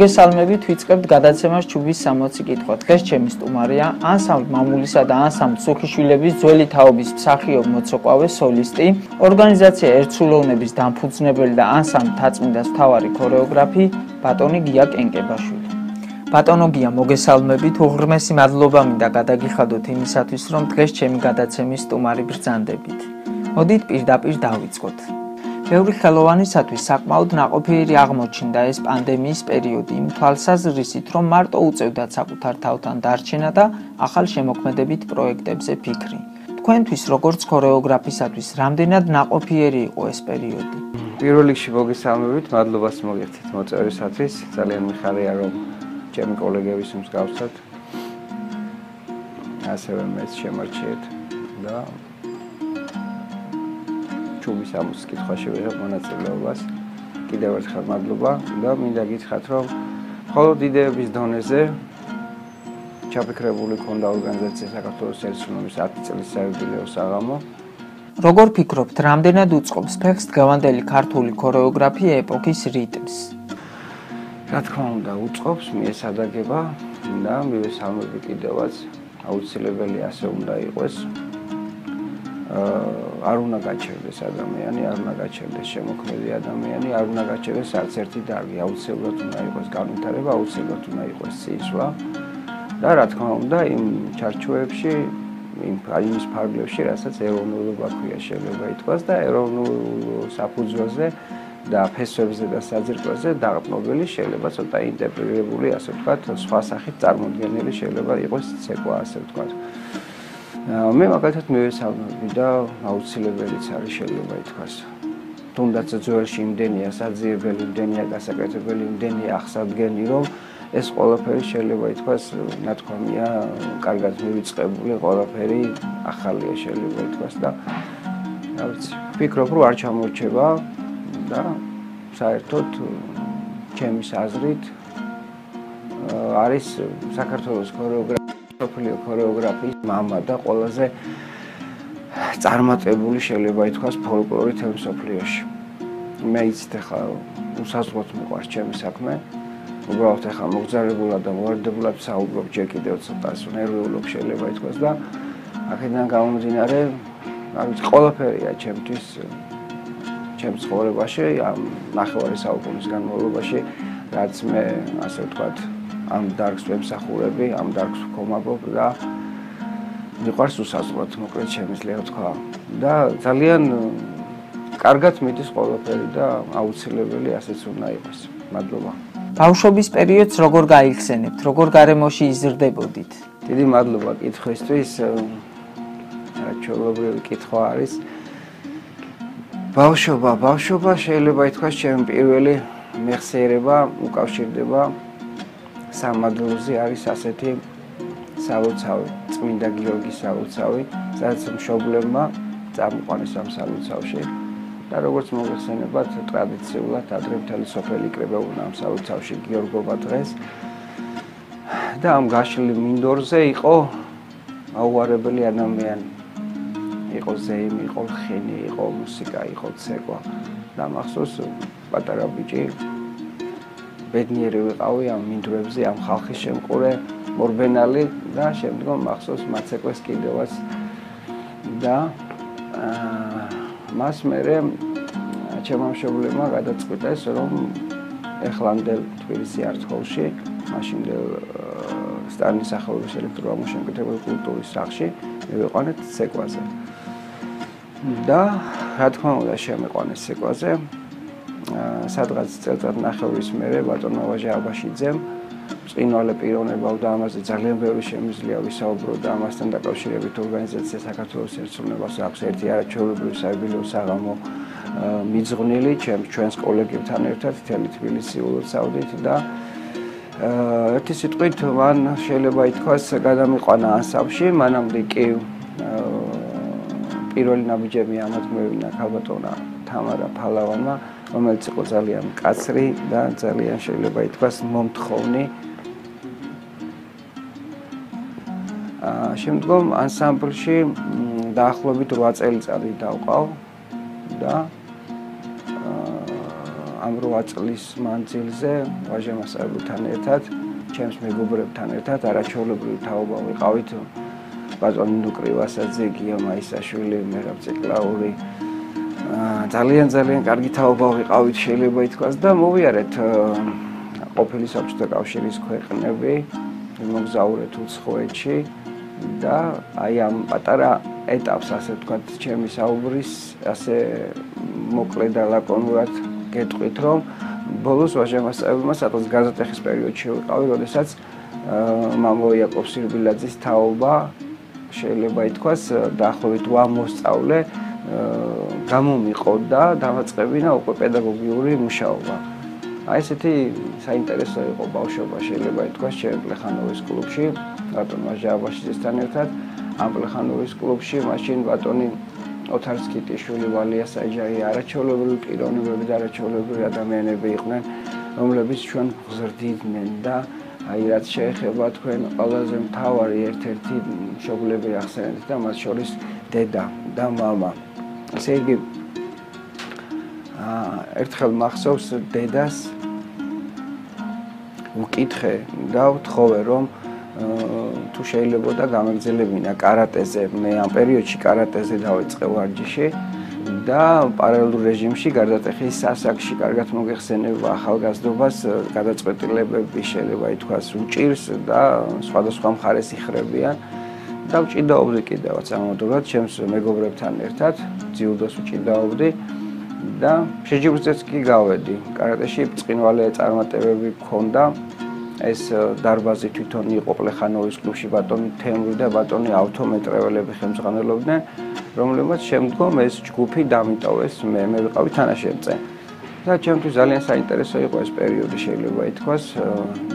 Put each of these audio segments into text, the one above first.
მოგესალმებით, ვიწყებთ გადაცემას ჩუბის 60 კითხვა. დღეს ჩემი სტუმარია ანსამბლ მამულისა და ანსამბლ სუხიშვილების ძველი თაობის მსახიობ მოცოყვავე სოლისტი, ორგანიზაცია ერთსულოვნების დამფუძნებელი და ანსამბლ თაწმინდას მთავარი ქორეოგრაფი ბატონი გია კენკებაშვილი. ბატონო გია, მოგესალმებით, უღრმესი მადლობა მინდა გადაგიხადოთ იმისათვის, რომ დღეს ჩემი გადაცემის სტუმარი ბრძანდებით. მოდით პირდაპირ დავიწყოთ. ბევრი ხელოვანისათვის საკმაოდ ნაყოფიერი აღმოჩნდა ეს პანდემიის პერიოდი იმ თვალსაზრისით, რომ მარტო უწევდათ საკუთარ თავთან დარჩენა და ახალ შემოქმედებით პროექტებზე ფიქრი. თქვენთვის როგორც ქორეოგრაფისათვის რამდენად ნაყოფიერი იყო ეს პერიოდი? პირველ რიგში მოგესალმებით, მადლობას მოგეხცეთ მოწვევისათვის. ძალიან მიხარია, რომ ჩემი კოლეგების მსგავსად ასევე მეც შემორჩიეთ და ჩუბის ამის კითხვაში ვიღებ მონაწილეობას. კიდევ ერთხელ მადლობა და მინდა გითხრათ, რომ მხოლოდ იდეების დონეზე ჩაფიქრებული ქონდა ორგანიზაცია საქართველოს ეროვნული 10 წლის საიუბილეო საღამო. როგორ ფიქრობთ, რამდენად უწყობს ფეხს დღევანდელი ქართული ქორეოგრაფია ეპოქის რიტმს? რა თქმა უნდა, უწყობს მიესადაგება და მივესალმები კიდევაც აუცილებელი ასე უნდა იყოს. არ უნდა გაჩერდეს ადამიანი, არ უნდა გაჩერდეს შემოქმედი ადამიანი, არ უნდა გაჩერდეს არც ერთი დარგი, აუცილებლად უნდა იყოს განვითარება, აუცილებლად უნდა იყოს ცისვა. და რა თქმა უნდა, იმ ჩარჩოებში, იმ იმის ფარგლებში, რასაც ეროვნულობა ქვია შეიძლება ითქვას და ეროვნულ საფუძველზე და ფესვებზე და საძირკველზე დაყრდნობილი შეიძლება ცოტა ინტერპრეტირებული, ასე ვთქვათ, სხვა სახით წარმოქმნილი შეიძლება იყოს ცეკვა, ასე ვთქვათ. მე მაგალითად მივესალმები და აუცილებელიც არის შეიძლება ითქვას. თუნდაც ძველში იმდენია საძიებელი, იმდენია გასაკეთებელი, იმდენია ახსადგენი, რომ ეს ყველაფერი შეიძლება ითქვას, ნათქვამია, კარგად მივიწყებული ყველაფერი ახალია შეიძლება ითქვას და რა ვიცი, ფიქრობ რომ არ ჩამორჩება და საერთოდ ჩემის აზრით არის საქართველოს ქორეოგრაფია მსოფლიო ქორეოგრაფიის მამა და ყველაზე წარმატებული შეიძლება ითქვას ფოლკლორი თემ მსოფლიოში. მე იცით ახლა უსაზღოდ მიყვარს ჩემი საქმე. უბრალოდ ახლა მოგზარებულად და მოვარდებულად საუბრობ ჯერ კიდევ ცოტა ნერვიულობ შეიძლება ითქვას და აქედან გამომდინარე არ ვიცი ყველაფერია ჩემთვის ჩემ ცხოვრებაში ამ ნახევარი საუკუნის განმავლობაში რაც მე ასე ვთქვათ ამ დარგს ვემსახურები, ამ დარგს ვქომაგობ და მიყვარს უსაზღვროდ, მოკლედ შემიძლია თქვა. და ძალიან კარგად მიდის ყველაფერი და აუცილებელი ასეც უნდა იყოს. მადლობა. ბავშვობის პერიოდს როგორ გაიხსენებთ? როგორ გარემოში იზრდებოდით? დიდი მადლობა კითხვისთვის. ჩვეულებრივი კითხვა არის. ბავშვობა, ბავშვობა შეიძლება ითქვას ჩემი პირველი მეხსიერება უკავშირდება სამადლოზე არის ასეთი სალოცავი, წმინდა გიორგის სალოცავი, სადაც მშობლებმა წამყვანეს ამ სალოცავში და როგორც მოგხსენებათ, ტრადიციულად ადრე მთელი სოფელი იკრებებოდა ამ სალოცავში გიორგობა დღეს. და ამ გაშლილ მინდორზე იყო აუარებელი ადამიანი. იყო ზეიმი, იყო ხენი, იყო მუსიკა, იყო ცეკვა. და მახსოვს პატარა ბიჭი ბედნიერი ვიყავი ამ მინდვრებზე, ამ ხალხის შემყურე, მორბენალი და შემდგომ მახსოვს მაცეკვეს კიდევაც და აა მას მე ჩემამშობლებმა გადაწყვიტეს რომ ეხლანდელ თბილისი არტხოლში, მაშინდელ სტალინის სახელობის ელექტროამოშენკრებელ კულტურის სახლში მივიყვანეთ ცეკვაზე. და რა თქმა უნდა შემიყვანეს ცეკვაზე. სადღაც წელწად ნახევრის მერე ბატონო ვაჟა აბაშიძემ წინვალე პიროვნება და ამაზე ძალიან ბევრი შემიძლია ვისაუბრო და ამასთან დაკავშირებით ორგანიზაცია საქართველოს ეროვნებას აქვს ერთი არაჩვეულებრივი საიუბილეო საღამო მიძღვნილი ჩემ ჩვენს კოლეგებთან ერთად თელი თბილისი ულოცავდით და ერთი სიტყვით მან შეიძლება ითქვას გადამიყვანა ანსამბლში მანამდე კი პირველი ნაბიჯები ამათ მევინა ქალბატონა თამარა ფალავანმა რომელიც იყო ძალიან კაცრი და ძალიან შეიძლება ითქვას მომთხოვნი. აა შემდგომ ანსამბლში დაახლოებით 8 წელიწადი დავყავ და ამ 8 წლის მანძილზე ვაჟა მასწავლებელთან ერთად, ჩემს მეგობრებთან ერთად არაჩვეულებრივი თაობა ვიყავით. ბატონი ნუკრივასაძე, გია მაისაშვილი, მერაბ ციკლაური. ძალიან ძალიან კარგი თაობა ვიყავით, შეიძლება ითქვას და მოვიარეთ ყოფილი საბჭოთა კავშირის ქვეყნები, მოგზაურეთ უცხოეთში და აი ამ პატარა ეტაპს ასე ვთქვათ, ჩემი საუბრის ასე მოკლე და ლაკონურად გეტყვით, რომ ბოლოს ვაჟამასწავლებელმა სადღაც გაზეთეხის პერიოდში ვიყავი, როდესაც მამო იაკობ სირბილაძის თაობა შეიძლება ითქვას დაახლოებით 8 მოსწავლე გამომიყო და დამაწყებინა უკვე პედაგოგიური მუშაობა. აი ესეთი საინტერესო იყო ბავშვობა შეიძლება ითქვას ჩემ პლეხანოვის კლუბში, ბატონ მაჟაბაშიძესთან ერთად. ამ პლეხანოვის კლუბში მაშინ ბატონი ოთარ სკიტიშვილი, ვალია საჯარი არაჩვეულებრივი პიროვნებები და არაჩვეულებრივი ადამიანები იყვნენ, რომლებიც ჩვენ გზრდიდნენ და აი რაც შეეხება თქვენ ყველაზე მთავარი ერთ-ერთი მშობლები ახსენეთ და მათ შორის დედა და мама. ესე იგი აა ერთხელ მახსოვს დედას უკითხე და ვთხოვე რომ თუ შეიძლებოდა გამაგრძელებინა караტეზე. მე ამ პერიოდში караტეზე დავეწყე ვარჯიში და პარალელურ რეჟიმში გარდატეხის სასაკში კარგად მოგეხსენება ახალგაზრდობას გადაწყვეტილებები შეიძლება ითქვას უჭირს და სხვადასხვა მხარეს იხრებიან. დავჭიდაობდი კიდევაც ამავდროულად ჩემს მეგობრებთან ერთად, ძიუდოს ვჭიდაობდი და შეჯიბრზეც კი გავედი. კარატეში ბრწყინვალე წარმატებები მქონდა. ეს დარბაზი თვითონ იყო პლეხანოვის კლუბში ბატონი თემური და ბატონი ავტომეტრეველები ხელმძღვანელობდნენ, რომლებმაც შემდგომ ეს ჯგუფი დამიტოვეს. მე მე ვიყავი თანაშემწე. და ჩემთვის ძალიან საინტერესო იყო ეს პერიოდი შეიძლება ითქვას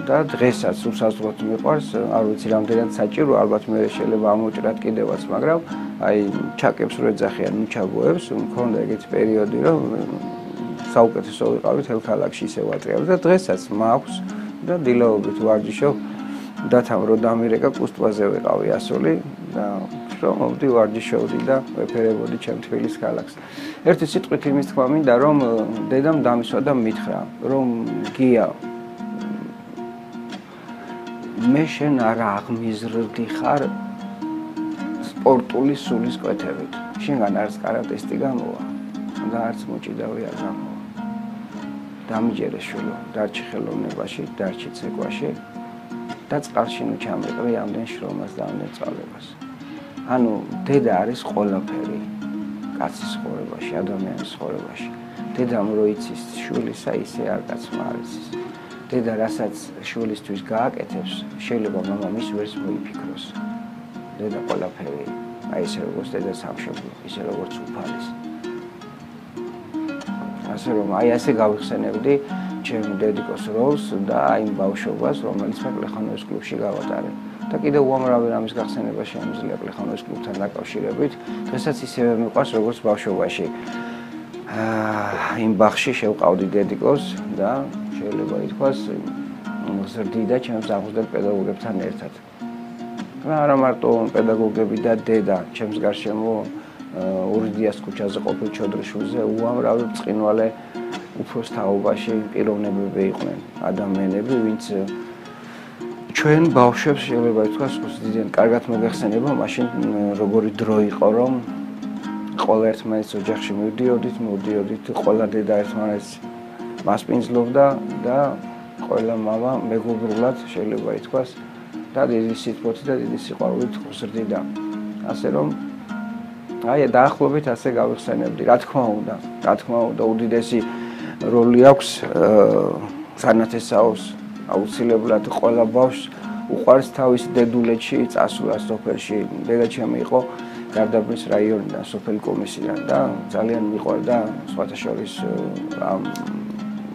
და დღესაც უსაზღვროდ მიყვარს არ ვიცი რამდენად საჭირო ალბათ მე შეიძლება ამოჭრათ კიდევაც მაგრამ აი ჩაკებს რო ეძახიან მიჩაბოებს მქონდა ეგეთი პერიოდი რომ საუკეთესო ვიყავი თელ ქალაქში ისე ვატრიალ და დღესაც მაქვს და დილაობით ვარჯიშობ და თან რო დამირეკა კუსტვაზე ვიყავი ასული და რომ მოვდი ვარჯიშობდი და ვეფერებოდი ჩემ თბილის ქალაქს. ერთი სიტყვით იმის თქვა მინდა რომ დედამ დამისვა და მითხრა რომ გია მე შენ არა აღმიზრდი ხარ სპორტული სულის კვეთებით. შენგან არც კარატისტი გამოვა და არც მოჭიდავი არ გამოვა. დამიჯერე შულო დარჩი ხელოვნებაში დარჩი ცეკვაში და წყალში ნუ ჩამიყრი ამდენ შრომას და ამდენ წვალებას ანუ დედა არის ყველაფერი კაცის ცხოვრებაში ადამიანის ცხოვრებაში. დედამ რო იცის შულისა ისე არ კაცმა არ იცის დედა რასაც შულისთვის გააკეთებს შეიძლება მამამის ვერს მოიფიქროს. დედა ყველაფერი აი ესე როგორც დედა სამშობლო ისე როგორც უფალის. ასე რომ აი ასე გავიხსენებდი ჩემ დედიკოს როლს და აი ბავშვობას, რომელიც მე პლეხანოვის კლუბში გავატარე. და კიდე უამრავი რამის გახსენება შემიძლია პლეხანოვის კლუბთან დაკავშირებით. დღესაც ისევე მიყვარს როგორც ბავშვობაში. აა იმ ბაღში შევყავდი დედიკოს და შეიძლება ითქვას მოზრდი და ჩემს აღზრდელ პედაგოგებთან ერთად. და არა მარტო პედაგოგები და დედა ჩემს გარშემო ურიდიას ქუჩაზე ყოფილ ჩოდრიშულზე უამრავი წინვალე უფროს თაობაში პიროვნებები იყვნენ ადამიანები ვინც ჩვენ ბავშვებს შეიძლება ითქვას უცდიდან კარგად მოგეხსენება მაშინ როგორი დრო იყო რომ ყველა ერთმანეთს ოჯახში მივდიოდით მოვდიოდით ყველა დედა ერთმანეთს მასპინძლობდა და ყველა мама მეგობრულად შეიძლება ითქვას და დიდი სიტყვით და დიდი სიყვარულით ხსრდიდა ასე რომ აი დაახლოებით ასე გავიხსენებდი, რა თქმა უნდა, რა თქმა უნდა, უდიდესი როლი აქვს სანათესაოს აუცილებლად ყველა ბავშვს უყარს თავის დედულეთში წასვლა სოფელში. დედაჩემი იყო გარდაბრის რაიონიდან, სოფელ კომისიდან და ძალიან მიყვარდა სხვათა შორის ამ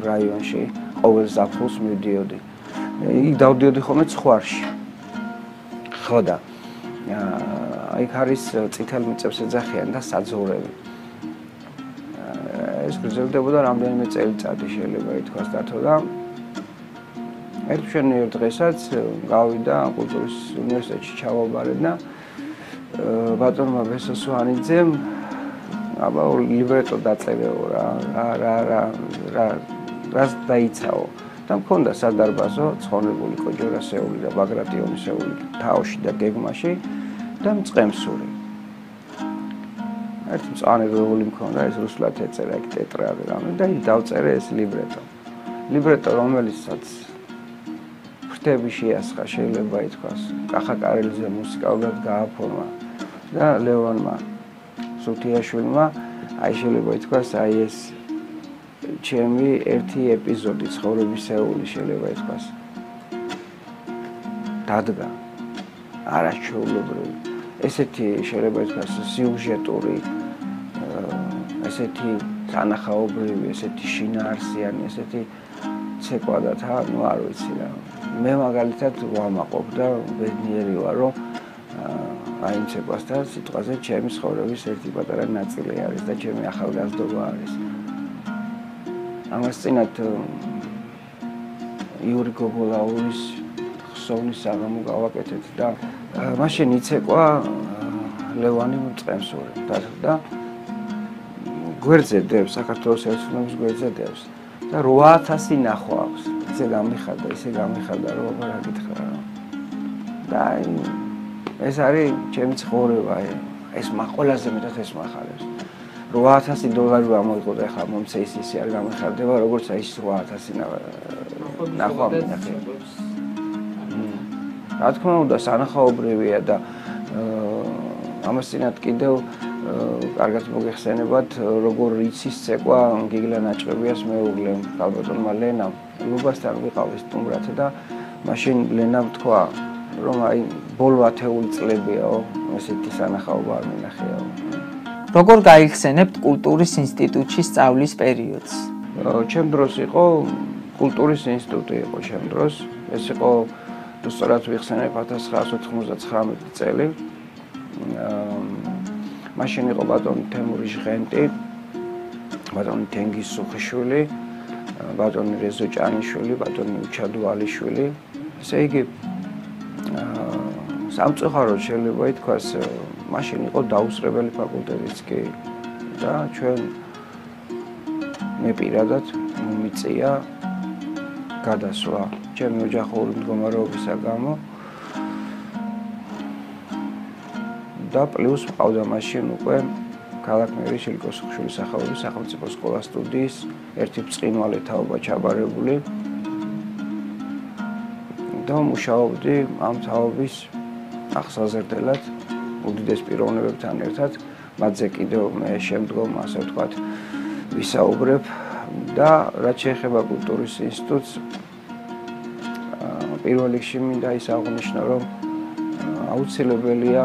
რაიონში ყოველ ზაფხულს მივდიოდი. იქ დავდიოდი ხოლმე ცხვარში. ხო და აა იქ არის წითელ მიწებს ეძახიან და საძოვრები. ეს გრძელდებოდა რამდენიმე წელიწადი შეიძლება ითქვას დათო და ერთ შენიერ დღესაც გავიდა კულტურის უნივერსიტეტში ჩავაბარე და ბატონმა ბესოსვანიძემ აბა ლიბრეტო დაწერეო რა რა რა რა რას დაიცაო. და მქონდა სადარბაზო ცხონებული კოჯორასეული და ბაგრატიონისეული თაოში და გეგმაში და მწყემსური ერთ მწანებელი მქონდა ეს რუსულად ეწერა ეგ ტეტრადი რამე და ის დავწერე ეს ლიბრეტო. ლიბრეტო რომელიცაც ფრთები შეასხა შეიძლება ითქვას. კახაკარელიძე მუსიკალურად გააფორმა და ლევონმა სუთიაშვილმა აი შეიძლება ითქვას აი ეს ჩემი ერთი ეპიზოდი ცხოვრებისეული შეიძლება ითქვას. დადგა. არაჩვეულებრივი. ესეთი შეიძლება ითქვას სიუჟეტური ესეთი თანახაობრივი ესეთი შინაარსიანი ესეთი ცეკვა და თა ნუ არ ვიცი რა მე მაგალითად ვამაყობ და ბედნიერი ვარ რომ აი იმ ცეკვასთან სიტყვაზე ჩემი ცხოვრების ერთი პატარა ნაწილი არის და ჩემი ახალგაზრდობა არის. ამას წინათ იური გოგოლაურის ხსოვნის საღამო გავაკეთეთ და მაშინ იცეკვა ლევანი მწემსური და და გვერდზე დევს საქართველოს ეროვნების გვერდზე დევს და 8000 ნახვა აქვს. ისე გამიხარდა, ისე გამიხარდა რომ რა გითხრა. და ეს არის ჩემი ცხოვრება, ეს მა ყველაზე მეტად ეს מחარებს. 8000 დოლარი ამოიღო და ახლა მომცე ის ისე არ გამიხარდება, როგორც აი ეს 8000 ნახვა მინახე. რა თქმა უნდა, სანახაობრივია და ამასთანავე კიდევ კარგად მოგეხსენებათ, როგორ იცის ცეკვა გიგლა ნაჭრებიას მეუღლე, ალბათონმა ლენამ, ლუბასთან ვიყავი სტუმრად და მაშინ ლენამ თქვა, რომ აი ბოლო 10 წლებიაო ესეთი სანახაობა არ მინახეაო. როგორ გაიხსენებთ კულტურის ინსტიტუტში სწავლის პერიოდს? ჩემ დროს იყო კულტურის ინსტიტუტი იყო ჩემ დროს. ეს იყო სწორად ვიხსენებ 1999 წელი. მაშინ იყო ბატონი თემური ჟღენტი, ბატონი თენგის სუხიშვილი, ბატონი რეზო ჭანიშვილი, ბატონი უჩადვალიშვილი. ესე იგი სამწუხაროდ შეიძლება ითქვას, მაშინ იყო დაუსწრებელი ფაკულტეტიც კი და ჩვენ მე პირადად მომიწია გადასვლა ჩემი ოჯახური მდგომარეობისა გამო და პლუს ყავდა მაშინ უკვე ქალაქმერი შილკოსხშულის სახელობის სახელმწიფო სკოლა სტუდიის ერთი ბრწყინვალე თაობა ჩაბარებული და მუშაობდი ამ თაობის ახსაზრდელად უდიდეს პიროვნებებთან ერთად მათზე კიდევ მე შემდგომ ასე ვთქვათ ვისაუბრებ და რაც შეეხება კულტურის ინსტიტუტს პირველ რიგში მინდა ის აღნიშნო რომ აუცილებელია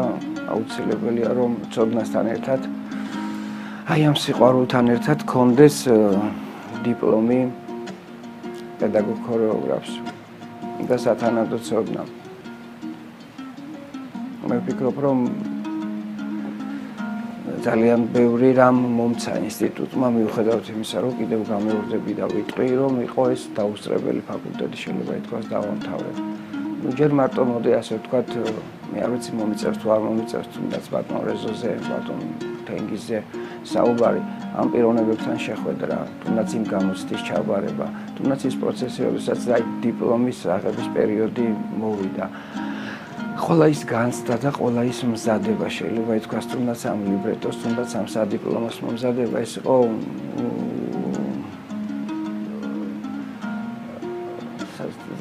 აუცილებელია რომ ცოდნასთან ერთად აი ამ სიყვარულთან ერთად კონდეს დიპლომი პედაგოგ ქორეოგრაფს და სათანადო ცოდნა მე ვფიქრობ რომ ძალიან ბევრი რამ მომცა ინსტიტუტმა მიუხედავად იმისა რომ კიდევ გამეორდები და ვიტყვი რომ იყო ეს დაუსწრებელი ფაკულტეტი შეიძლება ითქვას დავამთავრე. ნუ ჯერ მარტო მოდი ასე ვთქვათ მე არ ვიცი მომიწევს თუ არ მომიწევს თუნდაც ბატონ რეზოზე ბატონ თენგიზე საუბარი ამ პიროვნებებთან შეხვედრა თუნდაც იმ გამოცდის ჩაბარება თუნდაც ის პროცესი როდესაც აი დიპლომის აღების პერიოდი მოვიდა. ყველა ის განცდა და ყველა ის მზადება შეიძლება ითქვას თუნდაც ამ ლიბრეტოს თუნდაც ამ სადიპლომოს მომზადება ეს იყო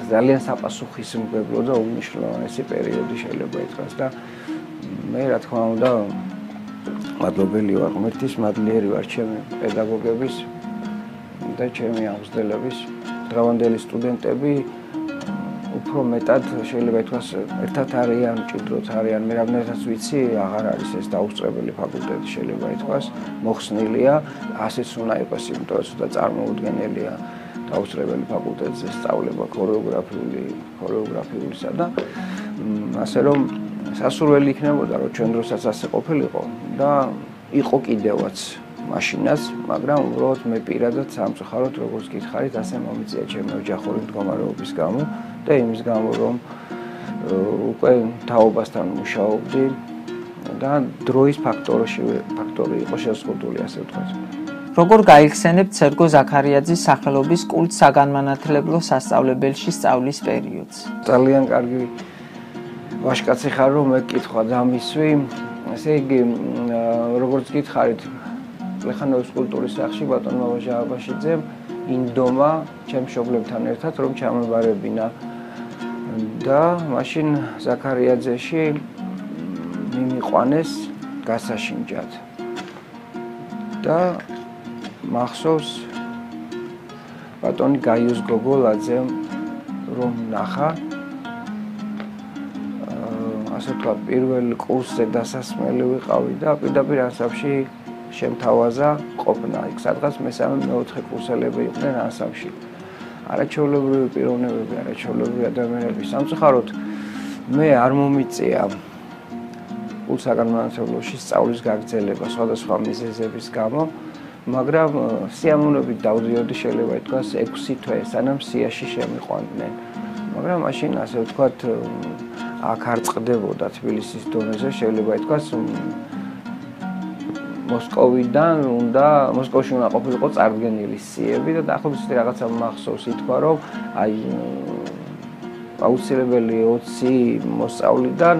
ძალიან საპასუხისმგებლო და უმნიშვნელოვანესი პერიოდი შეიძლება ითქვას და მე რა თქმა უნდა მადლობელი ვარ ღმერთის მადლიერი ვარ ჩემი პედაგოგების და ჩემი აღზრდელების დღევანდელი სტუდენტები უფრო მეტად შეიძლება ითქვას ერთად არიან, ჭიდროთ არიან, მე რამდენადაც ვიცი, აღარ არის ეს დაუსწრებელი ფაკულტეტი შეიძლება ითქვას, მოხსნილია, ასეც უნდა იყოს, იმიტომ რომ ცოტა წარმოუდგენელია დაუსწრებელი ფაკულტეტზე სწავლება ქორეოგრაფიული, ქორეოგრაფიულისა და ასე რომ სასურველი იქნებოდა რომ ჩვენ დროსაც ასე ყოფილიყო და იყო კიდევაც მაშინაც, მაგრამ უბრალოდ მე პირადად სამწუხაროდ როგორც გითხარით, ასე მომიწია ჩემი ოჯახური მდგომარეობის გამო. და იმის გამო რომ უკვე თაობასთან მუშაობდი და დროის ფაქტორში ფაქტორი იყო შეზღუდული ასე ვთქვათ. როგორ გაიხსენებთ სერგო ზაქარიაძის სახელობის კულტ საგანმანათლებლო სასწავლებელში სწავლის პერიოდს? ძალიან კარგი ვაშკაცი ხარ რომ მე კითხვა დამისვი. ესე იგი როგორც გითხარით ლეხანოვის კულტურის სახლში ბატონმა ვაჟააბაშიძემ ინდომა ჩემ მშობლებთან ერთად რომ ჩამებარებინა და მაშინ ზაქარიაძეში მიმიყვანეს გასაშინჯად. და მახსოვს ბატონი გაიუს გოგოლაძე რომ ნახა ასე თქვა პირველ კურსზე დასასმელი ვიყავი და პირდაპირ ასაფში შემთავაზა ყოფნა. იქ სადღაც მესამე მეოთხე კურსელები იყვნენ ასაფში არაჩვეულებრივი პიროვნებები არაჩვეულებრივი ადამიანები. სამწუხაროდ მე არ მომიწია ულსაგან მონაცემლოში სწავლის გაგრძელება სხვადასხვა მიზეზების გამო მაგრამ სიამოვნებით დავდიოდი შეიძლება ითქვას 6 თვე სანამ სიაში შემიყვანდნენ. მაგრამ მაშინ ასე ვთქვათ აქ არ წდებოდა თბილისის დონეზე შეიძლება ითქვას მოსკოვიდან უნდა მოსკოვში უნდა ყოფილიყო წარდგენილი სიები და დაახლოებით რაღაცა მახსოვს. ითქვა რომ აი აუცილებელი 20 მოსწავლიდან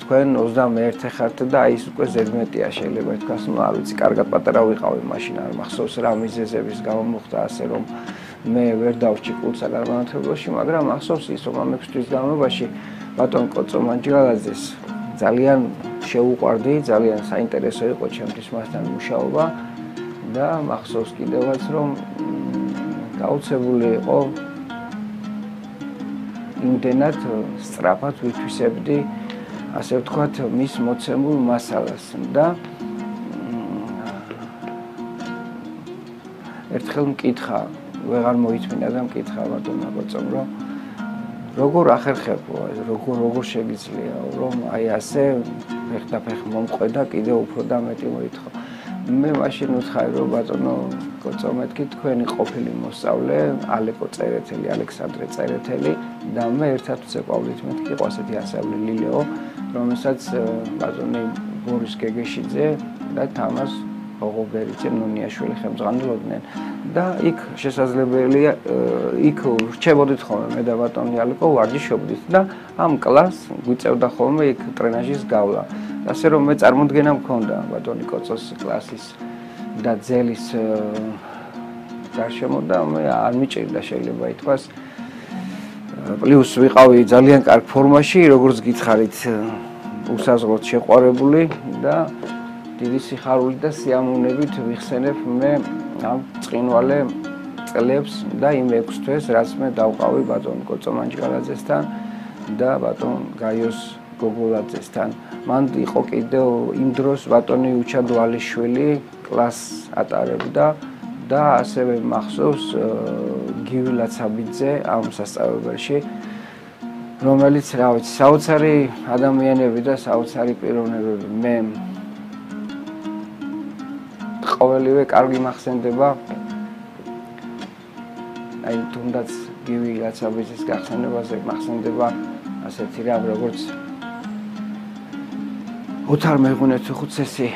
თქვენ 21 ხართ და აი ეს უკვე ზედმეტია შეიძლება თქვას, ну, არ ვიცი, კარგად პატარა ვიყავი მაშინ, არ მახსოვს რა მიზეზების გამო მოხდა ასე რომ მე ვერ დავჭი კულსა განმანათებლებში, მაგრამ მახსოვს ის რომ ამ 6 თვის განმავლობაში ბატონ კოცო მანჯილაძეს ძალიან შეუყვარდი, ძალიან საინტერესო იყო ჩემთვის მასთან მუშაობა და მახსოვს კიდევაც რომ გაუცებული იყო იმდენად სწრაფად ვითვისებდი ასე ვთქვათ, მის მოცემულ მასალას და ერთხელ მკითხა, ვეღარ მოიწმინდა და მკითხა ბატონო ბოწომ, რომ როგორ ახერხებო, როგორ როგორ შეგიძლია, რომ აი ასე ფეხ და ფეხ მომყვედა კიდე უფრო და მეტი მოითხო. მე მაშინ ვთხარი, რომ ბატონო კოცო მეთქი თქვენი ყოფილი მოსწავლე ალეკო წერეთელი, ალექსანდრე წერეთელი და მე ერთად ვცეკვავდით მეთქი ყო ასეთი ასავლი ლილეო რომელსაც ბაზონი ბორის გეგეშიძე და თამას ოღობერიძე ნუნიაშვილი ხელმძღვანელობდნენ. და იქ შესაძლებელია იქ რჩებოდით ხოლმე მე და ბატონი ალიკო ვარჯიშობდით და ამ კლას გვიწევდა ხოლმე იქ ტრენაჟის გავლა. ასე რომ მე წარმოდგენა მქონდა ბატონი კოცოს კლასის და ძელის გარშემო და მე არ მიჭირდა შეიძლება ითქვას. პლუს ვიყავი ძალიან კარგ ფორმაში, როგორც გითხარით, უსაზღროდ შეყვარებული და დიდი სიხარული და სიამოვნებით ვიხსენებ მე ამ წინვალე წლებს და იმ 6 თვეს, რაც მე დავყავი ბატონ კოცომანჯგალაძესთან და ბატონ გაიოს გოგოლაძესთან. მან იყო კიდევ იმ დროს ბატონი უჩადვალიშვილი კლასს ატარებდა და ასევე მახსოვს გივი ლაცაბიძე ამ სასწავლებელში რომელიც რა ვიცი საოცარი ადამიანები და საოცარი პიროვნებები მე ყოველივე კარგი მახსენდება. აი თუნდაც გივი ლაცაბიძის გახსენებაზე მახსენდება ასეთი რამ როგორც ოთარ მეღუნეთ ხუცესი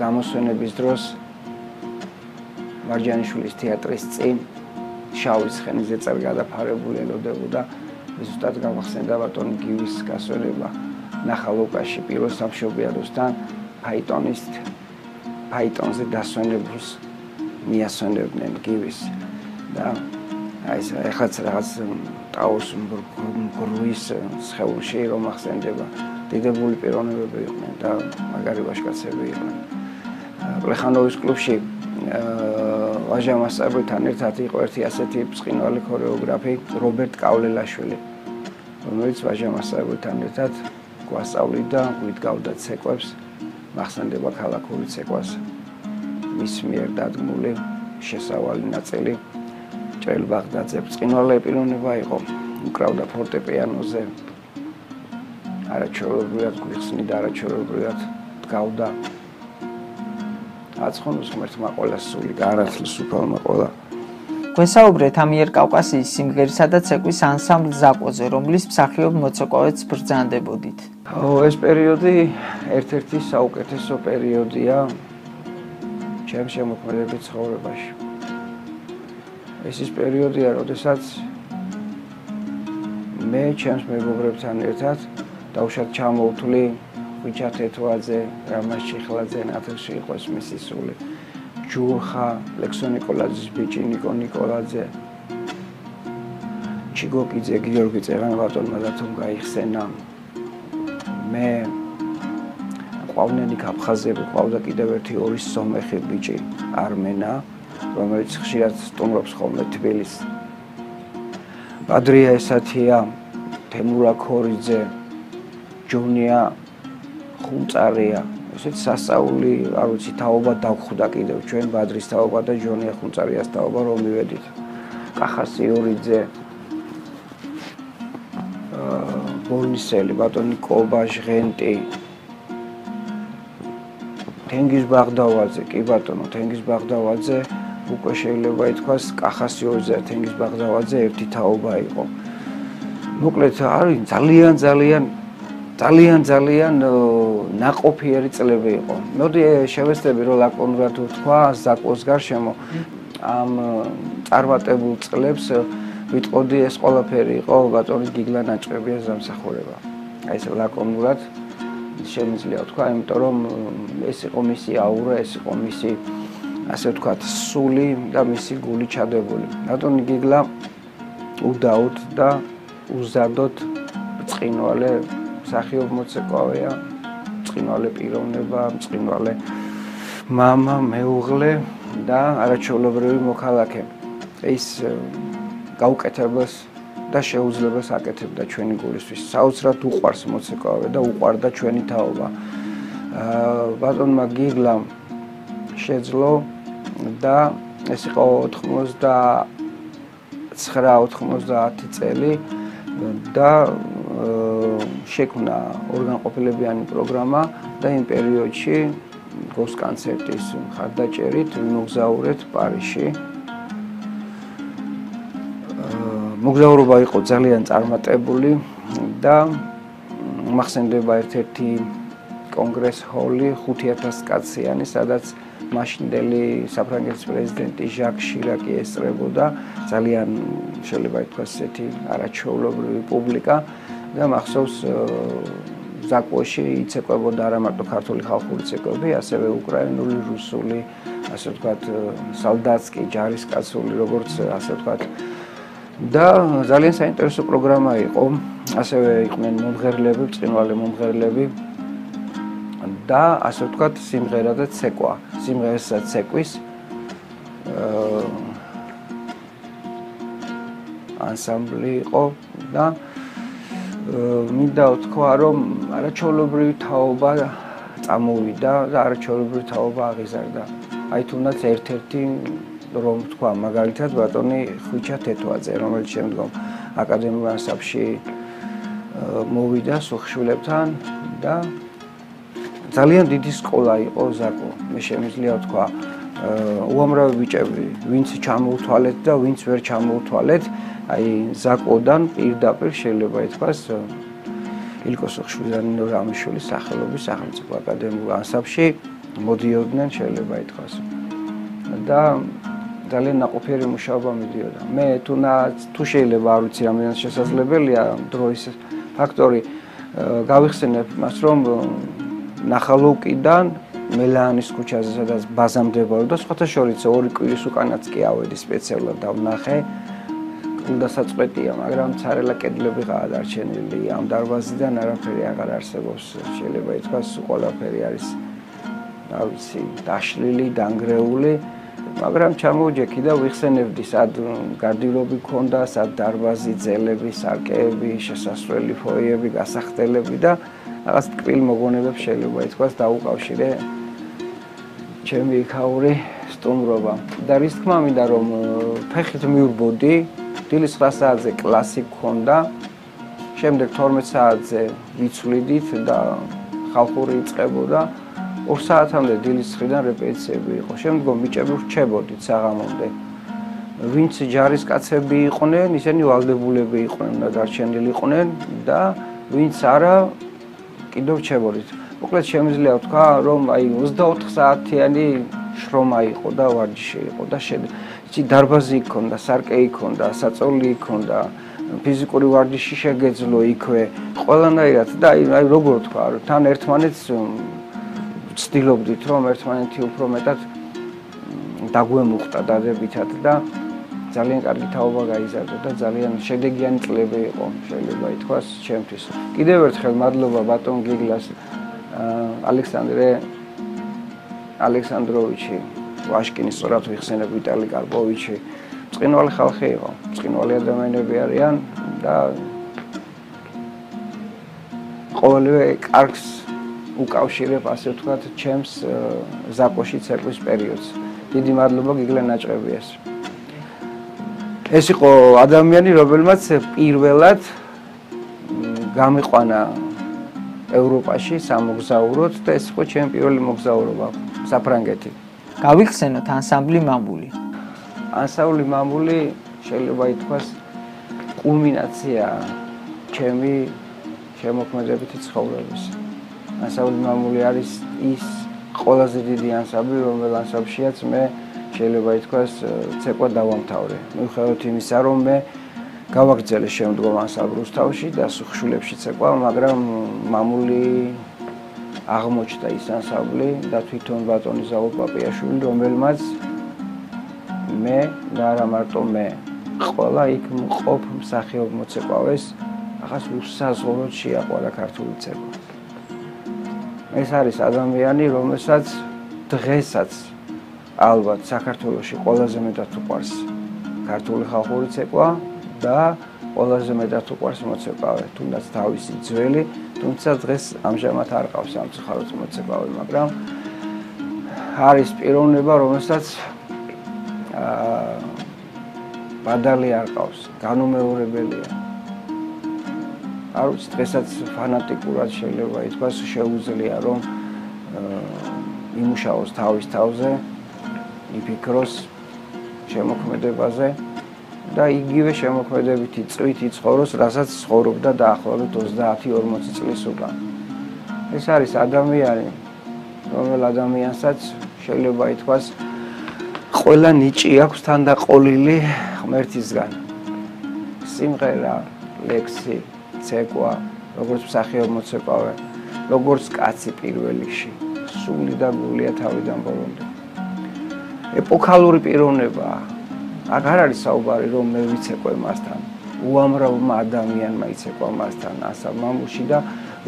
გამოსვენების დროს მარჯანიშვილის თეატრის წინ შავი ცხენიზე წერ გადაფარებული ელოდებოდა. ზუსტად გამახსენდა ბატონ გივის გასვენება ნახალოკაში პირველ სამშობიაროსთან ფაიტონის ფაიტონზე დასვენებულს მიასვენებდნენ გივის და აი ეს ახაც რაღაც ტაუს მბრუის სხეულში რომ ახსენდება დიდებული პიროვნებები იყვნენ და მაგარი ვაშკაცები იყვნენ. პლეხანოვის კლუბში ვაჟა მასწავლებელთან ერთად იყო ერთი ასეთი ბრწყინვალე ქორეოგრაფი რობერტ კავლელაშვილი რომელიც ვაჟა მასწავლებელთან ერთად გვასწავლიდა გვიდგავდა ცეკვებს მახსენდება ქალაქური ცეკვას. მის მიერ დადგმული შესავალი ნაწილი ჭრელ ბაღდაძე ბრწყინვალე პიროვნება იყო უკრავდა ფორტეპიანოზე არაჩვეულებრივად გვიხსნიდა არაჩვეულებრივად დგავდა. აცხონოს ღმერთმა ყველა სული გარათლის უფალმა ყველა. გვესაუბრეთ ამიერ კავკასიის სიმღერისა და ცეკვის ანსამბლ ზაკოზე, რომლის მსახიობ მოცეკვავეც ბრძანდებოდით. ო ეს პერიოდი ერთ-ერთი საუკეთესო პერიოდია ჩემ შემოქმედებით ცხოვრებაში. ეს ის პერიოდია, როდესაც მე ჩემს მეგობრებთან ერთად დავშად ჩამოვთვლი ვიჩათ ეთვაძე, რამას ჩიხლაძე, ნათელში იყოს მისი სული. ჯურხა, ლექსო ნიკოლაძის ბიჭი ნიკო ნიკოლაძე. ჩიგოკიძე, გიორგი წერანბატონმა და თუმ გაიხსენა. მე ყავნენი კაფხაზები ყავდა კიდევ ერთი ორი სომეხი ბიჭი არმენა რომელიც ხშირად სტუმრობს ხოლმე თბილისს. ბადრია ესათია თემურა ქორიძე ჯუნია ხუნწარია. ესეც სასაული არ ვიცი თაობა დაგხვდა კიდევ. ჩვენ ბადრის თაობა და ჯონია ხუნწარიას თაობა რომ მივედით კახასი ორიძე გორნისელი, ბატონი კობა, ჟღენტი. თენგიზ ბაღდავაძე, კი ბატონო, თენგიზ ბაღდავაძე უკვე შეიძლება ითქვას კახასიოზე თენგიზ ბაღდავაძე ერთი თაობა იყო. მოკლედ არის ძალიან ძალიან ძალიან ძალიან ناقოფიერი წლები იყო. მოდი შევეცდები რომ ლაკონურად ვთქვა, ზაკოს გარშემო ამ წარმატებულ წლებს ვიტყოდი ეს ყველაფერი იყო ბატონის გიგლა ნაჭრებია ზამსახურება. აი ეს ლაკონურად შემიძლია ვთქვა, იმიტომ რომ ეს იყო მისი აურა, ეს იყო მისი ასე ვთქვათ, სული და მისი გული ჩადებული. ბატონი გიგლა უდაოდ და უზადოდ წინვალე მსახიობ მოცეკვავეა, წინვალე პიროვნება, წინვალე мама, მეუღლე და არაჩვეულებრივი მოქალაქე. ეს გაუკეთებელს და შეუძლებას აკეთებდა ჩვენი გულისთვის. საოცრად უყვარს მოცეკვავე და უყვარდა ჩვენი თაობა. აა ბატონმა გიგლამ შეძლო და ეს იყო 99-90 წელი და შექმნა ორგანყოფილებიანი პროგრამა და იმ პერიოდში გოს კონცერტის მხარდაჭერით მოგზაურეთ პარიში მოგზაურობა იყო ძალიან წარმატებული და მახსენდება ერთ-ერთი კონგრეს ჰოლი 5000 კაციანი, სადაც მაშინდელი საფრანგეთის პრეზიდენტი ჟაკ შირაკი ესწრებოდა. ძალიან შეიძლება ითქვას ესეთი არაჩვეულებრივი პუბლიკა და მახსოვს ზაკოში იცეკვებოდა არა მარტო ქართული ხალხური ცეკვები, ასევე უკრაინული, რუსული, ასე ვთქვათ, სალდაცკი, ჯარისკაცული, როგორც ასე ვთქვათ, და ძალიან საინტერესო პროგრამა იყო. ასევე იყვნენ მომღერლები, წინვალე მომღერლები და ასე ვთქვათ, სიმღერა და ცეკვა. სიმღერისა და ცეკვის აა ანსამბლი იყო და მინდა ვთქვა, რომ არაჩვეულებრივი თაობა წამოვიდა და არაჩვეულებრივი თაობა აღიზარდა. აი თუნდაც ერთ-ერთი რომ თქვა მაგალითად ბატონი ხვიჩა თეთვაძე რომელიც შემდგომ აკადემიურ ასაფში მოვიდა სოხშულებთან და ძალიან დიდი სკოლა იყო ზაკო. მე შემიძლია ვთქვა უამრავი ბიჭები ვინც ჩამოუთვალეთ და ვინც ვერ ჩამოუთვალეთ აი ზაკოდან პირდაპირ შეიძლება ითქვას ილკო სოხშულიანი რამიშვილის სახელობის სახელმწიფო აკადემიურ ასაფში მოდიოდნენ შეიძლება ითქვას. და ძალიან ناყოფიერი მუშაობა მიდიოდა. მე თუ თუ შეიძლება არ ვიცი რამდენად შესაძლებელია დროის ფაქტორი გავიხსენებ მას რომ ნახალოვკიდან მელანის ქუჩაზე სადაც ბაზა მდებარეობდა სხვათა შორის ორი კვირის უკანაც კი ავედი სპეციალურად დავნახე. გულდასაწყვეტია მაგრამ ცარელა კედლები ყაა დარჩენილი. ამ დარბაზიდან არაფერი აღარ არსებობს. შეიძლება ითქვას ყველაფერი არის რა ვიცი დაშლილი დანგრეული. მაგრამ ჩამოვჯექი და ვიხსენებდი სად გარდირობი ქონდა, სად დარბაზი, ძელები, სარკეები, შესასვლელი ფოიები, გასახდელები და რაღაც ტკბილ მოგონებებს შეიძლება ითქვას დაუკავშირე ჩემი იქაური სტუმრობა. და რის თქმა მინდა რომ ფეხით მიურბოდი, დილის 9 საათზე კლასი ქონდა. შემდეგ 12 საათზე ვიცვლიდით და ხალხური იწყებოდა. 2 საათამდე დილის 9-დან რეპეტიციები იყო. შემდგომ მიჭები ვრჩებოდით საღამომდე. ვინც ჯარისკაცები იყვნენ, ისინი ვალდებულები იყვნენ და დარჩენილი იყვნენ და ვინც არა, კიდევ ვრჩებოდით. მოკლედ შემიძლია ვთქვა, რომ აი 24 საათიანი შრომა იყო და ვარჯიში იყო და შედი დარბაზი იქონდა, სარკე იქონდა, საწოლი იქონდა, ფიზიკური ვარჯიში შეგეძლო იქვე, ყველანაირად და აი როგორ თქვა, თან ერთმანეთს ვცდილობდით რომ ერთმანეთი უფრო მეტად დაგვემუხტა დადებითად და ძალიან კარგი თაობა გაიზარდა და ძალიან შედეგიანი წლები იყო შეიძლება ითქვას ჩემთვის. კიდევ ერთხელ მადლობა ბატონ გიგლას ალექსანდრე ალექსანდროვიჩი ვაშკინის სწორად ვიხსენებ ვიტალი კარპოვიჩი წინვალი ხალხი იყო წინვალი ადამიანები არიან და ყოველივე კარგს უკავშირებ ასე ვთქვათ ჩემს ზაპოში ცეკვის პერიოდს დიდი მადლობა გიგლა ნაჭრებიას ეს იყო ადამიანი რომელმაც პირველად გამიყვანა ევროპაში სამოგზაუროდ და ეს იყო ჩემი პირველი მოგზაურობა საფრანგეთი. გავიხსენოთ ანსამბლი მამული. ანსამბლი მამული შეიძლება ითქვას კულმინაცია ჩემი შემოქმედებითი ცხოვრების. ანსამბლი მამული არის ის ყველაზე დიდი ანსამბლი, რომელიც ანსამბლშიაც მე შეიძლება ითქვას ცეკვა დავამთავრე. მიუხედავად იმისა, რომ მე გავაგრძელე შემდგომ ანსამბლს თავში და სუხშულებში ცეკვა, მაგრამ მამული აღმოჩნდა ის ანსამბლი და თვითონ ბატონი ზაურ პაპიაშვილი, რომელმაც მე და არა მარტო მე, ყველა იქ მყოფ მსახიობ მოცეკვავეს ახას უსაზღვროდ შეაყვარა ქართული ცეკვა. ეს არის ადამიანი, რომელსაც დღესაც ალბათ საქართველოსი ყველაზე მეტად უყვარს ქართული ხალხური ცეკვა და ყველაზე მეტად უყვარს მოცეკვავე, თუნდაც თავისი ძველი, თუმცა დღეს ამჟამად არ ყავს ამ ციხაროც მოცეკვავე, მაგრამ არის პიროვნება, რომელსაც აა ბადალი არ ყავს, განუმეორებელია. არ ვიცი, დღესაც ფანატიკურად შეიძლება ითქვას შეუძლია რომ იმუშაოს თავის თავზე, იფიქროს შემოქმედებაზე და იგივე შემოქმედებითი წვით იცხოვროს, რასაც ცხოვრობდა დაახლოებით 30-40 წლის უკან. ეს არის ადამიანი, რომელ ადამიანსაც შეიძლება ითქვას ყველა ნიჭი აქვს თანდაყოლილი ღმერთისგან. სიმღერა, ლექსი, ცეკვა, როგორც მსახიობ მოცეკვავე, როგორც კაცი პირველ რიგში, სული და გულია თავიდან ბოლომდე. ეპოქალური პიროვნება. აქ არ არის საუბარი რომ მე ვიცეკვე მასთან. უამრავმა ადამიანმა იცეკვა მასთან ასამამუში და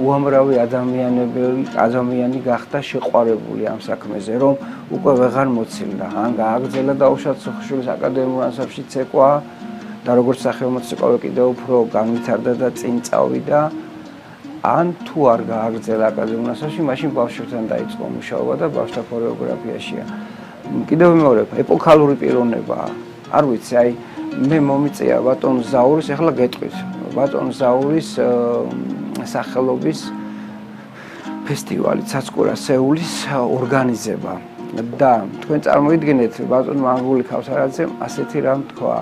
უამრავი ადამიანები ადამიანი გახდა შეყვარებული ამ საქმეზე რომ უკვე ვეღარ მოცილდა. ან გააგზელა და უშად სოხშულის აკადემიურ ანსამბლში ცეკვა და როგორც სახელმწიფო კიდევ უფრო განვითარდა და წინ წავიდა. ან თუ არ გააგზელა აკადემიურ ანსამბლში, მაშინ ბავშვებთან დაიწყო მუშაობა და ბავშვთა ქორეოგრაფიაშია. კიდევ მეორე ეპოქალური პიროვნება არ ვიცი აი მე მომიწია ბატონ ზაურის ახლა გეტყვით ბატონ ზაურის სახელობის ფესტივალი ცაცკურა სეულის ორგანიზება და თქვენ წარმოიდგინეთ ბატონ მანგული ქავსარაძემ ასეთი რამ თქვა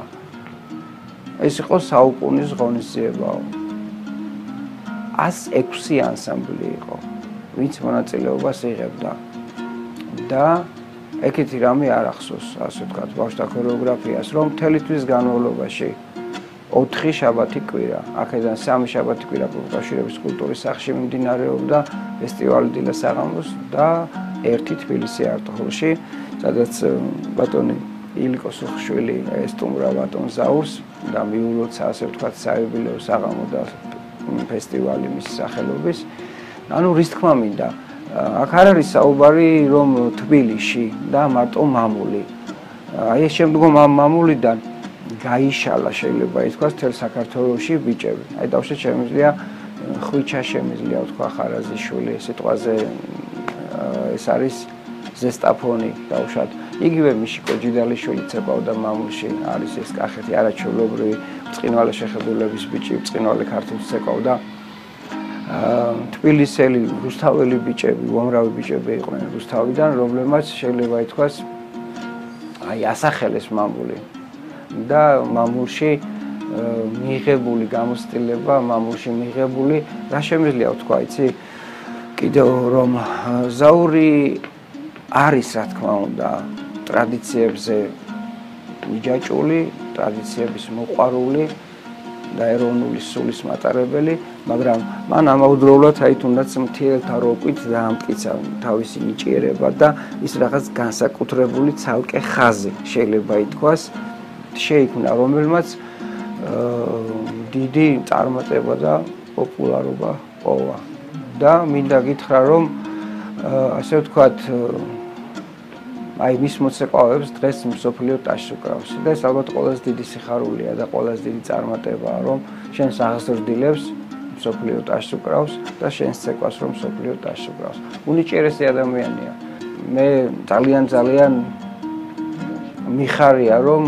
ეს იყო საუკუნის ღონისძიებაო 106 ანსამბლი იყო ვინც მონაწილეობას იღებდა. და ეკეთი რამე არ ახსოვს, ასე ვთქვათ, ბავშვთა ქორეოგრაფიას, რომ მთელი თვის განმავლობაში 4 შაბათი კვირა, აქედან 3 შაბათი კვირა პროფესიონალის კულტურის სახლში მიმდინარეობდა ფესტივალი დილა საღამოს და ერთი თბილისი არტჰოლში, სადაც ბატონი ილიკო სუხშვილი ესტუმრა ბატონ ზაურს და მიულოცა, ასე ვთქვათ, საიუბილეო საღამო და ფესტივალი მის სახელობის. ანუ რის თქმა მინდა, აქ არ არის საუბარი რომ თბილისში და მარტო მამული. აი ეს შემდგომ ამ მამულიდან გაიშალა შეიძლება ითქვას თელ საქართველოსში ბიჭები. აი დავშე შემიძლია ხვიჩა შემიძლია თქვა ხარაზიშვილი სიტყვაზე ეს არის ზესტაფონი დავშად. იგივე მიშიკო ჯიდალიშვილი ცებავდა მამულში არის ეს კახეთი არაჩვეულებრივი წინვალე შეხედულების ბიჭი წინვალე ქართულს ცეკავდა. თბილისელი რუსთაველი ბიჭები, უამრავი ბიჭები იყვნენ რუსთავიდან, რომლებმაც შეიძლება ითქვას აი ასახელეს მამული. და მამულში მიღებული გამოცდილება, მამულში მიღებული, რა შემიძლია ვთქვა, იცი? კიდევ რომ ზაური არის რა თქმა უნდა ტრადიციებზე მიჯაჭული, ტრადიციების მოყვარული და ეროვნული სულის მატარებელი, მაგრამ მან ამავდროულად აი თუნდაც მთიელთა როკვით დაამტკიცა თავისი ნიჭიერება და ის რაღაც განსაკუთრებული ცალკე ხაზი შეიძლება ითქვას შეიქმნა, რომელმაც დიდი წარმატება და პოპულარობა პოვა. და მინდა გითხრა რომ ასე ვთქვათ აი მის მოცეკვავებს დღეს მსოფლიო ტაშს უკრავს და ეს ალბათ ყველაზე დიდი სიხარულია და ყველაზე დიდი წარმატებაა რომ შენ აღზრდილებს მსოფლიო ტაშს უკრავს და შენს ცეკვას რომ მსოფლიო ტაშს უკრავს უნიჭერესი ადამიანია. მე ძალიან ძალიან მიხარია რომ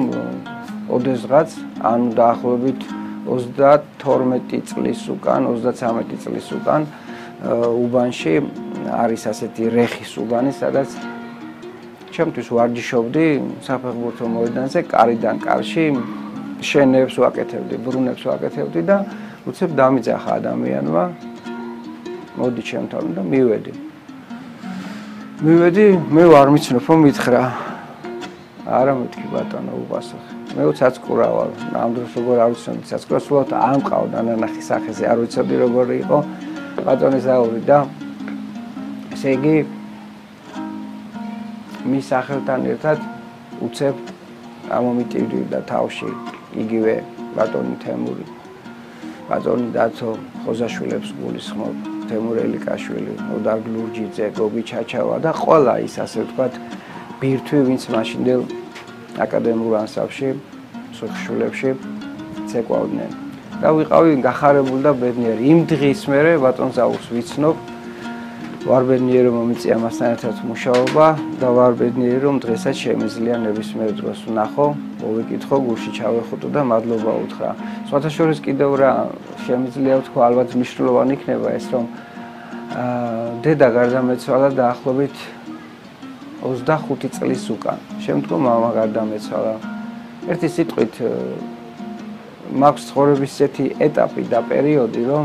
ოდესღაც ანუ დაახლოებით 32 წლის უკან 33 წლის უკან უბანში არის ასეთი რეხის უბანი სადაც ჩემთვის ვარჯიშობდი საფეხბურთო მოედანზე კარიდან კარში. შენებს ვაკეთებდი ბრუნებს ვაკეთებდი და უცებ დამიძახა ადამიანმა. მოდი ჩემთან და მივედი. მივედი მე ვარ მიცნობ რომ მითხრა. არა მეთქი ბატონო უპასუხე. მე უცაცკურა ვარ ამ დროს როგორ არ ვიცოდი ცაცკურა სულად ამყავ დანანახი სახეზე. არ ვიცოდი როგორი იყო. ბატონი ზაური და ესე იგი მის სახელთან ერთად უცებ ამომიტივდი და თავში იგივე ბატონი თემური. ბატონი დაცო ხოზაშვილებს გულისხმობ. თემურელი კაშვილი ოდარ გლურჯიძე გობი ჩაჩავა და ყველა ის ასე ვთქვათ ბირთვი ვინც მაშინდელ აკადემიურ ანსამბლში სოხშულებში ცეკვავდნენ. და ვიყავი გახარებული და ბედნიერი. იმ დღის მერე ბატონ ზაურს ვიცნობ ვარ ბედნიერი რომ მომიწია მასთან ერთად მუშაობა და ვარ ბედნიერი რომ დღესაც შემიძლია ნებისმიერ დროს ვნახო მოვიკითხო გულში ჩავეხუტო და მადლობა უთხრა სხვათა შორის კიდევ რა შემიძლია ვთქვა ალბათ მნიშვნელოვანი იქნება ეს რომ დედა გარდამეცვალა დაახლოებით 25 წლის უკან. შემდგომ მამა გარდამეცვალა. ერთი სიტყვით მაქვს ცხოვრების ესეთი ეტაპი და პერიოდი, რომ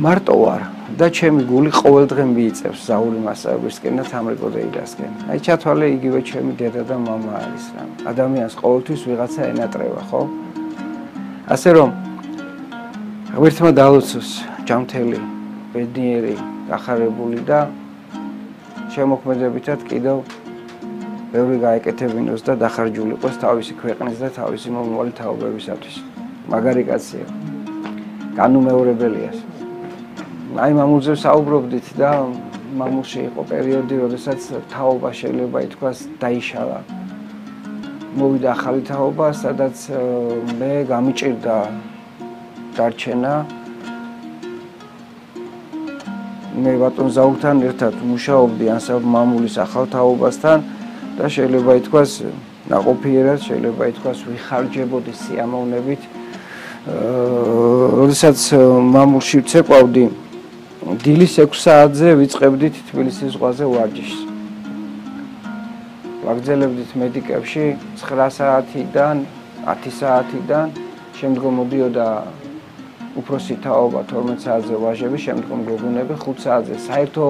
მარტო ვარ და ჩემი გული ყოველდღე მიიწევს ზაური მასწავლებელსკენ და სამრეკლოდეიდასკენ. აი ჩათვალე იგივე ჩემი დედა და მამა არის რა. ადამიანს ყოველთვის ვიღაცა ენატრევა, ხო? ასე რომ ღმერთმა დალოცოს ჯამთელი, ბედნიერი, გახარებული და შემოქმედებითად კიდევ ბევრი გაეკეთებინოს და დახარჯულიყოს თავისი ქვეყნის და თავისი მომავალი თაობებისათვის. მაგარი კაცია. განუმეორებელიას. აი მამულზე საუბრობდით და მამულში იყო პერიოდი, როდესაც თაობა შეიძლება ითქვას დაიშალა. მოვიდა ახალი თაობა, სადაც მე გამიჭირდა დარჩენა მე ბატონ ზაურთან ერთად მუშაობდი ანსამბლ მამულის ახალ თაობასთან და შეიძლება ითქვას ნაყოფიერად შეიძლება ითქვას ვიხარჯებოდი სიამოვნებით აა როდესაც მამულში ვცეკვავდი დილის 6 საათზე ვიწყებდით თბილისის ზღვაზე ვარჯიშს. ვაგზელებდით მედიკებში 9 საათიდან 10 საათიდან შემდგომ მოდიოდა უფროსი თაობა 12 საათზე ვაჟები, შემდგომ გოგონები 5 საათზე. საერთო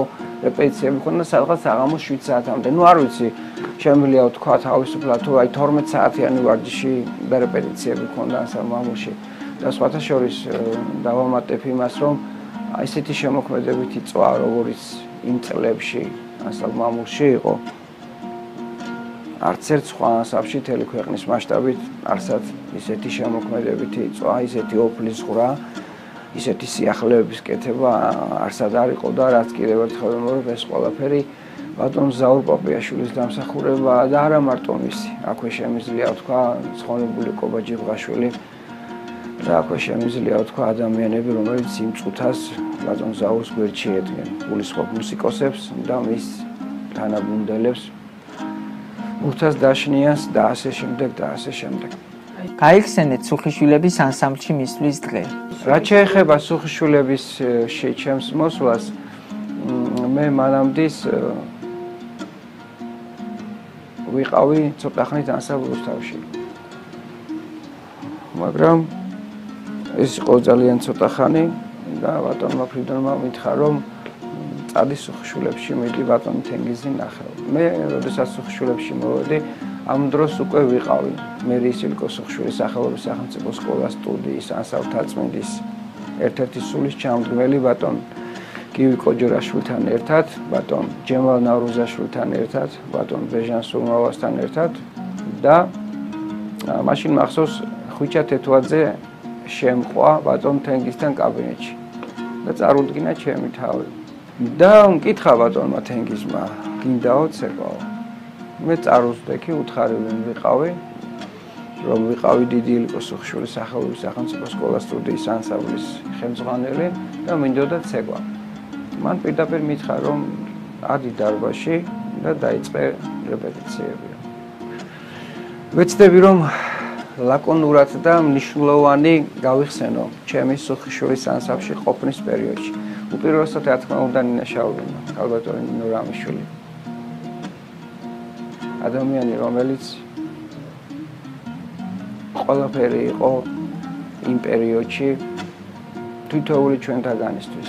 რეპეტიციები ქონდა სადღაც აღამოს 7 საათამდე. ნუ არ ვიცი, შემიძლია ვთქვა თავისუფლად თუ აი 12 საათიანი ვარჯიში და რეპეტიციები ქონდა სამამულში. და სხვათა შორის დავამატებ იმას, რომ ესეთი შემოქმედებითი წვა, როგორიც იმ წლებში ასალმამულში იყო. არც ერთ სხვა ასაფში თელი ქვეყნის მასშტაბით არსად ისეთი შემოქმედებითი წვა, ისეთი ოფლის ღრა, ისეთი სიახლეების კეთება არსად არ იყო და რაც კიდევ ერთხელ ვიმეორებ ეს ყველაფერი ბატონ ზაურ პაპიაშვილის დამსახურება და არა მარტო მისი. აქვე შემიძლია ვთქვა ცხონებული კობაჯი ბღაშვილი და აქვე შემიძლია ვთქვა ადამიანები, რომელიც იმ წუთას ბატონ ზაურს გვერდში ედგნენ, გულისხმობ მუსიკოსებს და მის თანაბუნდელებს მუხტას დაშნიას და ასე შემდეგ და ასე შემდეგ. გაიხსენეთ სუხიშვილების ანსამბლში მისვლის დღე. რა შეეხება სუხიშვილების შეჩემს მოსვლას მე მანამდე ვიყავი ცოტა ხნით ანსამბლს თავში. მაგრამ ეს იყო ძალიან ცოტა ხანი და ბატონმა ფრიდონმა მითხრა რომ წადი სუხშულებში მიდი ბატონი თენგიზი ნახევ. მე როდესაც სუხშულებში მოვედი, ამ დროს უკვე ვიყავი მე რისილკო სუხშულის სახელობის სახელმწიფო სკოლა სტუდიის ანსავთაწმინდის ერთ-ერთი სულის ჩამდგმელი ბატონ კივი კოჯორაშვილთან ერთად, ბატონ ჯემალ ნავრუზაშვილთან ერთად, ბატონ ბეჟან სუმავასთან ერთად და მაშინ მახსოვს ხვიჩა თეთვაძე შემყვა ბატონ თენგისთან კაბინეტში და წარუდგინა ჩემი თავი. და მკითხა ბატონმა თენგისმა, გინდაო ცეკაო. მე წარუძდექი უთხარელი ვიყავი, რომ ვიყავი დიდი ილიკოს უხშულის სახელობის სახელმწიფო სკოლა სტუდიის ანსამბლის ხელმძღვანელი და მინდოდა ცეკვა. მან პირდაპირ მითხრა, რომ ადი დარბაში და დაიწყე რეპეტიციები. ვეცდები რომ ლაკონურად და მნიშვნელოვანი გავიხსენო ჩემი სუხიშვილის ანსამბლში ყოფნის პერიოდში. უპირველესად რა თქმა უნდა ნინა შაულინა, ალბათო ნინო რამიშვილი. ადამიანი რომელიც ყველაფერი იყო იმ პერიოდში თითოეული ჩვენთაგანისთვის.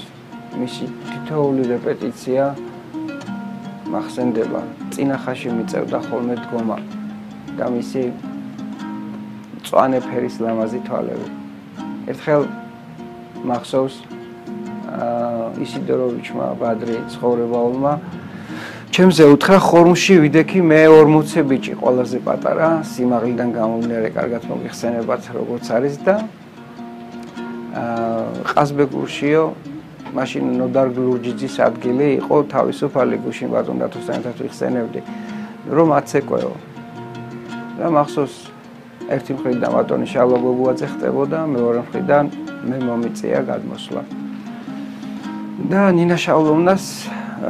მისი თითოეული რეპეტიცია მახსენდება. წინახაში მიწევდა ხოლმე დგომა და მისი წვანე ფერის ლამაზი თვალები. ერთხელ მახსოვს აა ისიდოროვიჩმა ბადრი ცხოვრებაულმა ჩემზე უთხრა ხორმში ვიდექი მე 40 ბიჭი ყველაზე პატარა სიმაღლიდან გამომდინარე კარგად მოგიხსენებათ როგორც არის და აა ყაზბეგურშიო მაშინ ნოდარ გლურჯიძის ადგილი იყო თავისუფალი გუშინ ბატონ დათოსთან ერთად ვიხსენებდი რომ აცეკვეო და მახსოვს ერთი მხრიდან ბატონი შალოგოგუაძე ხტებოდა მეორე მხრიდან მე მომიწია გადმოსვლა. და ნინა შავლოვნას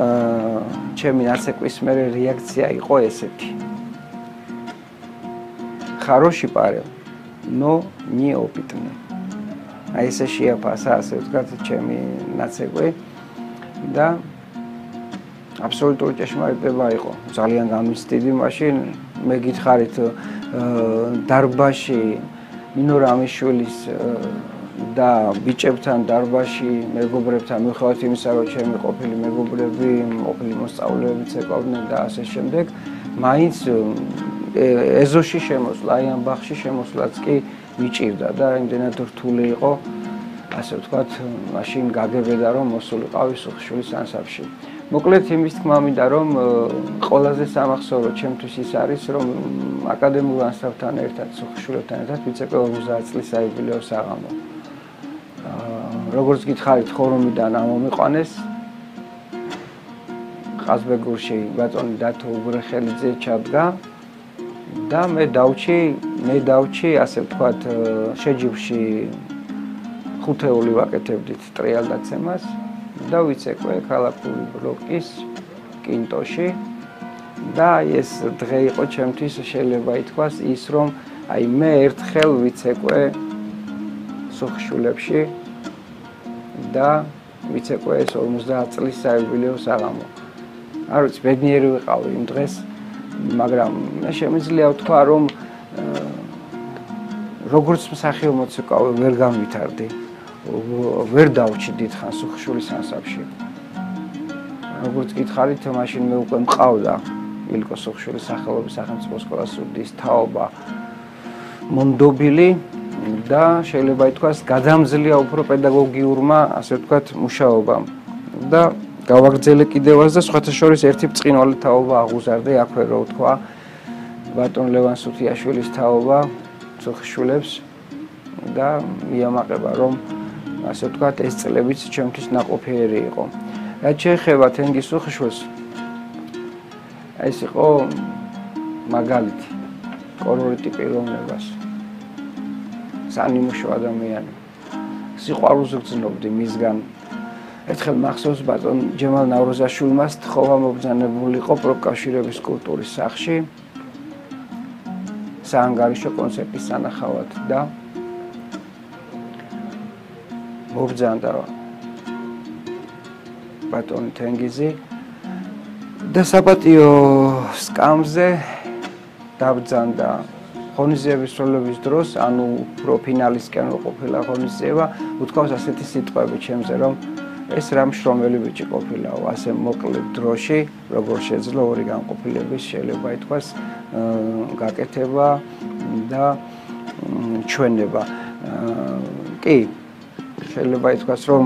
აა ჩემი აცეკვის მე რეაქცია იყო ესეთი. ხაროში პარე ნო ნი ოპიტნი აი ესე შეაფასა ასე ვთქვათ ჩემი ნაცეკვი და აბსოლუტური ჭეშმარიტება იყო. ძალიან გამიცდიდი მაშინ მე გითხარით დარბაში მინორამიშვილის და ბიჭებთან დარბაში მეგობრებთან მიხვდით იმისა რომ ჩემი ყოფილი მეგობრები, ყოფილი მოსწავლეები ცეკვავდნენ და ასე შემდეგ, მაინც ეზოში შემოსვლა, აი ამ ბახში შემოსვლაც კი მიჭირდა და იმდენად რთული იყო ასე ვთქვათ, მაშინ გაგებედა რომ მოსულიყავი სუხშულის ანსამბლში. მოკლედ იმის თქმა მინდა რომ ყველაზე სამახსოვრო ჩემთვის ის არის რომ აკადემიურ ანსამბლთან ერთად სუხშულებთან ერთად ვიცეკე 50 წლის საიუბილეო საღამო. როგორც გითხარით ხორომიდან ამომიყვანეს. ყაზბეგურში ბატონი დათო უბრეხელიძე ჩადგა. და მე დავჩი მე დავჩი ასე ვთქვათ შეჯიბრში ხუთეული ვაკეთებდით ტრიალდაცემას და ვიცეკვე ქალაქური ბლოკის კინტოში და ეს დღე იყო ჩემთვის შეიძლება ითქვას ის რომ აი მე ერთხელ ვიცეკვე სოხშულებში და ვიცეკვე ეს 50 წლის საიუბილეო საღამო. არ ვიცი, ბედნიერი ვიყავი იმ დღეს, მაგრამ შემიძლია ვთქვა, რომ როგორც მსახიობ მოციკავე ვერ გამვითარდი. ვერ დავჭი დიდხანს უხშულის ანსამბლში. როგორც გითხარით, მაშინ მე უკვე მყავდა ილკოს უხშულის სახელობის სახელმწიფო სკოლას სტუდიის თაობა მონდობილი და შეიძლება ითქვას გადამძლია უფრო პედაგოგიურმა, ასე ვთქვათ, მუშაობამ. და გავაგრძელე კიდევაც და სხვათა შორის ერთი წინვალი თაობა აღუზარდე, აქვე რო ვთქვა ბატონ ლევან სუთიაშვილის თაობა ცოხშულებს და მიამაყება რომ ასე ვთქვათ, ეს წლებიც ჩემთვის ناقოფიერი იყო. რაც შეეხება თენგიზ უხიშვილს ეს იყო მაგალითი კორორიტი პიროვნებას. სანიმუშო ადამიანი. სიყვარულს გძნობდი მისგან. ერთხელ მახსოვს ბატონ ჯემალ ნაუროზაშვილმა თხოვა მობრძანებულიყო პროკავშირების კულტურის სახლში საანგარიშო კონცერტის სანახავად და მობძანდა ბატონ თენგიზი და საპატიო სკამზე დაბძანდა ღონისძიების სრულების დროს, ანუ უფრო ფინალისკენ ყოფილა ღონისძიება, უთქვას ასეთი სიტყვები ჩემზე, რომ ეს რამ შრომელი ბიჭი ყოფილაო, ასე მოკლე დროში, როგორ შეძლო ორი განყოფილების შეიძლება ითქვას გაკეთება და ჩვენება. კი, შეიძლება ითქვას, რომ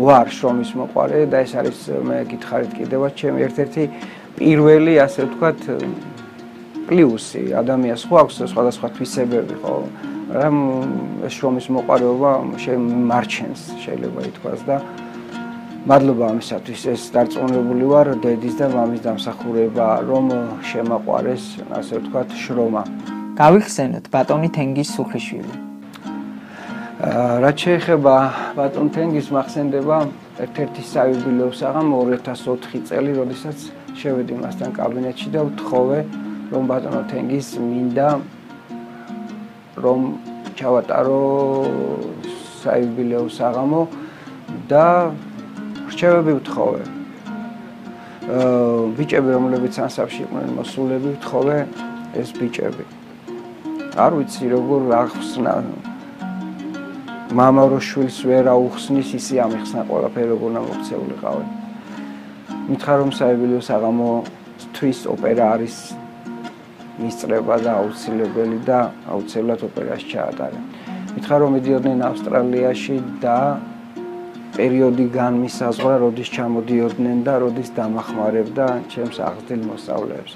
ვარ შრომის მოყარე და ეს არის მე გითხარით კიდევაც ჩემი ერთ-ერთი პირველი, ასე ვთქვათ, პლუსი. ადამიანს ხო აქვს სხვადასხვა თვისებები, ხო? რამ შრომის მოყარეობა შემარჩენს, შეიძლება ითქვას და მადლობა ამისათვის ეს დარწმუნებული ვარ დედის და მამის დამსახურება რომ შემაყვარეს ასე ვთქვათ შრომა გავიხსენოთ ბატონი თენგის სუხიშვილი რაც შეეხება ბატონ თენგის მახსენდება ერთ-ერთი საიუბილეო საღამო 2004 წელი როდესაც შევედი მასთან კაბინეტში და ვთხოვე რომ ბატონო თენგის მინდა რომ ჩავატარო საიუბილეო საღამო და რჩევები ვთხოვე. აა ბიჭები რომლებიც ანსამბლში იყვნენ მოსულები ვთხოვე ეს ბიჭები. არ ვიცი როგორ ახსნა მამა რო შვილს ვერ აუხსნის, ისე ამიხსნა ყველაფერი როგორ მომწეულიყავი. მითხრა რომ საიუბილეო საღამო თვის ოპერა არის მისწრება და აუცილებელი და აუცილებლად ოპერაში ჩაატარა. მითხრა რომ მედიოდნენ ავსტრალიაში და პერიოდი განმისაზღვრა, როდის ჩამოდიოდნენ და როდის დამახმარებდა ჩემს აღზრდილ მოსწავლეებს.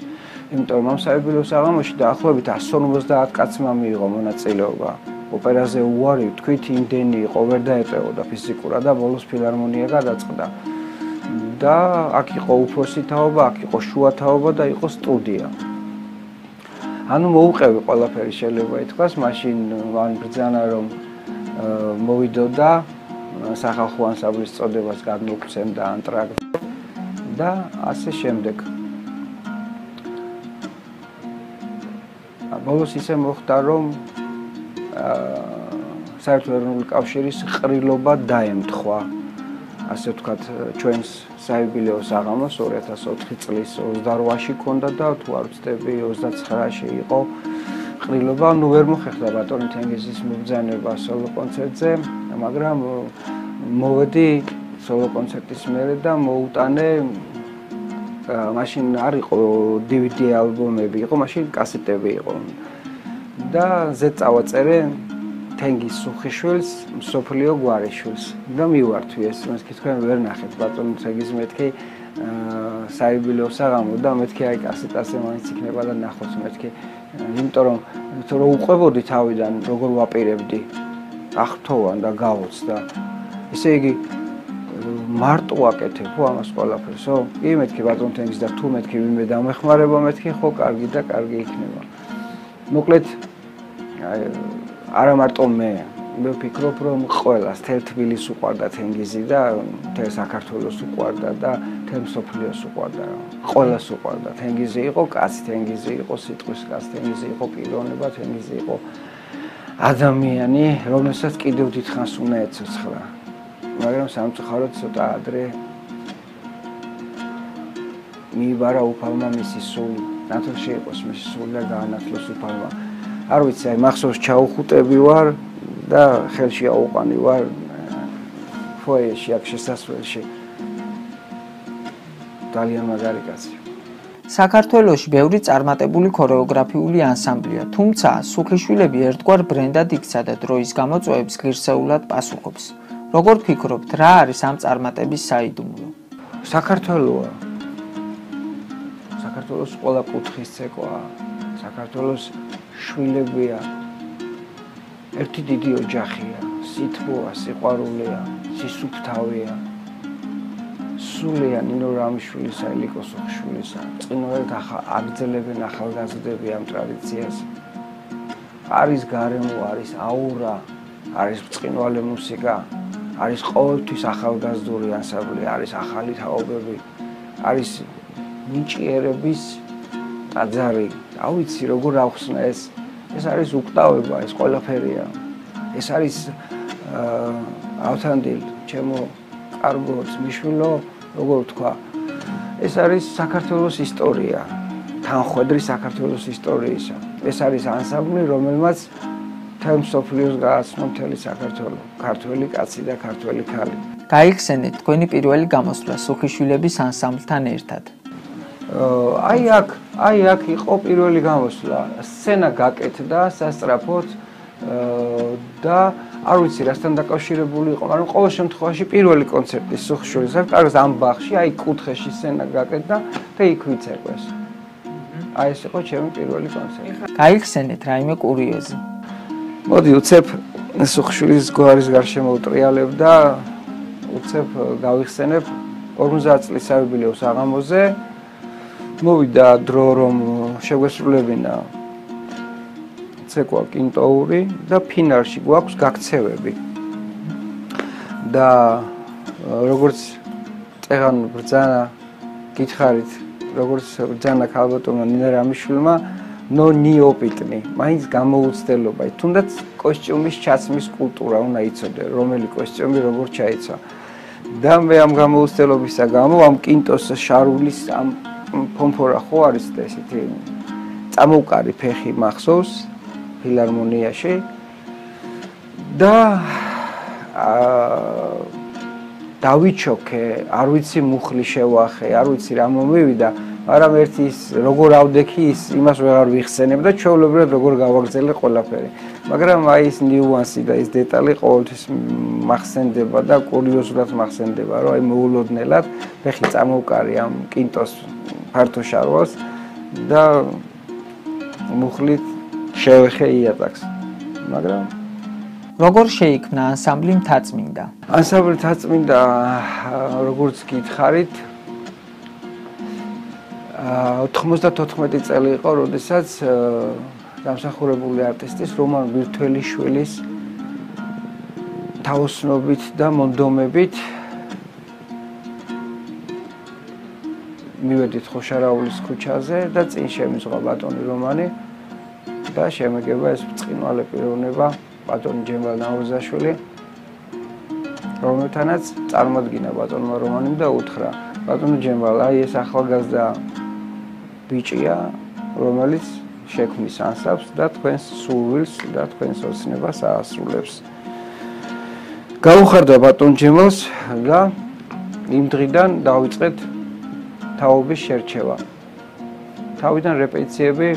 იმიტომ რომ საიუბილეო საღამოში დაახლოებით 150 კაცმა მიიღო მონაწილეობა. ოპერაზე უარი თქვით იმდენი იყო, ვერ დაეწეოდა ფიზიკურად და ბოლოს ფილარმონია გადაწყდა. და აქ იყო უფროსი თაობა, აქ იყო შუა თაობა და იყო სტუდია. ანუ მოუყევი ყველაფერი შეიძლება ითქვას, მაშინ ვან ბრძანა რომ მოვიდოდა სახალხო ანსამბლის წოდებას გადმოგცემდა ანტრაკ და ასე შემდეგ. ბოლოს ისე მოხდა რომ საერთო ეროვნული კავშირის ყრილობა დაემთხვა ასე ვთქვათ ჩვენს საიუბილეო საღამოს 2004 წლის 28-ში ქონდა და თუ არ ვცდები 29-ში იყო ყრილობა, ნუ ვერ მოხერხდა ბატონი თენგიზის მობძანება სოლო კონცერტზე, მაგრამ მოვედი სოლო კონცერტის მერე და მოუტანე მაშინ არ იყო DVD ალბომები, იყო მაშინ კასეტები იყო. და ზე წავაწერე თენგის სუხიშვილს, სოფლიო გვარიშვილს. და მივართვი ეს, მას კითხავენ ვერ ნახეთ ბატონ თენგის მეთქი აა საიუბილეო საღამო და მეთქი აი კასეტაზე მაინც იქნება და ნახოთ მეთქი. იმიტომ რომ თუ რო უყვებოდი თავიდან როგორ ვაპირებდი აღთოვან და გავოც და ესე იგი მარტო აკეთებ ხო ამას ყველაფერსო? კი მეთქი ბატონ თენგის და თუ მეთქი ვინმე დამეხმარება მეთქი ხო კარგი და კარგი იქნება. მოკლედ აი არა მარტო მე მე ვფიქრობ რომ ყველას თელ თბილისს უყვარდა თენგიზი და თელ საქართველოს უყვარდა და თელ სოფლიოს უყვარდა. ყველას უყვარდა. თენგიზი იყო კაცი თენგიზი იყო სიტყვის კაცი თენგიზი იყო პიროვნება თენგიზი იყო ადამიანი რომელსაც კიდევ დიდხანს უნდა ეცოცხლა. მაგრამ სამწუხაროდ ცოტა ადრე მიიბარა უფალმა მისი სული ნათოში იყოს მისი სული და გაანათლოს უფალმა არ ვიცი, აი მახსოვს ჩაუხუტები ვარ და ხელში აუყანი ვარ ფოეში აქ შესასვლელში. ძალიან მაგარი კაცი. საქართველოში ბევრი წარმატებული ქორეოგრაფიული ანსამბლია, თუმცა სუხიშვილები ერთგვარ ბრენდად იქცა და დროის გამოწვევებს ღირსეულად პასუხობს. როგორ ფიქრობთ, რა არის ამ წარმატების საიდუმლო? საქართველოა. საქართველოს ყველა კუთხის ცეკვაა. საქართველოს შვილებია. ერთი დიდი ოჯახია სითბოა სიყვარულია სისუფთავია სულია ნინო რამიშვილისა ელიკოს ოხშვილისა წინოერთ აგძლებენ ახალგაზრდები ამ ტრადიციას. არის გარემო არის აურა არის ბრწყინვალე მუსიკა არის ყოველთვის ახალგაზრდული ანსამბლი არის ახალი თაობები არის ნიჭიერების ტაძარი. ავიცი როგორ ახსნა ეს? ეს არის უკტავება ეს ყველაფერია. ეს არის ავთანდილ ჩემო კარგოც მიშვილო როგორ ვთქვა? ეს არის საქართველოს ისტორია თანხვედრი საქართველოს ისტორიისა. ეს არის ანსამბლი რომელმაც თემ სოფლიოს გააცნო მთელი საქართველო, ქართველი კაცი და ქართველი ქალი. გაიხსენეთ თქვენი პირველი გამოსვლა სუხიშვილების ანსამბლთან ერთად. აი აქ, აი აქ იყო პირველი გამოსვლა. სცენა გაკეთდა სასტრაფოდ და არ ვიცი რასთან დაკავშირებული იყო, მაგრამ ყოველ შემთხვევაში პირველი კონცერტი სუხიშვილის აქ, კარგს ამ ბაღში, აი კუთხეში სცენა გაკეთდა და იქ ვიცეკვეს. აი ეს იყო ჩემი პირველი კონცერტი. გაიხსენეთ რაიმე კურიოზი. მოდი უცებ სუხშვილის გვარის გარშემო უტრიალებ და უცებ გავიხსენებ 50 წლის საიუბილეო საღამოზე მოვიდა დრო რომ შეგვესრულებინა ცეკვა კინტოური და ფინალში გვაქვს გაქცევები და როგორც წეღან ბრძანა გითხარით როგორც ბრძანა ქალბატონმა ნინა რამიშვილმა ნო ნიოპიტნი, მაინც გამოუცდელობა. თუნდაც კოსტიუმის ჩაცმის კულტურა უნდა იცოდე, რომელი კოსტიუმი როგორ ჩაიცვა. და მე ამ გამოუცდელობისა გამო ამ კინტოს შარულის ამ ფონფორა ხო არის და ესეთი წამოუკარი ფეხი მახსოვს ფილარმონიაში და აა დავიჩოქე, არ ვიცი მუხლი შევახე, არ ვიცი რა მომივიდა. მაგრამ ერთი ის როგორ ავდექი ის იმას ვეღარ ვიხსენებ და ჩვეულებრივად როგორ გავაგრძელე ყველაფერი. მაგრამ აი ის ნიუანსი და ის დეტალი ყოველთვის მახსენდება და კურიოზულად მახსენდება, რომ აი მოულოდნელად ფეხი წამოვკარი ამ კინტოს ფართო შარვალს და მუხლით შევეხე იატაკს. მაგრამ როგორ შეიქმნა ანსამბლი მთაწმინდა? ანსამბლი მთაწმინდა როგორც გითხარით 94 წელი იყო, როდესაც დამსახურებული არტისტის რომან ვირთველიშვილის თავოსნობით და მონდომებით მივედით ხოშარაულის ქუჩაზე და წინ შემიზღვა ბატონი რომანი და შემეგება ეს ბრწყინვალე პიროვნება ბატონი ჯემალ ნაურზაშვილი რომელთანაც წარმოადგინა ბატონმა რომანიმ და უთხრა ბატონო ჯემალ აი ეს ახალგაზრდა ბიჭია, რომელიც შექმნის ანსამბლს და თქვენს სულვილს და თქვენს ოცნებას აასრულებს. გაუხარდა ბატონ ჯემალს და იმ დღიდან დავიწყეთ თაობის შერჩევა. თავიდან რეპეტიციები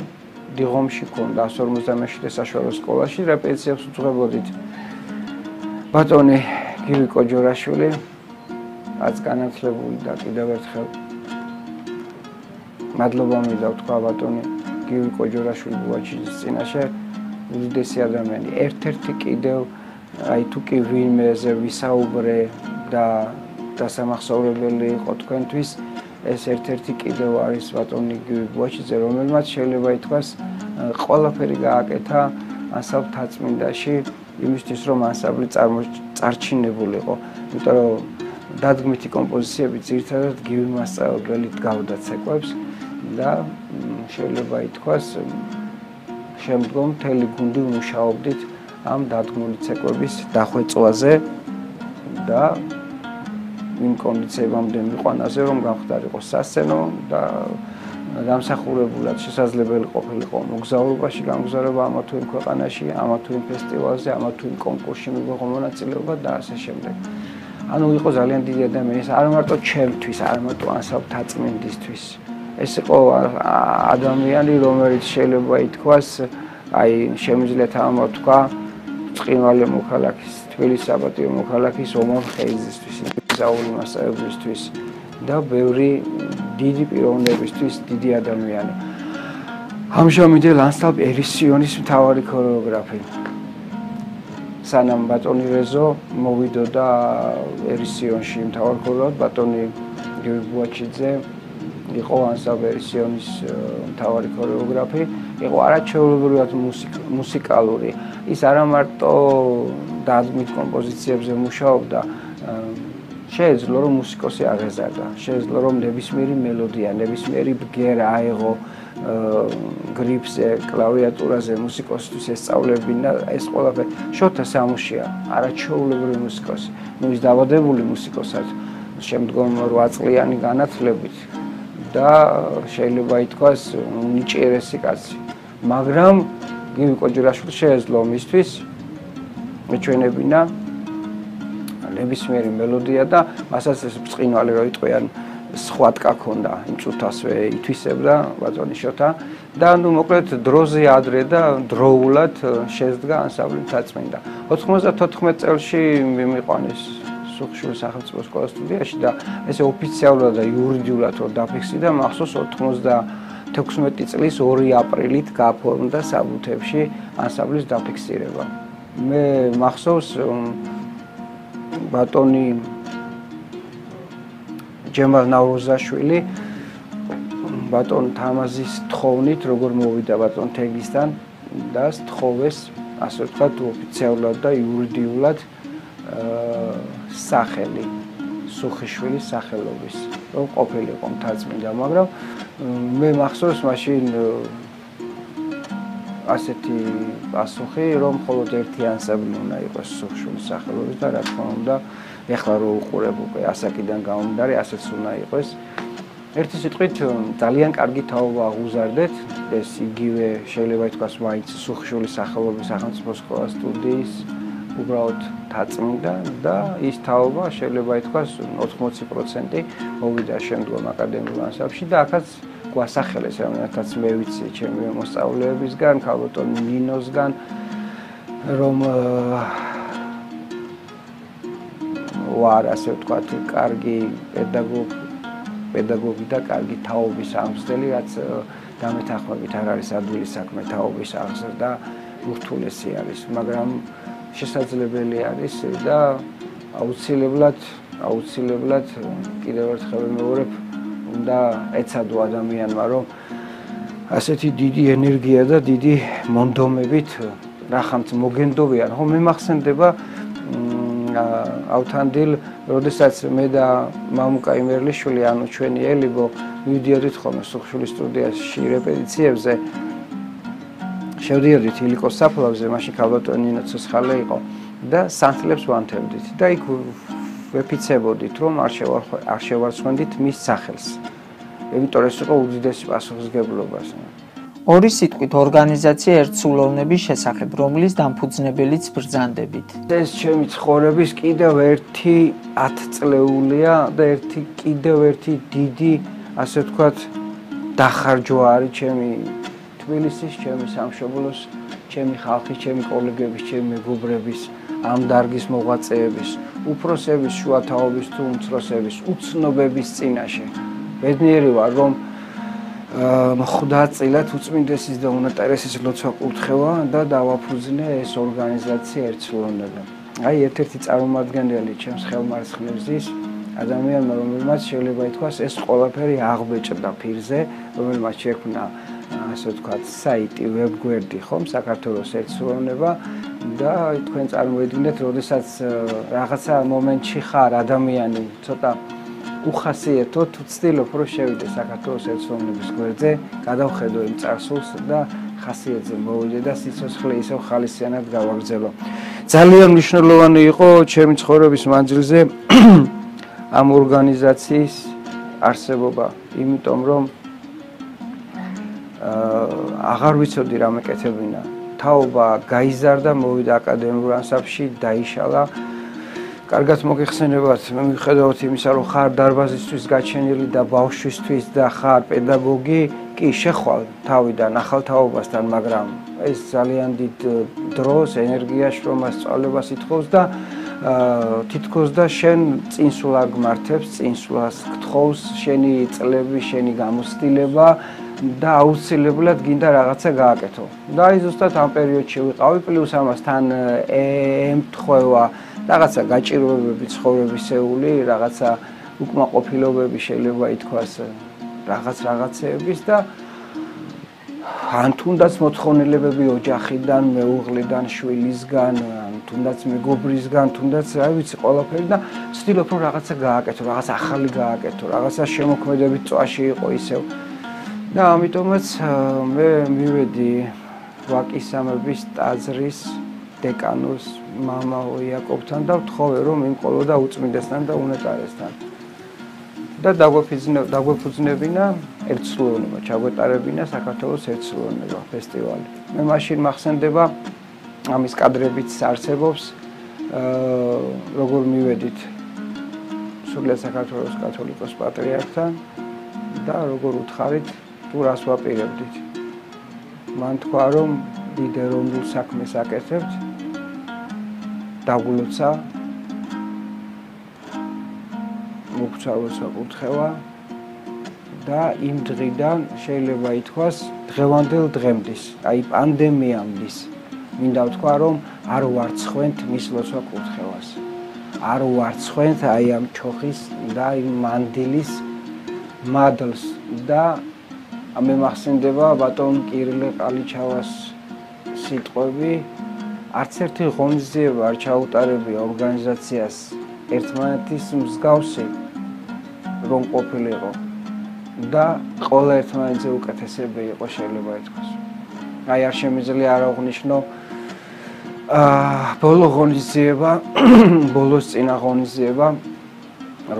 დიღომში ქონდა 150-მეში საშუალო სკოლაში, რეპეტიციებს უძღვებოდით. ბატონი გივი კოჯორაშვილი აც განათლებული და კიდევ ერთხელ მადლობა მინდა ვთქვა ბატონი გივი კოჯორაშვილი ბუაჩიძის წინაშე. უდიდესი ადამიანი. ერთ-ერთი კიდევ აი თუ კი ვინმეზე ვისაუბრე და დასამახსოვრებელი იყო თქვენთვის ეს ერთ-ერთი კიდევ არის ბატონი გივი ბუაჩიძე რომელმაც შეიძლება ითქვას ყველაფერი გააკეთა ასავ თაწმინდაში იმისთვის რომ ანსამბლი წარმოწარჩინებულიყო იმიტომ რომ დადგმითი კომპოზიციები ძირითადად გივი მასწავლებელი გავდა ცეკვებს და შეიძლება ითქვას შემდგომ მთელი გუნდი მუშაობდით ამ დადგმული ცეკვების დახვეწვაზე და იმ კონდიციებამდე მიყვანაზე რომ გამختارიყო სასცენო და დამსახურებულად შესაძლებელი ყოფილიყო მოგზაურობაში გამგზავრება ამა თუ იმ ქვეყანაში, ამა თუ იმ ფესტივალზე, ამა თუ იმ კონკურსში მიიღო მონაწილეობა და ასე შემდეგ. ანუ იყო ძალიან დიდი ადამიანის, არ მარტო ჩემთვის, არ მარტო ანსამბლ თაწმინდისთვის, ეს იყო ადამიანი, რომელიც შეიძლება ითქვას, აი, შემიძლია თამოთქვა წყინვალე მოქალაქის, თბილისის საპატიო მოქალაქის ომარ ხეიზისთვის, ზაული მასწავლებისთვის და ბევრი დიდი პიროვნებისთვის დიდი ადამიანი. ამჟამად ლანსტალ ერისიონის მთავარი ქორეოგრაფი. სანამ ბატონი რეზო მოვიდოდა ერისიონში მთავარ ქორეოგრაფად ბატონი გიორგიაჩიძე იყო ანსაბერსიონის მთავარი ქორეოგრაფი, იყო არაჩვეულებრივად მუსიკალური. ის არა მარტო დადგმით კომპოზიციებზე მუშაობდა, შეეძლო რომ მუსიკოსი აღეზარდა, შეეძლო რომ ნებისმიერი მელოდია, ნებისმიერი ბგერა აიღო გრიფზე, კლავიატურაზე მუსიკოსთვის ესწავლებინა ეს ყველაფერი. შოთა სამუშია, არაჩვეულებრივი მუსიკოსი. ნუ ის დაბადებული მუსიკოსად შემდგომ 8 წლიანი განათლებით და შეიძლება ითქვას ნიჭიერესი კაცი. მაგრამ გივი კოჯირაშვილი შეეძლო მისთვის მეჩვენებინა ნებისმიერი მელოდია და მასაც ეს ბრწყინვალე რო იტყვიან სხვა თქა ქონდა იმ წუთასვე ითვისებდა ბატონი შოთა და ნუ მოკლედ დროზე ადრე და დროულად შეძდგა ანსამბლი თაწმინდა 94 წელს მიმიყვანეს სუხშული სახელმწიფო სკოლა სტუდიაში და ესე ოფიციალურად და იურიდიულად რო დაფიქსირდა მახსოვს 96 წლის 2 აპრილით გაფორმდა საბუთებში ანსამბლის დაფიქსირება. მე მახსოვს ბატონი ჯემალ ნაუროზაშვილი ბატონ თამაზის თხოვნით როგორ მოვიდა ბატონ თეგისთან და სთხოვეს ასე ვთქვათ ოფიციალურად და იურიდიულად სახელი სუხიშვილის სახელობის რომ ყოფილიყო მთაწმინდა მაგრამ მე მახსოვს მაშინ ასეთი პასუხი რომ მხოლოდ ერთი ანსამბლი უნდა იყოს სუხიშვილის სახელობის და რა თქმა უნდა ეხლა რო უყურებ უკვე ასაკიდან გამომდარე ასეც უნდა იყოს. ერთი სიტყვით ძალიან კარგი თაობა აღუზარდეთ ეს იგივე შეიძლება ითქვას მაინც სუხიშვილის სახელობის სახელმწიფო სკოლა სტუდიის უბრალოდ თაწმინდა და ის თაობა შეიძლება ითქვას 80% მოვიდა შემდგომ აკადემიურ ანსამბლში და ახაც გვასახელეს რომელთაც მე ვიცი ჩემი მოსწავლეებისგან, ქალბატონ ნინოსგან რომ ვარ ასე ვთქვათ, კარგი პედაგოგი პედაგოგი და კარგი თაობის ამსდელი, რაც დამეთახმებით არ არის ადვილი საქმე თაობის აღზრდა ურთულესი არის, მაგრამ შესაძლებელი არის და აუცილებლად აუცილებლად კიდევ ერთხელ მეორებ უნდა ეცადო ადამიანმა რომ ასეთი დიდი ენერგია და დიდი მონდომებით რახამც მოგენდოვიან. ხო მე მახსენდება ავთანდილ როდესაც მე და მამუკა იმერლიშვილი ანუ ჩვენი ელიბო მივიდიოდით ხოლმე სუხშულის სტუდიაში რეპეტიციებზე შევდიოდით ილიკოს საფლავზე მაშინ ქალბატონი ნინო ცოცხალე იყო და სანთლებს ვანთებდით და იქ ვეფიცებოდით რომ არ შევარ არ შევარცხვენდით მის სახელს. იმიტომ ეს იყო უდიდესი პასუხისგებლობა. ორი სიტყვით ორგანიზაცია ერთსულოვნების შესახებ, რომლის დამფუძნებელიც ბრძანდებით. ეს ჩემი ცხოვრების კიდევ ერთი 10 წლეულია და ერთი კიდევ ერთი დიდი, ასე ვთქვათ, დახარჯვა არის ჩემი თბილისის, ჩემი სამშობლოს, ჩემი ხალხის, ჩემი კოლეგების, ჩემი მეგობრების, ამ დარგის მოღვაწეების, უფროსების, შუათაობის თუ უმცროსების უცნობების წინაშე. ბედნიერი ვარ, რომ ხვდა წილად უწმინდესის და უნეტარესის ლოცვა კურთხევა და დავაფუძნე ეს ორგანიზაცია ერთსულოვნება. აი ერთ-ერთი წარმომადგენელი ჩემს ხელმარცხნევზის ადამიანმა რომელმაც შეიძლება ითქვას ეს ყველაფერი აღბეჭდა ფირზე, რომელმაც შექმნა ასე ვთქვათ საიტი ვებგვერდი ხომ საქართველოს ერთსულოვნება და თქვენ წარმოედგინეთ, როდესაც რაღაცა მომენტში ხარ ადამიანი ცოტა უხასიათო თუ ცდილობ რომ შევიდე საქართველოს ერთსოვნების გვერდზე, გადავხედო იმ წარსულს და ხასიათზე მოვიდე და სიცოცხლე ისევ ხალისიანად გავაგრძელო. ძალიან მნიშვნელოვანი იყო ჩემი ცხოვრების მანძილზე ამ ორგანიზაციის არსებობა, იმიტომ რომ აღარ ვიცოდი რა მეკეთებინა. თაობა გაიზარდა, მოვიდა აკადემიურ ანსამბლში, დაიშალა. კარგად მოგეხსენებათ, მე მიხედავთ იმისა, რომ ხარ დარბაზისთვის გაჩენილი და ბავშვისთვის და ხარ პედაგოგი, კი შეხვალ თავიდან ახალ თაობასთან, მაგრამ ეს ძალიან დიდ დროს, ენერგიას, შრომას, სწავლებას ითხოვს და აა თითქოს და შენ წინსვლა გმართებს, წინსვლას გთხოვს, შენი წლები, შენი გამოცდილება და აუცილებლად გინდა რაღაცა გააკეთო. და აი ზუსტად ამ პერიოდში ვიყავი, პლუს ამასთან ემთხვევა რაღაცა გაჭირვებები ცხოვრებისეული, რაღაცა უკმაყოფილობები შეიძლება ითქვას რაღაც რაღაცეების და ან თუნდაც მოთხოვნილებები ოჯახიდან, მეუღლიდან, შვილისგან, ან თუნდაც მეგობრისგან, თუნდაც რა ვიცი, ყველაფერი და ვცდილობ რომ რაღაცა გააკეთო, რაღაც ახალი გააკეთო, რაღაცა შემოქმედებით წვაში იყო ისევ. და ამიტომაც მე მივედი ვაკისამების ტაძრის დეკანოს მამა იაკობთან და ვთხოვე რომ იმყოლო და უწმინდესთან და უნეტარესთან. და დაგვეფუძნებინა ერთსლოვნება, ჩაგვეტარებინა საქართველოს ერთსლოვნება ფესტივალი. მე მაშინ მახსენდება ამის კადრებიც არსებობს როგორ მივედით სულიად საქართველოს კათოლიკოს პატრიარქთან და როგორ უთხარით თუ რას ვაპირებდით. მან თქვა რომ დიდ ეროვნულ საქმეს აკეთებთ. დაგულოცა მოგწავროს საკურთხევა და იმ დღიდან შეიძლება ითქვას დღევანდელ დღემდის, აი პანდემიამდის მინდა ვთქვა რომ არ ვარცხვენთ მის ლოცვა კურთხევას. არ ვარცხვენთ აი ამ ჩოხის და იმ მანდილის მადლს და ამე მახსენდება ბატონ კირილე ყალიჩავას სიტყვები არც ერთი ღონისძიება არ ჩაუტარებია ორგანიზაციას ერთმანეთის მსგავსი რომ ყოფილიყო და ყველა ერთმანეთზე უკეთესები იყო შეიძლება ითქვას. აი არ შემიძლია არ აღნიშნო აა ბოლო ღონისძიება, ბოლოს წინა ღონისძიება,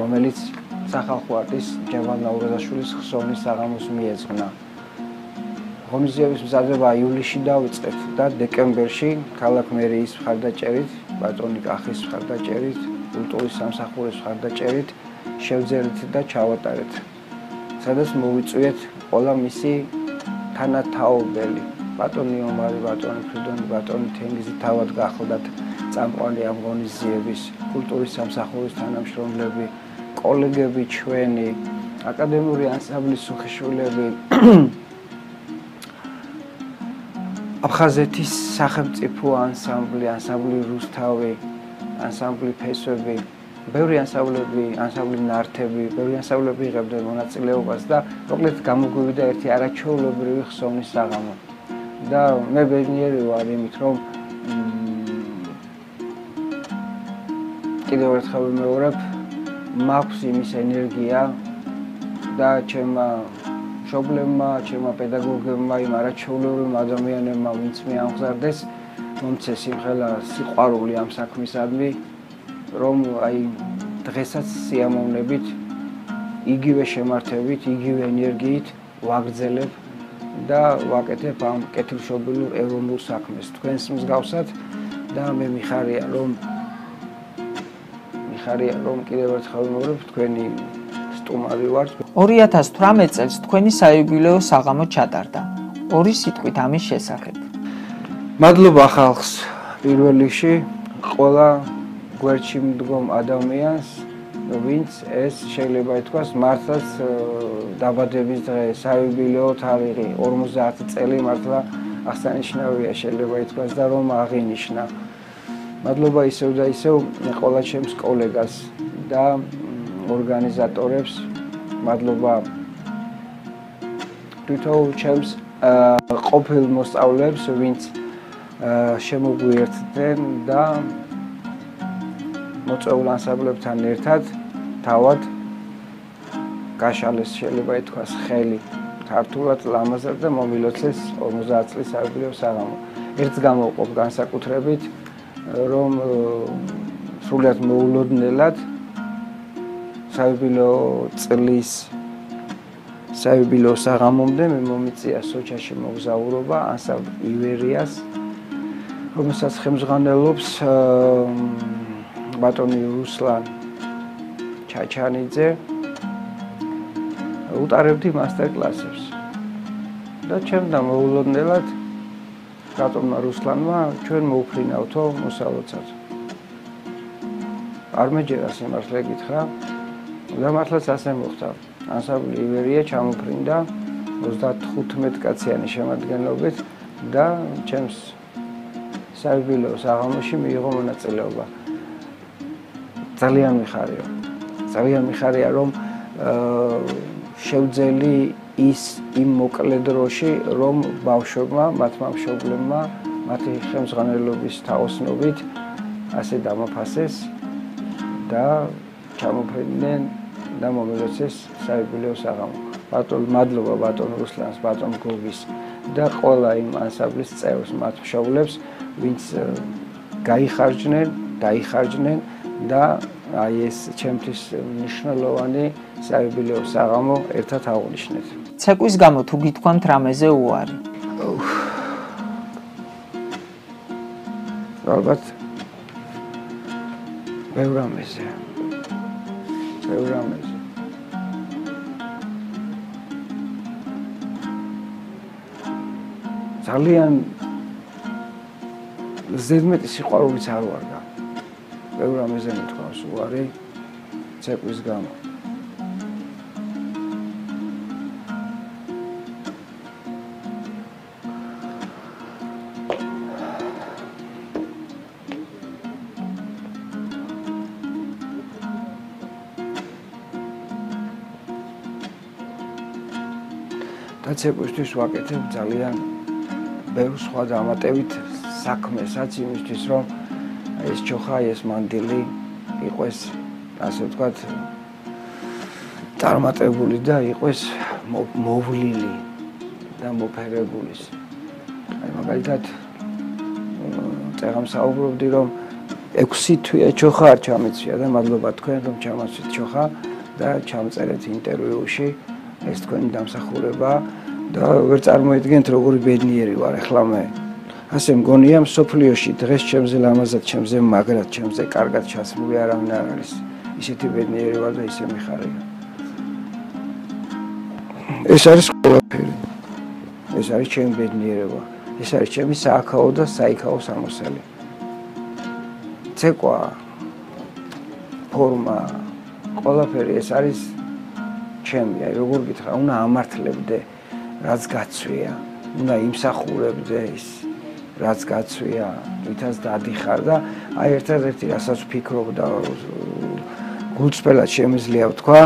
რომელიც სახალხო არტის ჯევან ლაურაზაშვილის ხსოვნის საღამოს მიეძღვნა. ღონისძიების მზადება ივლისში დაიწყეთ და დეკემბერში ქალაქ მერიის მხარდაჭერით, ბატონი კახის მხარდაჭერით, კულტურის სამსახურის მხარდაჭერით შევძერით და ჩავატარეთ. სადაც მოვიწვიეთ ყველა მისი თანათაობელი ბატონი ომარი, ბატონი ფრიდონი, ბატონი თენგიზი თავად გახლდათ წამყვანი ამ ღონისძიების კულტურის სამსახურის თანამშრომლები, კოლეგები ჩვენი, აკადემიური ანსამბლის უხეშულები აფხაზეთის სახელმწიფო ანსამბლი, ანსამბლი რუსთავი, ანსამბლი ფესვები, ბევრი ანსამბლები, ანსამბლი ნართები, ბევრი ანსამბლები იღებდნენ მონაწილეობას და მოკლედ გამოგვივიდა ერთი არაჩვეულებრივი ხსოვნის საღამო. და მე ბედნიერი ვარ იმით რომ კიდევ ერთხელ ვიმეორებ მაქვს იმის ენერგია და ჩემმა მშობლებმა, ჩემმა პედაგოგებმა, იმ არაჩვეულებრივ ადამიანებმა, ვინც მე ამხსარდეს, მომცეს იმხელა სიყვარული ამ საქმისადმი, რომ აი დღესაც სიამოვნებით იგივე შემართებით, იგივე ენერგიით ვაგრძელებ და ვაკეთებ ამ კეთილშობილ ეროვნულ საქმეს. თქვენს მსგავსად და მე მიხარია რომ მიხარია რომ კიდევ ერთხელ მოგრებ თქვენი სტუმარი ვარ 2018 წელს თქვენი საიუბილეო საღამო ჩატარდა. ორი სიტყვით ამის შესახებ. მადლობა ხალხს პირველ რიგში ყველა გვერდში მდგომ ადამიანს ვინც ეს შეიძლება ითქვას მართლაც დაბადების დღე, საიუბილეო თარიღი 50 წელი მართლა აღსანიშნავია შეიძლება ითქვას და რომ აღინიშნა. მადლობა ისევ და ისევ ყველა ჩემს კოლეგას და ორგანიზატორებს. მადლობა თვითონ ჩემს ყოფილ მოსწავლეებს, ვინც შემოგვიერთდნენ და მოწვეულ ანსამბლებთან ერთად თავად გაშალეს შეიძლება ითქვას ხელი ქართულად ლამაზად და მომილოცეს 50 წლის საერთო საღამო. ერთს გამოვყოფ განსაკუთრებით რომ სრულიად მოულოდნელად საერთო წლის საერთო საღამომდე მე მომიწია სოჩაში მოგზაურობა ანსამბლ ივერიას რომელსაც ხელმძღვანელობს ბატონი რუსლან ჩაჩანიძე უტარებდი მასტერ-კლასებს. და ჩემდა მოულოდნელად რატომა რუსლანმა ჩვენ მოუფრინავთო მოსალოცად. არ მეჯერა სიმართლე გითხრა. და მართლაც ასე მოხდა. ანსამბლი ივერია ჩამოფრინდა 35 კაციანი შემადგენლობით და ჩემს საერთო საღამოში მიიღო მონაწილეობა. ძალიან მიხარია. ძალიან მიხარია რომ შევძელი ის იმ მოკლე დროში, რომ ბავშვებმა, მათმა მშობლებმა, მათი ხელმძღვანელობის თაოსნობით ასე დამაფასეს და ჩამოფრინდნენ და მომელოცეს საიუბილეო საღამო. ბატონ მადლობა ბატონ რუსლანს, ბატონ გოგის და ყველა იმ ანსამბლის წევრს, მათ მშობლებს, ვინც გაიხარჯნენ, დაიხარჯნენ და აი ეს ჩემთვის მნიშვნელოვანი საიუბილეო საღამო ერთად აღვნიშნეთ. ცეკვის გამო თუ გითქვამთ რამეზე უარი? ალბათ ბევრ რამეზე. ბევრ რამეზე. ძალიან ზედმეტი სიყვარულიც არ ვარგა. ბევრ რამეზე მithქვავს უარი ცეკვის გამო. დაცეკვისთვის ვაკეთებ ძალიან ბევრ სხვა დამატებით საქმესაც იმისთვის რომ ეს ჩოხა ეს მანდილი იყოს ასე ვთქვათ წარმატებული და იყოს მოვლილი და მოფერებული. აი მაგალითად წეგამ საუბრობდი რომ 6 თვე ჩოხა არ ჩამეცია და მადლობა თქვენ რომ ჩამაცვით ჩოხა და ჩამწერეთ ინტერვიუში ეს თქვენი დამსახურება და ვერ წარმოედგენთ როგორი ბედნიერი ვარ ახლა მე. ასე მგონია სოფლიოში დღეს ჩემზე ლამაზად ჩემზე მაგრად ჩემზე კარგად ჩასმული არავინ არ არის. ისეთი ბედნიერი ვარ და ისე მიხარია. ეს არის ყველაფერი. ეს არის ჩემი ბედნიერება. ეს არის ჩემი სააქაო და საიქაო სამოსელი. ცეკვა ფორმა ყველაფერი ეს არის ჩემი, აი როგორ გითხრა, უნდა ამართლებდე რაც გაცვია, უნდა იმსახურებდე ის რაც გაცვია, ვითაც დადიხარ და აი ერთადერთი რასაც ვფიქრობ და გულწრფელად შემიძლია ვთქვა,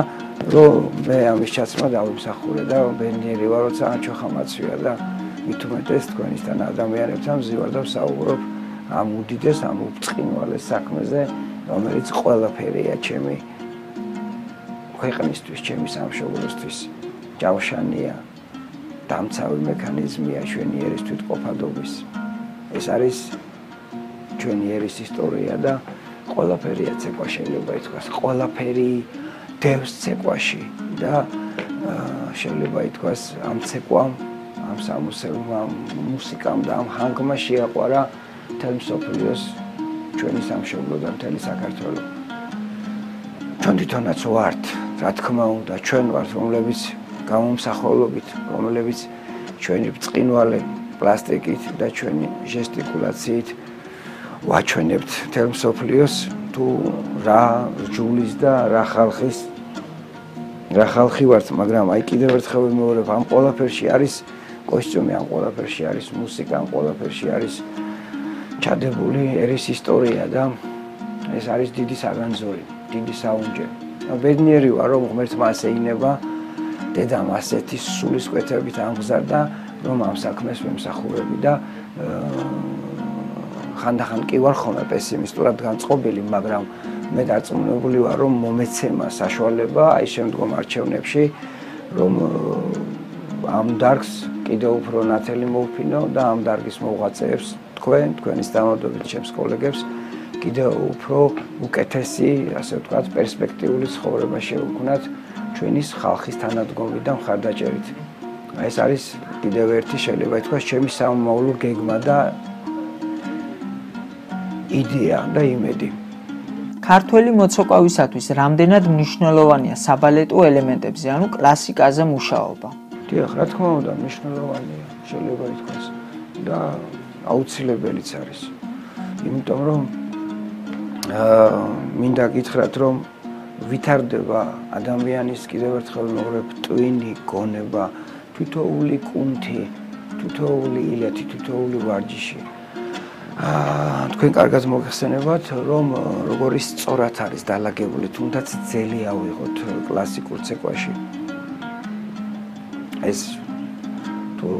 რომ მე ამის ჩაცმა დავიმსახურე და ბენიერი ვარ, როცა ჩოხამაცვია და მithumetes თქვენისთან ადამიანებთან ვზივარ და ვსაუბრობ ამ უდიდეს, ამ უბწყინვალეს საქმეზე, რომელიც ყველაფერია ჩემი ქვეყნისთვის, ჩემი სამშობლოსთვის. ჯავშანია, დამცავი მექანიზმია ჩვენი ერის თვითყოფადობის. ეს არის ჩვენი ერის ისტორია და ყველაფერია ცეკვა შეიძლება ითქვას, ყველაფერი დევს ცეკვაში და შეიძლება ითქვას ამ ცეკვამ, ამ სამუსეულმა მუსიკამ და ამ ჰანგმა შეაყვარა თემ სოფლიოს ჩვენი სამშობლო და მთელი საქართველო. ჩვენ თვითონაც ვართ რა თქმა უნდა ჩვენ ვართ რომლებიც გამომსახველობით რომლებიც ჩვენი ბწყინვალე პლასტიკით და ჩვენი ჟესტიკულაციით ვაჩვენებთ. თერმსოფლიოს თუ რა ჯულის და რა ხალხის რა ხალხი ვართ მაგრამ აი კიდევ ერთხელ ვიმეორებ ამ ყველაფერში არის კოსტიუმი ამ ყველაფერში არის მუსიკა ამ ყველაფერში არის ჩადებული ერის ისტორია და ეს არის დიდი საგანძური დიდი საუნჯე. ბედნიერი ვარ რომ ღმერთმა ასე ინება დედამ ასეთი სულისკვეთებით ამგზარდა რომ ამ საქმეს ვემსახურები და ხანდახან კი ვარ ხოლმე პესიმისტურად განწყობილი მაგრამ მე დარწმუნებული ვარ რომ მომეცემა საშუალება აი შემდგომ არჩევნებში რომ ამ დარგს კიდევ უფრო ნათელი მოვფინო და ამ დარგის მოღვაწეებს თქვენ თქვენის დამოუკიდებლად ჩემს კოლეგებს კიდევ უფრო უკეთესი, ასე ვთქვათ, პერსპექტიული ცხოვრება შევქმნათ ჩვენის ხალხის თანადგომით და მხარდაჭერით. ეს არის კიდევ ერთი შეიძლება ითქვას ჩემი სამომავლო გეგმა და იდეა და იმედი. ქართველი მოცოკვავისათვის რამდენად მნიშვნელოვანია საბალეტო ელემენტებზე, ანუ კლასიკაზე მუშაობა? დიახ, რა თქმა უნდა, მნიშვნელოვანია, შეიძლება ითქვას და აუცილებელიც არის. იმიტომ რომ მინდა გითხრათ რომ ვითარდება ადამიანის კიდევ ერთხელ მოგრებ ტვინი გონება თითოული კუნთი თითოული ილეთი თითოული ვარჯიში. აა თქვენ კარგად მოგხსენებათ რომ როგორი სწორად არის დალაგებული თუნდაც ძელი ავიღოთ კლასიკურ ცეკვაში. ეს თუ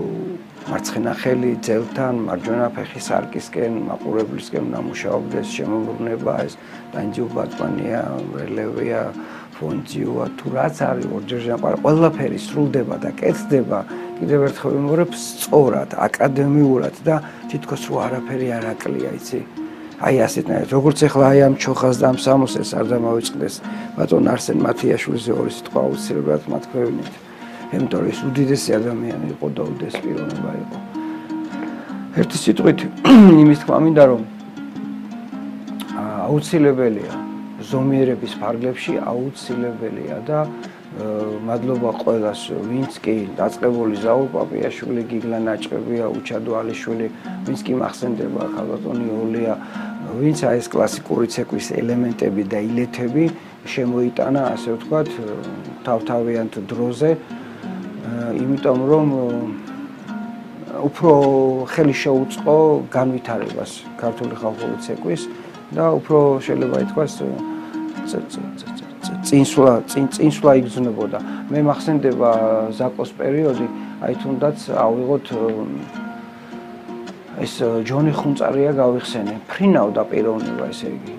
მარცხენა ხელი ძელთან მარჯვენა ფეხი სარკისკენ მაყურებლისკენ ნამუშაობდეს შემოbrunება ეს დანჯუ ბატმანია რელევია ფონჯიოა თუ რაც არის ორჯერჟა ყველაფერი სრულდება და კეთდება. კიდევ ერთხელ ვიმეორებ სწორად აკადემიურად და თითქოს რო არაფერი არ აკლია იცი? აი ასეთნაირად როგორც ახლა აი ამ ჩოხას და ამ სამოსეს არ დამავიწყდეს ბატონ არსენ მათიაშვილის ორი სიტყვა აუცილებლად მათქვევნით იმიტომ რომ ის უდიდესი ადამიანი იყო და უდიდესი პიროვნება იყო. ერთი სიტყვით იმის თქმა მინდა რომ აუცილებელია ზომიერების ფარგლებში აუცილებელია და მადლობა ყველას, ვინც კი დაწყებული ზაურ პაპიაშვილი, გიგლა ნაჭყებია, უჩადო ალიშვილი, ვინც კი მახსენდება ქალბატონი ოლია, ვინც აი ეს კლასიკური ცეკვის ელემენტები და ილეთები შემოიტანა, ასე ვთქვათ, თავთავიანთ დროზე, იმიტომ რომ უფრო ხელი შეუწყო განვითარებას ქართული ხალხური ცეკვის და უფრო შეიძლება ითქვას წინსვლა წინსვლა იგრძნობოდა. მე მახსენდება ზაკოს პერიოდი, აი თუნდაც ავიღოთ ეს ჯონი ხუნწარია გავიხსენე. ფრინავდა პიროვნება ესე იგი.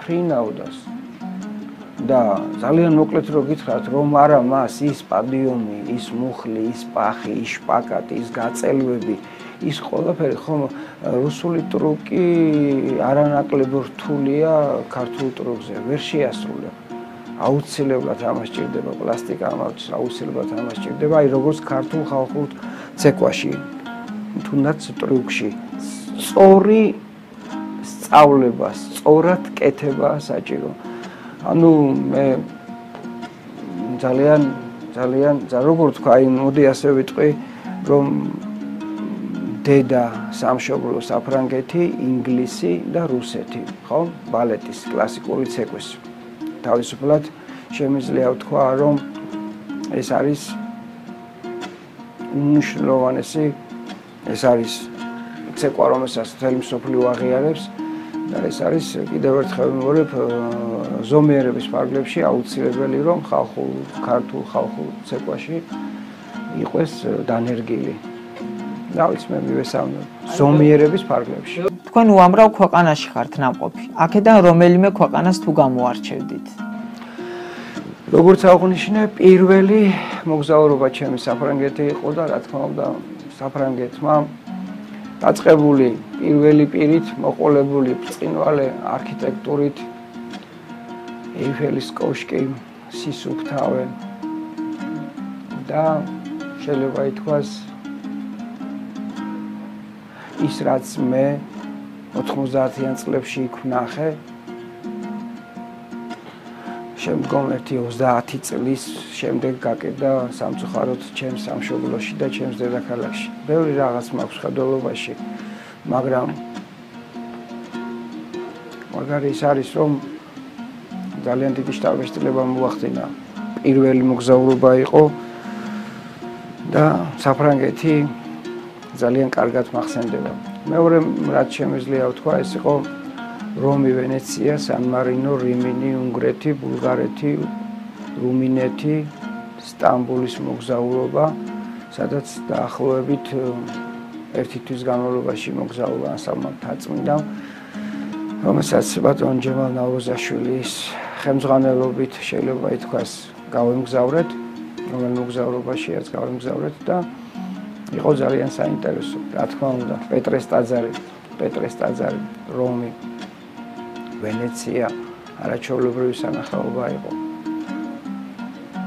ფრინავდას. და ძალიან მოკლედ რო გითხრათ, რომ არა მას ის პადიუმი, ის მუხლი, ის პახი, ის შპაკატი, ის გაწელვები ის ყველაფერი ხომ რუსული ტრუკი არანაკლებ რთულია ქართულ ტრუკზე ვერ შეასრულა. აუცილებლად ამას ჭირდება პლასტიკა ამას აუცილებლად ამას ჭირდება აი როგორც ქართულ ხალხურ ცეკვაში თუნდაც ტრუკში. სწორი სწავლება სწორად კეთება საჭირო ანუ მე ძალიან ძალიან როგორ თქვა აი მოდი ასე ვიტყვი რომ დედა სამშობლო საფრანგეთი, ინგლისი და რუსეთი, ხო? ბალეტის კლასიკური ცეკვის. თავისუფლად შემიძლია ვთქვა, რომ ეს არის უნიშნულოვანესი ეს არის ცეკვა, რომელსაც თელი მსოფლიო აღიარებს და ეს არის კიდევ ერთხელ მოვარებ ზომიერების ფარგლებში აუცილებელი, რომ ხალხურ, ქართულ ხალხურ ცეკვაში იყოს დანერგილი. რავიც მე მივესალმე ზომიერების ფარგლებში. თქვენ უამრავ ქვეყანაში ხართ ნამყოფი. აქედან რომელიმე ქვეყანას თუ გამოარჩევდით? როგორც აღნიშნე, პირველი მოგზაურობა ჩემი საფრანგეთი იყო და რა თქმა უნდა, საფრანგეთმა დაწყებული პირველი პირით მოყოლებული ბრწყინვალე არქიტექტურით ეიფელის კოშკი, სისუფთავე. და შეიძლება ითქვას ის რაც მე 90-იან წლებში იქ ვნახე შემდგომ ერთი 30 წლის შემდეგ გაკედა სამწუხაროდ ჩემს სამშობლოში და ჩემს დედაქალაქში. ბევრი რაღაც მაქვს ხედულობაში, მაგრამ მაგარი ის არის რომ ძალიან დიდი შტაბეშტილება მოახდინა. პირველი მოგზაურობა იყო და საფრანგეთი ძალიან კარგად მახსენდება. მეორე რაც შემიძლია ვთქვა, ეს იყო რომი, ვენეცია, სან-მარინო, რიმინი, უნგრეთი, ბულგარეთი, რუმინეთი, სტამბოლის მოგზაურობა, სადაც დაახლოებით ერთი თვის განმავლობაში მოგზაურობა ანსამბლთან თაწმინდა, რომელსაც ბატონ ჯემალ ნაუროზაშვილის ხელმძღვანელობით შეიძლება ითქვას გავემგზავრეთ, რომელ მოგზაურობაშიაც გავემგზავრეთ და იყო ძალიან საინტერესო. რა თქმა უნდა, პეტრეს ტაძარი, პეტრეს ტაძარი, რომი, ვენეცია, არაჩვეულებრივი სანახაობა იყო.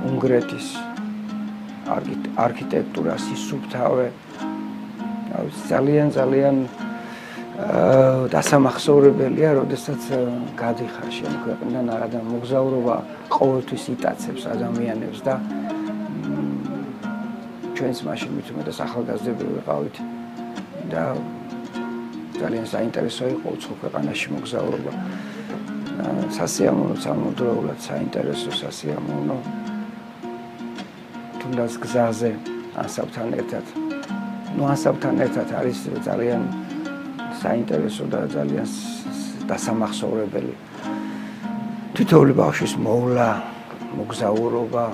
უნგრეთის არქიტექტურა, სისუფთავე, ძალიან ძალიან აა დასამახსოვრებელია, როდესაც გადიხარ შენ ქვეყნიდან არადა მოგზაურობა ყოველთვის იტაცებს ადამიანებს და ჩვენს მაშინ მით უმეტეს ახალგაზრდები ვიყავით და ძალიან საინტერესო იყო უცხო ქვეყანაში მოგზაურობა. სასიამოვნო სამუდროულად საინტერესო სასიამოვნო თუნდაც გზაზე ასაბთან ერთად. ნუ ასაბთან ერთად არის ძალიან საინტერესო და ძალიან დასამახსოვრებელი. თითოეული ბავშვის მოვლა, მოგზაურობა,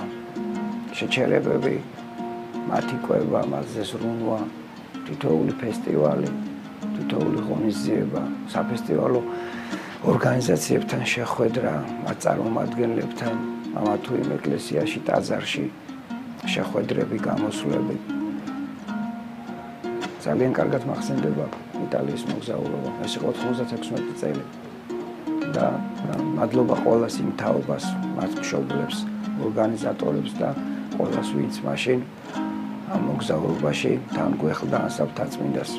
შეჩერებები მათი ყვება, მასზე ზრუნვა, თითოეული ფესტივალი, თითოეული ღონისძიება, საფესტივალო ორგანიზაციებთან შეხვედრა, მათ წარმომადგენლებთან, ამა თუ იმ ეკლესიაში, ტაძარში შეხვედრები, გამოსვლები. ძალიან კარგად მახსენდება იტალიის მოგზაურობა. ეს იყო 96 წელი. და მადლობა ყოველას იმ თაობას, მათ მშობლებს, ორგანიზატორებს და ყოველას ვინც მაშინ ამ მოგზაურობაში თან გვეხდა ასაფთაწმინდას.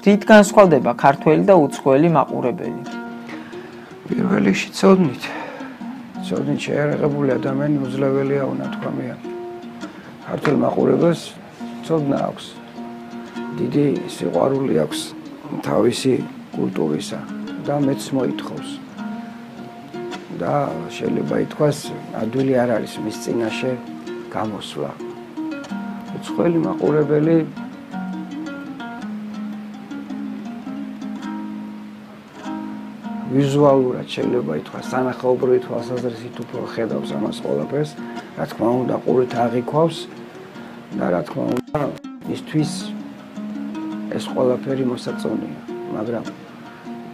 თით განსხვავდება ქართველი და უცხოელი მაყურებელი. პირველ რიგში ცოდნით. ცოდნით შეერაღებული ადამიანი უძლებელია უნდა თქვამია. ქართულ მაყურებელს ცოდნა აქვს. დიდი სიყვარული აქვს თავისი კულტურისა და მეც მოითხოვს. და შეიძლება ითქვას, ადვილი არ არის მის წინაშე გამოსვლა. უცხოელი მაყურებელი ვიზუალურად შეიძლება ითქვას, სანახაობრივი თვალსაზრისით უფრო ხედავს ამას ყველაფერს, რა თქმა უნდა, ყურით აღიქვავს და რა თქმა უნდა, ისთვის ეს ყველაფერი მოსაწონია, მაგრამ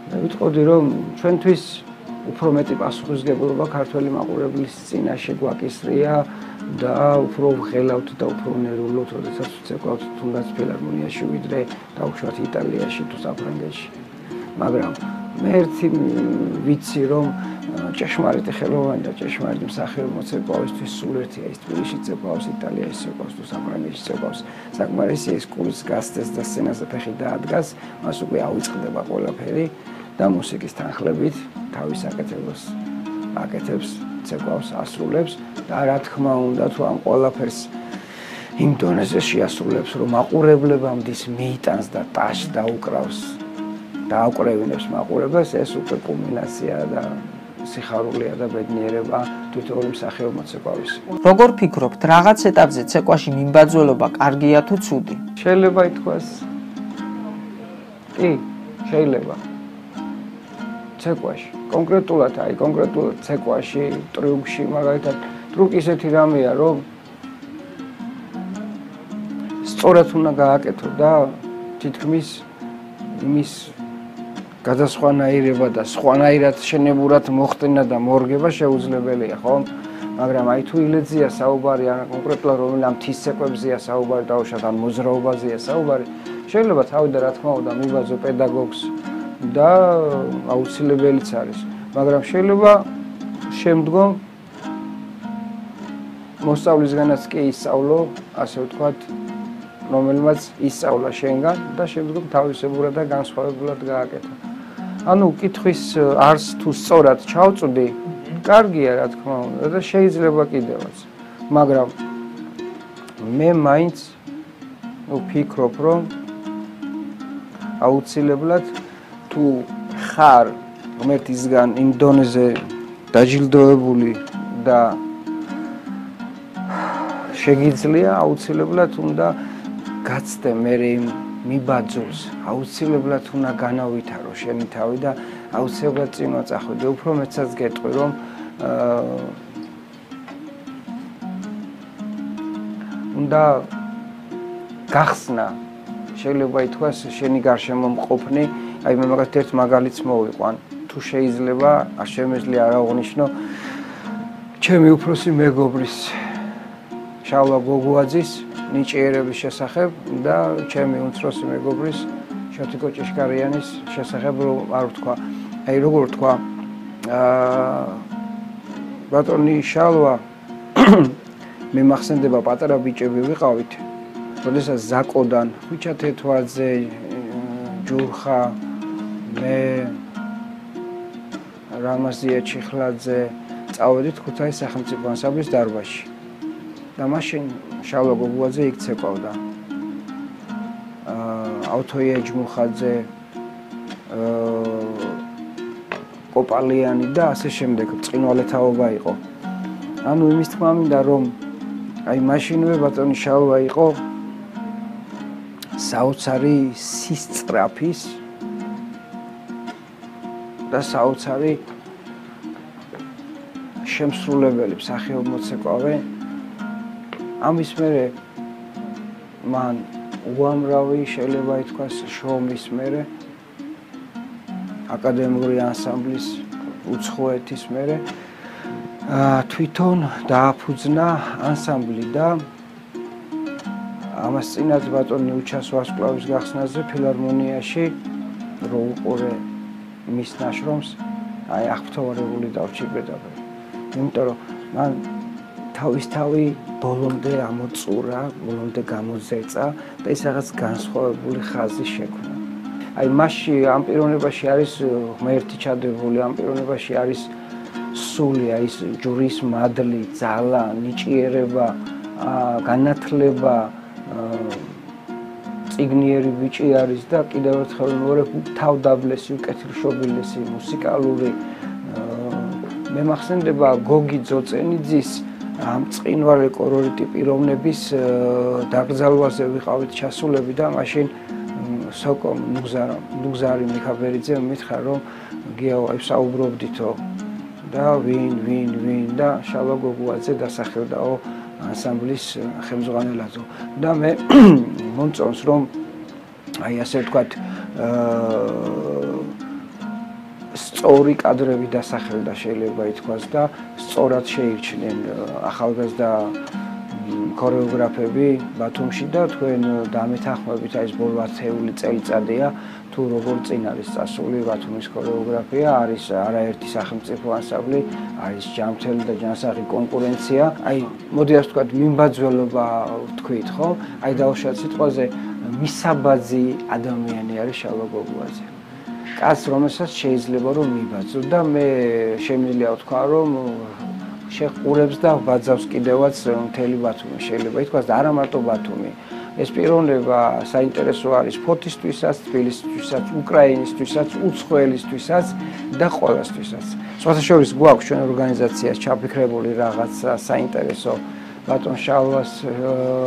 მე ვიტყოდი, რომ ჩვენთვის უფრო მეტი პასუხისგებლობა ქართველი მაყურებლის წინაშე გვაკისრია და უფრო ღელავთ და უფრო ნერვულობთ, როდესაც ვცეკვავთ თუნდაც ფილარმონიაში ვიდრე დაუშვათ იტალიაში თუ საფრანგეთში. მაგრამ ერთი ვიცი რომ ჭეშმარიტი ხელოვანი და ჭეშმარიტი მსახიობ მოცეკვავისთვის სულ ერთია ის თბილისში ცეკვავს, იტალიაში ცეკვავს თუ საფრანგეთში ცეკვავს. საკმარისი ეს კულის გასცეს და სცენაზე ფეხი დაადგას, მას უკვე აუწყდება ყველაფერი და მუსიკის თანხლებით თავის აკეთებს აკეთებს ცეკვავს ასრულებს და რა თქმა უნდა თუ ამ ყველაფერს იმ დონეზე შეასრულებს რომ მაყურებლებამდე მიიტანს და ტაშ დაუკრავს და აკრევინებს მაყურებელს ეს უკვე კულმინაცია და სიხარულია და ბედნიერება თვითონ მსახიობ მოცეკვავის. როგორ ფიქრობთ, რაღაც ეტაპზე ცეკვაში მიმბაძველობა კარგია თუ ცუდი? შეიძლება ითქვას. კი, შეიძლება. ცეკვაში. კონკრეტულად აი კონკრეტულად ცეკვაში, ტრიუკში, მაგალითად, ტრუკი ისეთი რამეა, რომ სწორად უნდა გააკეთო და თითქმის იმის გადასხვანაირება და სხვანაირად შენებურად მოხდენა და მორგება შეუძლებელია, ხო? მაგრამ აი თუ ილეძია საუბარი ან კონკრეტულად რომელამ თის ცეკვებზია საუბარი დაუშვათ ან მოძრაობაზეა საუბარი, შეიძლება თავიდან რა თქმა უნდა მიბაძო პედაგოგს და აუცილებელიც არის, მაგრამ შეიძლება შემდგომ მოსავლისგანაც კი ისწავლო, ასე ვთქვათ, რომელმაც ისწავლა შენგან და შემდგომ თავისებურად და განსხვავებულად გააკეთა. ანუ კითხვის არს თუ სწორად ჩავწვდი, კარგია რა თქმა უნდა და შეიძლება კიდევაც. მაგრამ მე მაინც ვფიქრობ, რომ აუცილებლად თუ ხარ ღმერთისგან იმ დონეზე დაჯილდოებული და შეგიძლია აუცილებლად უნდა გაცდე მე იმ მიბაძულს. აუცილებლად უნდა განავითარო შენი თავი და აუცილებლად წინვა წახვიდე უფრო მეცაც გეტყვი რომ უნდა გახსნა შეიძლება ითქვას შენი გარშემო მყოფნი აი მე მაგათ ერთ მაგალითს მოვიყვან. თუ შეიძლება არ შემეძლია არ აღნიშნო ჩემი უფროსი მეგობრის შავლა გოგოაძის ნიჭიერების შესახებ და ჩემი უმცროსი მეგობრის შოთიკო ჭიშკარიანის შესახებ რომ არ ვთქვა. აი როგორ ვთქვა? აა ბატონი შალვა მე მახსენდება პატარა ბიჭები ვიყავით. როდესაც ზაკოდან ხუჩა თეთვაძე ჯურხა მე რამაზია ჩიხლაძე წავედით ქუთაის სახელმწიფო ანსამბლის დარბაზში. და მაშინ შალვა გოგუაძე იქ ცეკვავდა. აა ავთოია ჯმუხაძე აა კოპალიანი და ასე შემდეგ წინვალეთაობა იყო. ანუ იმის თქმა მინდა რომ აი მაშინვე ბატონი შალვა იყო საოცარი სისწრაფის და საოცარი შემსრულებელი მსახიობ მოცეკვავე ამის მერე მან უამრავი შეიძლება ითქვას შოუმის მერე აკადემიური ანსამბლის უცხოეთის მერე თვითონ დააფუძნა ანსამბლი და ამას წინათ ბატონი უჩას ვარსკვლავის გახსნაზე ფილარმონიაში რო უყურე მის ნაშრომს აი აღფრთოვარებული დავჭირდა. იმიტომ რომ მან თავისთავი ბოლომდე ამოწურა, ბოლომდე გამოძეწა და ეს რაღაც განსხვავებული ხაზი შექმნა. აი მასში ამ პიროვნებაში არის ღმერთი ჩადებული, ამ პიროვნებაში არის სული, აი ეს ჯურის მადლი, ძალა, ნიჭიერება, განათლება, ციგნიერი ბიჭი არის და კიდევ ერთხელ მეორე თავდაბლესი, უკეთილშობილესი, მუსიკალური მე მახსენდება გოგი ძოწენიძის ამ წინვარე კოლორიტი პიროვნების დაკრძალვაზე ვიყავით ჩასულები და მაშინ სოკო ნუგზარა ნუგზარი მიხაბერიძე მითხრა რომ გიაო საუბრობდითო და ვინ ვინ ვინ და შალვა გოგუაძე დასახელდაო ანსამბლის ხელმძღვანელადო და მე მომწონს რომ აი ასე ვთქვათ აა სწორი კადრები დასახელდა შეიძლება ითქვას და სწორად შეირჩნენ ახალგაზრდა ქორეოგრაფები ბათუმში და თქვენ დამეთანხმებით აი ეს ბოლო 10 წელიწადია თუ როგორ წინ არის წასული ბათუმის ქორეოგრაფია? არის არაერთი სახელმწიფო ანსამბლი არის ჯამთელი და ჯანსაღი კონკურენცია. აი მოდი ასე ვთქვათ მიმბაძველობა ვთქვით ხო? აი დაუშვათ სიტყვაზე მისაბაძი ადამიანი არის შალვა გოგუაძე კაც რომელსაც შეიძლება რომ მიბაძო და მე შემიძლია ვთქვა რომ შეყურებს და ბაძავს კიდევაც მთელი ბათუმი შეიძლება ითქვას და არა მარტო ბათუმი ეს პიროვნება საინტერესო არის ფოთისთვისაც, თბილისისთვისაც, უკრაინისთვისაც, უცხოელისთვისაც და ყოველასთვისაც. სხვათა შორის გვაქვს ჩვენ ორგანიზაციას ჩაფიქრებული რაღაც საინტერესო ბატონ შალვას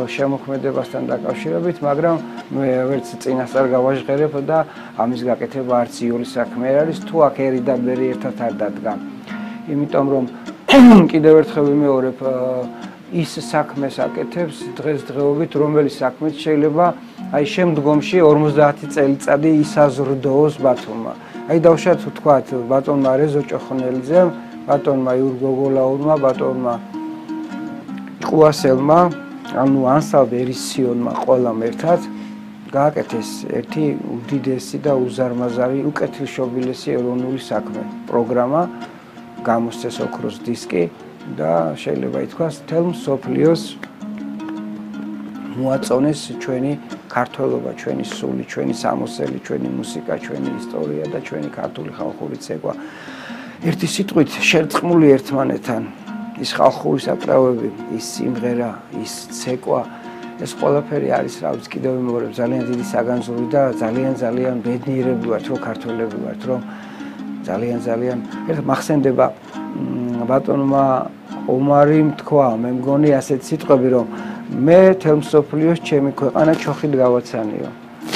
შემოქმედებასთან დაკავშირებით, მაგრამ მე ვერც წინასწარ გავაჟღერებ და ამის გაკეთება არც იული საქმე არის, თუ აქ ერი და ბერი ერთად არ დადგა. იმიტომ რომ კიდევ ერთხელ ვიმეორებ ის საქმეს აკეთებს დღესდღეობით, რომელიც საქმეც შეიძლება აი შემდგომში 50 წელიწადი ისაზრდოს ბათუმმა. აი დავშათ ვთქვათ ბატონმა რეზო ჭოხნელიძემ, ბატონმა იურ გოგოლაურმა, ბატონმა ყუასელმა, ანუ ანსალ ერისიონმა ყველამ ერთად გააკეთეს ერთი უდიდესი და უზარმაზარი, უკეთილშობილესი ეროვნული საქმე, პროგრამა გამოსცეს ოქროს დისკი და შეიძლება ითქვას თელმ სოფლიოს მოაწონეს ჩვენი ქართლობა, ჩვენი სული, ჩვენი სამოსელი, ჩვენი მუსიკა, ჩვენი ისტორია და ჩვენი ქართული ხალხური ცეკვა. ერთი სიტყვით შერწყმული ერთმანეთთან ის ხალხური საკრავები, ის სიმღერა, ის ცეკვა, ეს ყველაფერი არის, რა ვიცი, კიდევ მეორე ძალიან დიდი საგანძური და ძალიან ძალიან ბედნიერები ვართ, რომ ქართველები ვართ, რომ ძალიან ძალიან ერთ მახსენდება ბატონმა ომარი თქვა, მე მგონი ასეთ სიტყვები, რომ მე თელმსოფლიოს ჩემი ქვეყანა ჩოხით გავაცანიო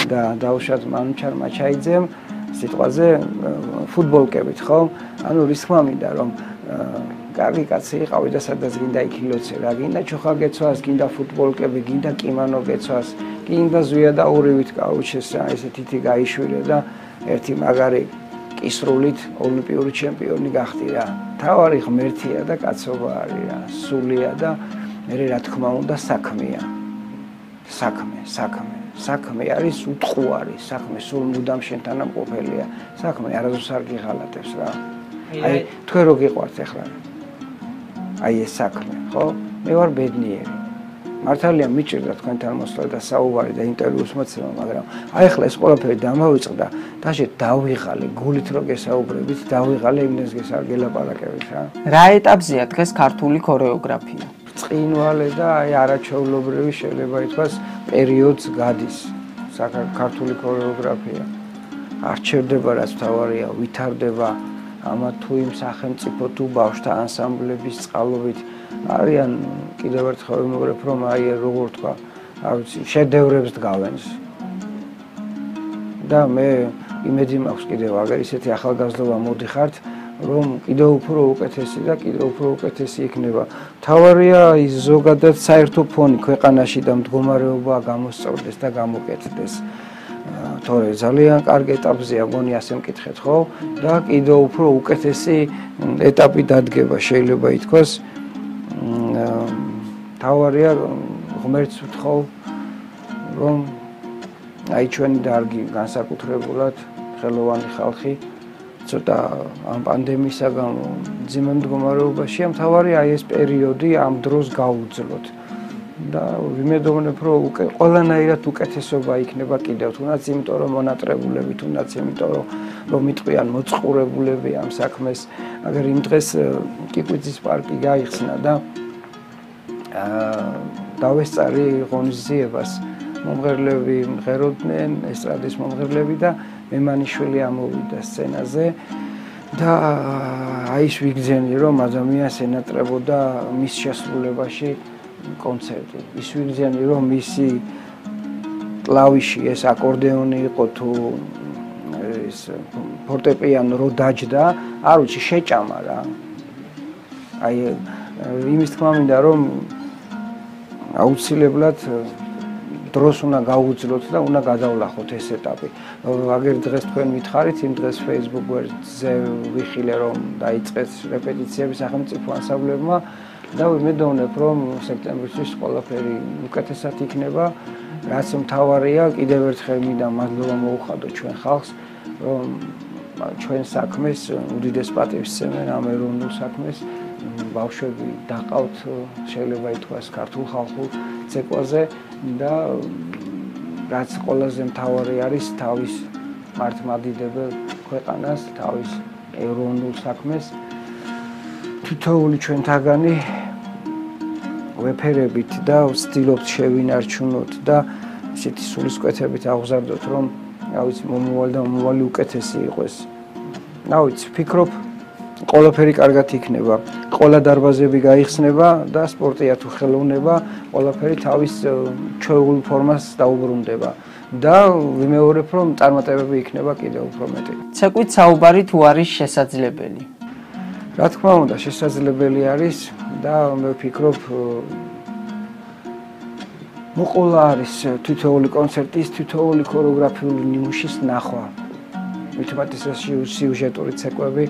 და დაუშვათ მანუჩარ მაჩაიძემ სიტყვაზე ფუტბოლკებით, ხო? ანუ რისხმა მინდა რომ კარგი კაცი იყავი და სადაც გინდა იქილოცე რა, გინდა ჩოხა გეცვას, გინდა ფუტბოლკები, გინდა კიმანო გეცვას, გინდა ზვია და ურივით გაუჩეს, ესე თითი გაიშვირე და ერთი მაგარი კისრულით ოლიმპიური ჩემპიონი გახდი რა. თავარი ღმერთია და კაცობა არის რა. სულია და მე რა თქმა უნდა საქმეა. საქმე, საქმე. საქმე არის უტყუარი, საქმე სულ მუდამ შენთან ამყოფელია. საქმე არასდროს არ გიღალატებს რა. აი თქვენ რო გიყვართ ახლა. აი ეს საქმე, ხო? მე ვარ ბედნიერი. მართალია მიჭირდა თქვენთან მოსვლა და საუბარი და ინტერვიუს მოცემა, მაგრამ აი ახლა ეს ყველაფერი დამავიწყდა, დაშე დავიღალე, გულით რო გესაუბრებით, დავიღალე იმნეს გესარგელაპარაკებით რა. რა ეტაპზეა დღეს ქართული ქორეოგრაფია? წინვალე და აი არაჩვეულებრივი შეიძლება ითქვას პერიოდს გადის საქართველოს ქორეოგრაფია. არჩევდება რაც თავარია, ვითარდება ამა თუ იმ სახელმწიფო თუ ბავშთა ანსამბლების წყალობით არიან კიდევ ერთხელ ვიმეორებ რომ აი როგორ თქვა არ ვიცი შედევრებს დგავენს და მე იმედი მაქვს კიდევ აგერ ისეთი ახალგაზრდობა მოდიხართ რომ კიდევ უფრო უკეთესი და კიდევ უფრო უკეთესი იქნება. თავარია ის ზოგადად საერთო ფონი ქვეყანაში და მდგომარეობა გამოსწორდეს და გამოკეთდეს. თორე ძალიან კარგი ეტაპზეა გონი ასე მკითხეთ ხო? და კიდევ უფრო უკეთესი ეტაპი დადგება შეიძლება ითქვას. თავარია ღმერთს ვთხოვ რომ აი ჩვენი დარგი განსაკუთრებულად ხელოვანი ხალხი ცოტა ამ პანდემიისაგან ძიმე მდგომარეობაში ამ თავარი აი ეს პერიოდი ამ დროს გაუძლოთ და ვიმედოვნებ რომ უკვე ყველანაირად უკეთესობა იქნება კიდევ თუნდაც იმიტომ რომ მონატრებულები თუნდაც იმიტომ რომ რომ მიტყვიან მოწყურებულები ამ საქმეს აგერ იმ დღეს კიკვიძის პარკი გაიხსნა და აა დავესწარი ღონისძიებას მომღერლები მღეროდნენ ესტრადის მომღერლები და მემანიშვილი ამოვიდა სცენაზე და აი ის ვიგზენი რომ ადამიანს ენატრებოდა მის შესრულებაში კონცერტი. ის ვიგზენი რომ მისი კლავიში ეს აკორდეონი იყო თუ ეს ფორტეპიანო რო დაჯდა არ ვიცი შეჭამა რა. აი იმის თქმა მინდა რომ აუცილებლად დროს უნდა გაუძლოთ და უნდა გადავლახოთ ეს ეტაპი. აგერ დღეს თქვენ მითხარით, იმ დღეს Facebook-ზე ვიხილე რომ დაიწყეს რეპეტიციები სახელმწიფო ანსამბლებმა და ვიმედოვნებ რომ სექტემბერში ყველაფერი უკეთესად იქნება. რაც მთავარია, კიდევ ერთხელ მინდა მადლობა მოუხადო ჩვენ ხალხს, რომ ჩვენ საქმეს უდიდეს პატივს სცემენ ამ ეროვნულ საქმეს. ბავშვები დაყავთ შეიძლება ითქვას ქართულ ხალხურ ცეკვაზე და რაც ყველაზე მთავარი არის თავის მართლმადიდებელ ქვეყანას თავის ეროვნულ საქმეს თითოეული ჩვენთაგანი ვეფერებით და ვცდილობთ შევინარჩუნოთ და ისეთი სულისკვეთებით აღზარდოთ რომ რა ვიცი მომავალი და მომავალი უკეთესი იყოს. რა ვიცი, ფიქრობ ყველაფერი კარგად იქნება. ყველა დარბაზები გაიხსნება და სპორტია თუ ხელოვნება, ყველაფერი თავის ჩვეულ ფორმას დაუბრუნდება. და ვიმეორებ, რომ წარმატებები იქნება კიდევ უფრო მეტი. ცეკვით საუბარი თუ არის შესაძლებელი? რა თქმა უნდა, შესაძლებელი არის და მე ვფიქრობ მოყოლა არის თითოეული კონცერტის, თითოეული ქორეოგრაფიული ნიმუშის ნახვა. მithmatisაში სიუჟეტური ცეკვები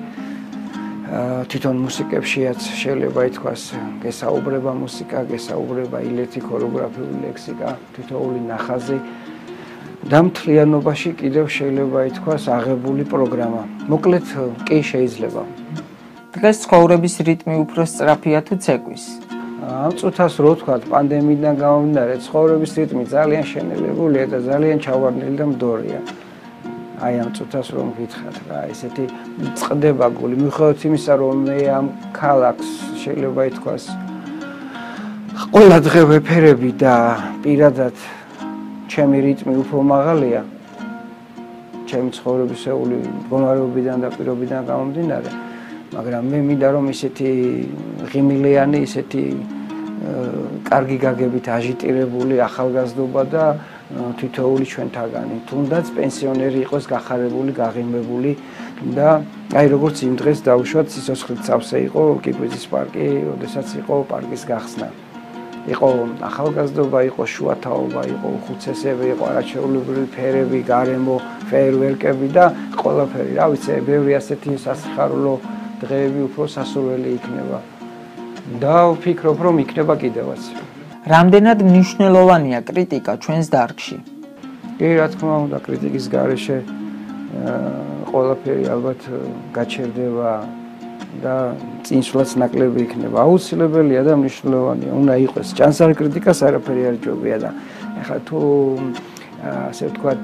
თვითონ მუსიკებშიაც შეიძლება ითქვას გესაუბრება მუსიკა, გესაუბრება ილეთი ქორეოგრაფიული ლექსიკა, თითოეული ნახაზი და მთლიანობაში კიდევ შეიძლება ითქვას აღებული პროგრამა. მოკლედ კი შეიძლება. დღეს ცხოვრების რიტმი უფრო სწრაფია თუ ცეკვის? ამ წუთას რო ვთქვა, პანდემიიდან გამომდინარე, ცხოვრების რიტმი ძალიან შენელებულია და ძალიან ჩავარდნილი და მდორია. აი ამ წუთას რომ გითხათ რა ესეთი წდება გული მიხედავთ იმისა რომ მე ამ ქალაქს შეიძლება ითქვას ყველა დღე ვეფერები და პირადად ჩემი რიტმი უფრო მაღალია ჩემი ცხოვრებისეული მდგომარეობიდან და პირობიდან გამომდინარე მაგრამ მე მინდა რომ ისეთი ღიმილიანი ისეთი კარგი გაგებით აჟიტირებული ახალგაზრდობა და თითოეული ჩვენთაგანი, თუნდაც პენსიონერი იყოს გახარებული, გაღიმებული და აი როგორც იმ დღეს დაუშვათ სიცოცხლით სავსე იყო კიკვიზის პარკი, ოდესაც იყო პარკის გახსნა. იყო ახალგაზრდობა, იყო შუათაობა, იყო ხუცესები, იყო არაჩვეულებრივი ფერები, გარემო, ფეერვერკები და ყველაფერი. რა ვიცი, ბევრი ასეთი სასიხარულო დღეები უფრო სასურველი იქნება. და ვფიქრობ, რომ იქნება კიდევაც. რამდენად მნიშვნელოვანია კრიტიკა ჩვენს დარგში? კი, რა თქმა უნდა, კრიტიკის გარეშე ყველაფერი ალბათ გაჩერდება და წინსვლაც ნაკლები იქნება. აუცილებელია და მნიშვნელოვანია. უნდა იყოს ჭანსარი კრიტიკას არაფერი არ ჯობია და ეხლა თუ ასე ვთქვათ,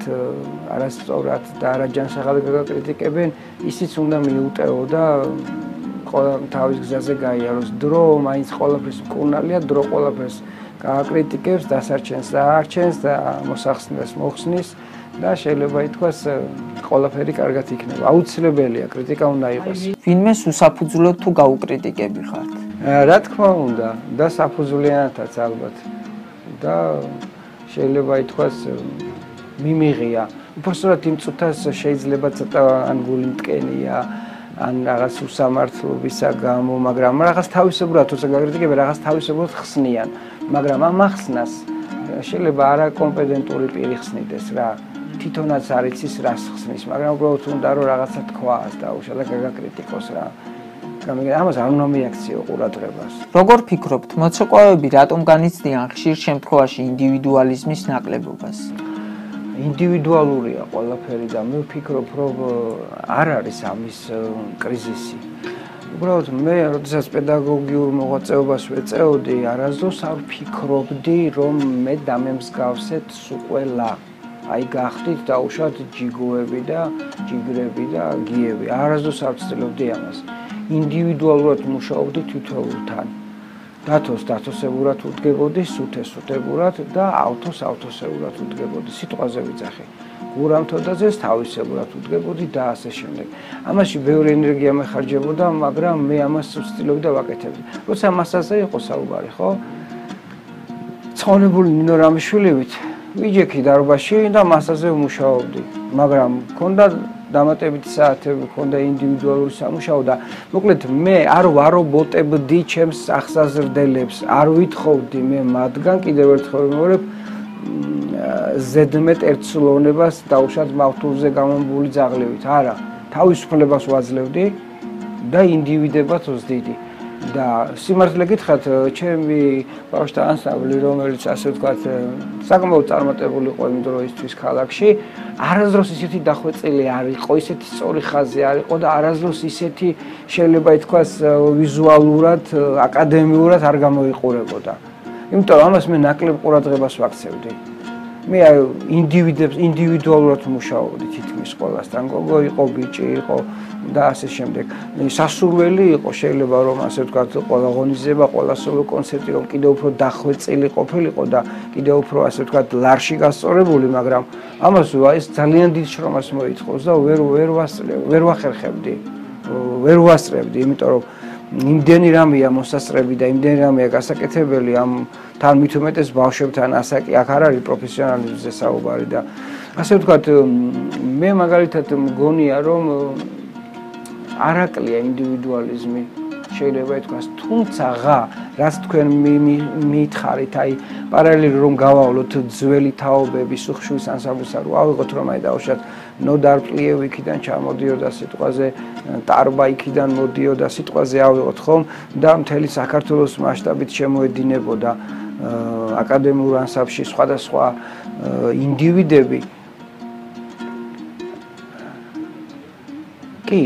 არასწორად და არაჯანსაღად გაკრიტიკებენ, ისიც უნდა მიუტეო და ყველა თავის გზაზე გაიაროს. დრო მაინც ყველაფერს მკურნალია, დრო ყველაფერს გააკრიტიკებს, დასარჩენს და არჩენს და მოსახსნეს მოხსნის და შეიძლება ითქვას ყველაფერი კარგად იქნება. აუცილებელია კრიტიკა უნდა იყოს. ვინმე სუსაფუძვლოდ თუ გაუკრიტიკები ხართ? რა თქმა უნდა, და საფუძვლიანათაც ალბათ. და შეიძლება ითქვას მიმიღია. უფრო სწორად იმ წუთას შეიძლება ცოტა ან გულიმტკენია, ან რაღაც უსამართლობისა გამო, მაგრამ რაღაც თავისებურად თორსა გაგრძელება, რაღაც თავისებურად ხსნიან, მაგრამ ამ ახსნას შეიძლება არაკომპეტენტური პირი ხსნიდეს რა. თვითონაც არ იცის რას ხსნის, მაგრამ უბრალოდ უნდა რომ რაღაცა თქვას და უშალა გაგაკრიტიკოს რა. გამიგე ამას არ უნდა მიაქციო ყურადღებას. როგორ ფიქრობთ, მოცეკვავეები რატომ განიცდიან ხშირ შემთხვევაში ინდივიდუალიზმის ნაკლებობას? ინდივიდუალურია ყველაფერი და მე ვფიქრობ, რომ არ არის ამის კრიზისი. უბრალოდ მე როდესაც პედაგოგიურ მოღვაწეობას ვეწეოდი, არასდროს არ ვფიქრობდი, რომ მე დამემსგავსეთ სულ აი გახდით დაუშვათ ჯიგოები და ჯიგრები და გიები. არასდროს არ ვცდილობდი ამას. ინდივიდუალურად მუშაობდი თვითონთან. დათოს დათოსებურად უდგებოდი, სუთეს სუთებურად და ავთოს ავთოსებურად უდგებოდი. სიტყვაზე ვიძახი. გურამთოდაძეს თავისებურად უდგებოდი და ასე შემდეგ. ამაში ბევრი ენერგია მეხარჯებოდა, მაგრამ მე ამას ვცდილობდი და ვაკეთებდი. როცა მასაზე იყო საუბარი, ხო? ცხონებული ნინო რამიშვილივით ვიჯექი დარბაში და მასაზე ვმუშაობდი, მაგრამ მქონდა დამატებითი საათები, მქონდა ინდივიდუალური სამუშაო და მოკლედ მე არ ვარობოტებდი ჩემს ახსაზრდელებს, არ ვითხოვდი მე მათგან კიდევ ერთხელ ვიმეორებ ზედმეტ ერთსულოვნებას დაუშვათ მავთულზე გამომბული ძაღლებით. არა, თავისუფლებას ვაძლევდი და ინდივიდებად ვზდიდი. და სიმართლე გითხრათ, ჩემი ბავშვთა ანსამბლი, რომელიც ასე ვთქვათ, საკმაოდ წარმატებული იყო იმ დროისთვის ქალაქში, არასდროს ისეთი დახვეწილი არ იყო, ისეთი სწორი ხაზი არ იყო და არასდროს ისეთი შეიძლება ითქვას ვიზუალურად, აკადემიურად არ გამოიყურებოდა. იმიტომ ამას მე ნაკლებ ყურადღებას ვაქცევდი. მე ინდივიდებს ინდივიდუალურად მუშაობდი თითქმის ყველასთან. გოგო იყო, ბიჭი იყო და ასე შემდეგ. სასურველი იყო შეიძლება რომ ასე ვთქვათ, ყველა ღონისძიება, ყველა სოლო კონცერტი რომ კიდევ უფრო დახვეწილი ყოფილიყო და კიდევ უფრო ასე ვთქვათ, ლარში გასწორებული, მაგრამ ამას ეს ძალიან დიდ შრომას მოითხოვს და ვერ ვერ ვასწრებ, ვერ ვახერხებდი. ვერ ვასწრებდი, იმიტომ რომ იმდენი რამეა მოსასწრები და იმდენი რამეა გასაკეთებელი ამ თან მით უმეტეს ბავშვებთან ასაკი აქ არ არის პროფესიონალიზმზე საუბარი და ასე ვთქვათ მე მაგალითად მგონია რომ არაკლია ინდივიდუალიზმი. შეიძლება ითქვას თუმცა რაც თქვენ მითხარით აი პარალელი რომ გავავლოთ ძველი თაობები სუხშუის ანსამბლსა რო ავიღოთ რომ აი დაუშვათ ნოდარ პლიევიქიდან ჩამოდიოდა სიტყვაზე ტარბა იქიდან მოდიოდა სიტყვაზე ავიღოთ ხომ? და მთელი საქართველოს მასშტაბით შემოედინებოდა აკადემიურ ანსამბლში სხვადასხვა ინდივიდები. კი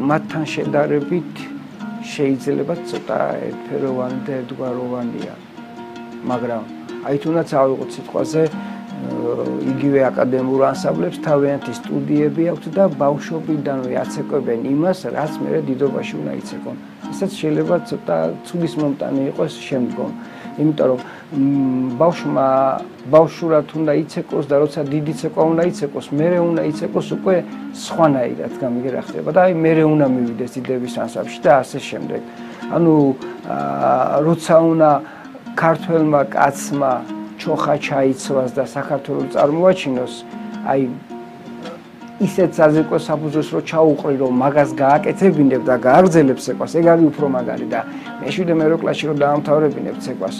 მათთან შედარებით შეიძლება ცოტა ერთფეროვანი და ერთგვაროვანია მაგრამ აი თუნდაც ავიღოთ სიტყვაზე იგივე აკადემიურ ანსამბლებს თავიანთი სტუდიები აქვთ და ბავშვობიდანვე აცეკვებენ იმას, რაც მე დიდობაში უნდა იცეკონ. ესაც შეიძლება ცოტა ცუდის მომტანი იყოს შემდგომ. იმიტომ რომ ბავშვმა ბავშვურად უნდა იცეკოს და როცა დიდი ცეკვა უნდა იცეკოს, მე უნდა იცეკოს უკვე სხვანაირად გამიგე რა ხდება და აი მე უნდა მივიდეს დიდების ანსამბლში და ასე შემდეგ. ანუ როცა უნდა ქართველმა კაცმა ჩოხა ჩაიცვას და საქართველოს წარმოაჩინოს, აი ისეთ საზეკვე საფუძველს რო ჩაუყრი რომ მაგას გააკეთებინებ და გააგრძელებ ცეკვას, ეგ არის უფრო მაგარი და მეშვიდე მერო კლასში რო დაამთავრებინებ ცეკვას,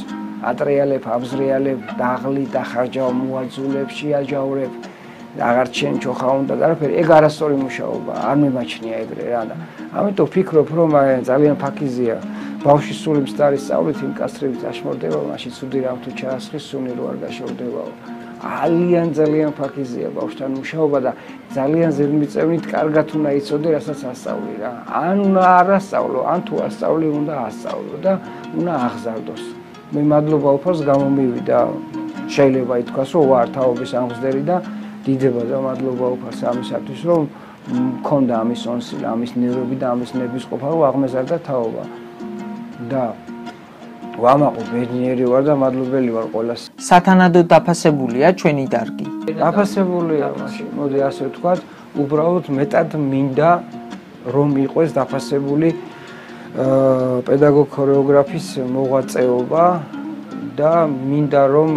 ატრიალებ, აბზრიალებ, დაღლი, დახარჯავ მოაძულებ, შეაჯაურებ. აღარ ჩენჩო ხაუნდა და არაფერი ეგ არასწორი მუშაობა არ მიმაჩნია ეგრე რა და ამიტომ ფიქრობ რომ ძალიან ფაქიზია. ბავშვის სული მსტარის სწავლით იმ კასტრებით აშმორდება მაშინ ცუდი რამ თუ ჩაასხის სუნი რო არ გაშორდებაო. ძალიან ძალიან ფაქიზია ბავშვთან მუშაობა და ძალიან ზედმიწევნით კარგად უნდა იცოდე რასაც ასწავლი რა. ან უნდა არ ასწავლო ან თუ ასწავლი უნდა ასწავლო და უნდა აღზარდოს. მე მადლობა უფალს გამომივიდა. შეიძლება ითქვას, რომ ვარ თაობის ამღზდერი და დიდება და მადლობა უფალს ამისათვის, რომ მქონდა ამის ონსი, ამის ნერვები და ამის ნების ყოფა, რომ აღმეზარდა თაობა. და ვამაყო ბედნიერი ვარ და მადლობელი ვარ ყველას. სათანადო დაფასებულია ჩვენი დარგი. დაფასებულია მაშინ. მოდი ასე ვთქვა, უბრალოდ მეტად მინდა რომ იყოს დაფასებული პედაგოგ ქორეოგრაფის მოღვაწეობა და მინდა რომ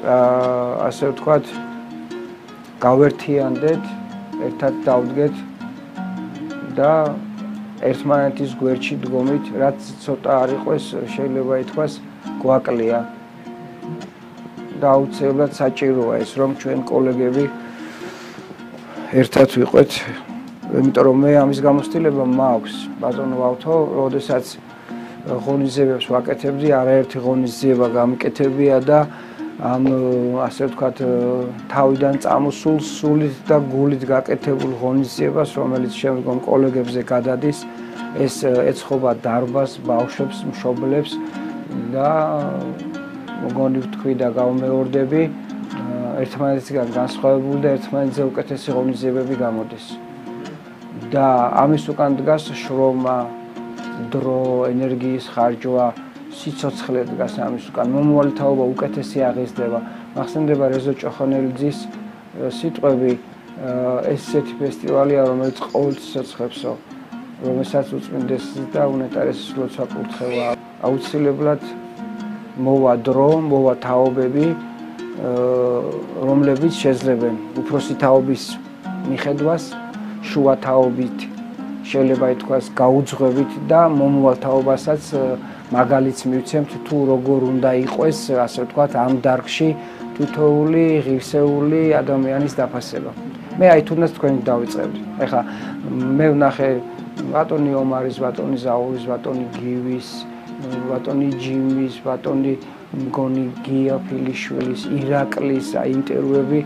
აა ასე ვთქვა გავერთიანდეთ, ერთად დავდგეთ და ერთმანეთის გვერდში დგომით, რაც ცოტა არ იყოს, შეიძლება ითქვას, გვაკლია. და აუცილებლად საჭიროა ეს, რომ ჩვენ კოლეგები ერთად ვიყვეთ იმიტომ რომ მე ამის გამოცდილება მაქვს ბატონო ავთო, როდესაც ღონისძიებებს ვაკეთებდი, არაერთი ღონისძიება გამიკეთებია და ამ ასე ვთქვათ თავიდან წამოსულ სულით და გულით გაკეთებულ ღონისძიებას, რომელიც შემდგომ კოლეგებზე გადადის, ეს ეცხობა დარბას, ბავშვებს, მშობლებს და მოგონი ვთქვი და გავმეორდები ერთმანეთისგან განსხვავებული და ერთმანეთზე უკეთესი ღონისძიებები გამოდის. და ამის უკან დგას შრომა, დრო, ენერგიის ხარჯვა, სიცოცხლე დგას ამის უკან. მომავალი თაობა უკეთესი აღიზრდება. მახსენდება რეზო ჭოხონელიძის სიტყვები ეს ესეთი ფესტივალია, რომელიც ყოველ სიცოცხლესო, რომელსაც უწმინდეს და უნეტარეს ლოცვა კურთხევა. აუცილებლად მოვა დრო, მოვა თაობები, რომლებიც შეძლებენ უფროსი თაობის მიხედვას შუა თაობით შეიძლება ითქვას გაუძღვებით და მომავალ თაობასაც მაგალითს მივცემთ თუ როგორ უნდა იყოს ასე ვთქვათ ამ დარგში თითოეული ღირსეული ადამიანის დაფასება. მე აი თუნდაც თქვენი დავიწყებდი. ეხლა მე ვნახე ბატონი ომარის, ბატონი ზაურის, ბატონი გივის, ბატონი ჯიმის, ბატონი მგონი გია ფილიშვილის, ირაკლის აი ინტერვიუები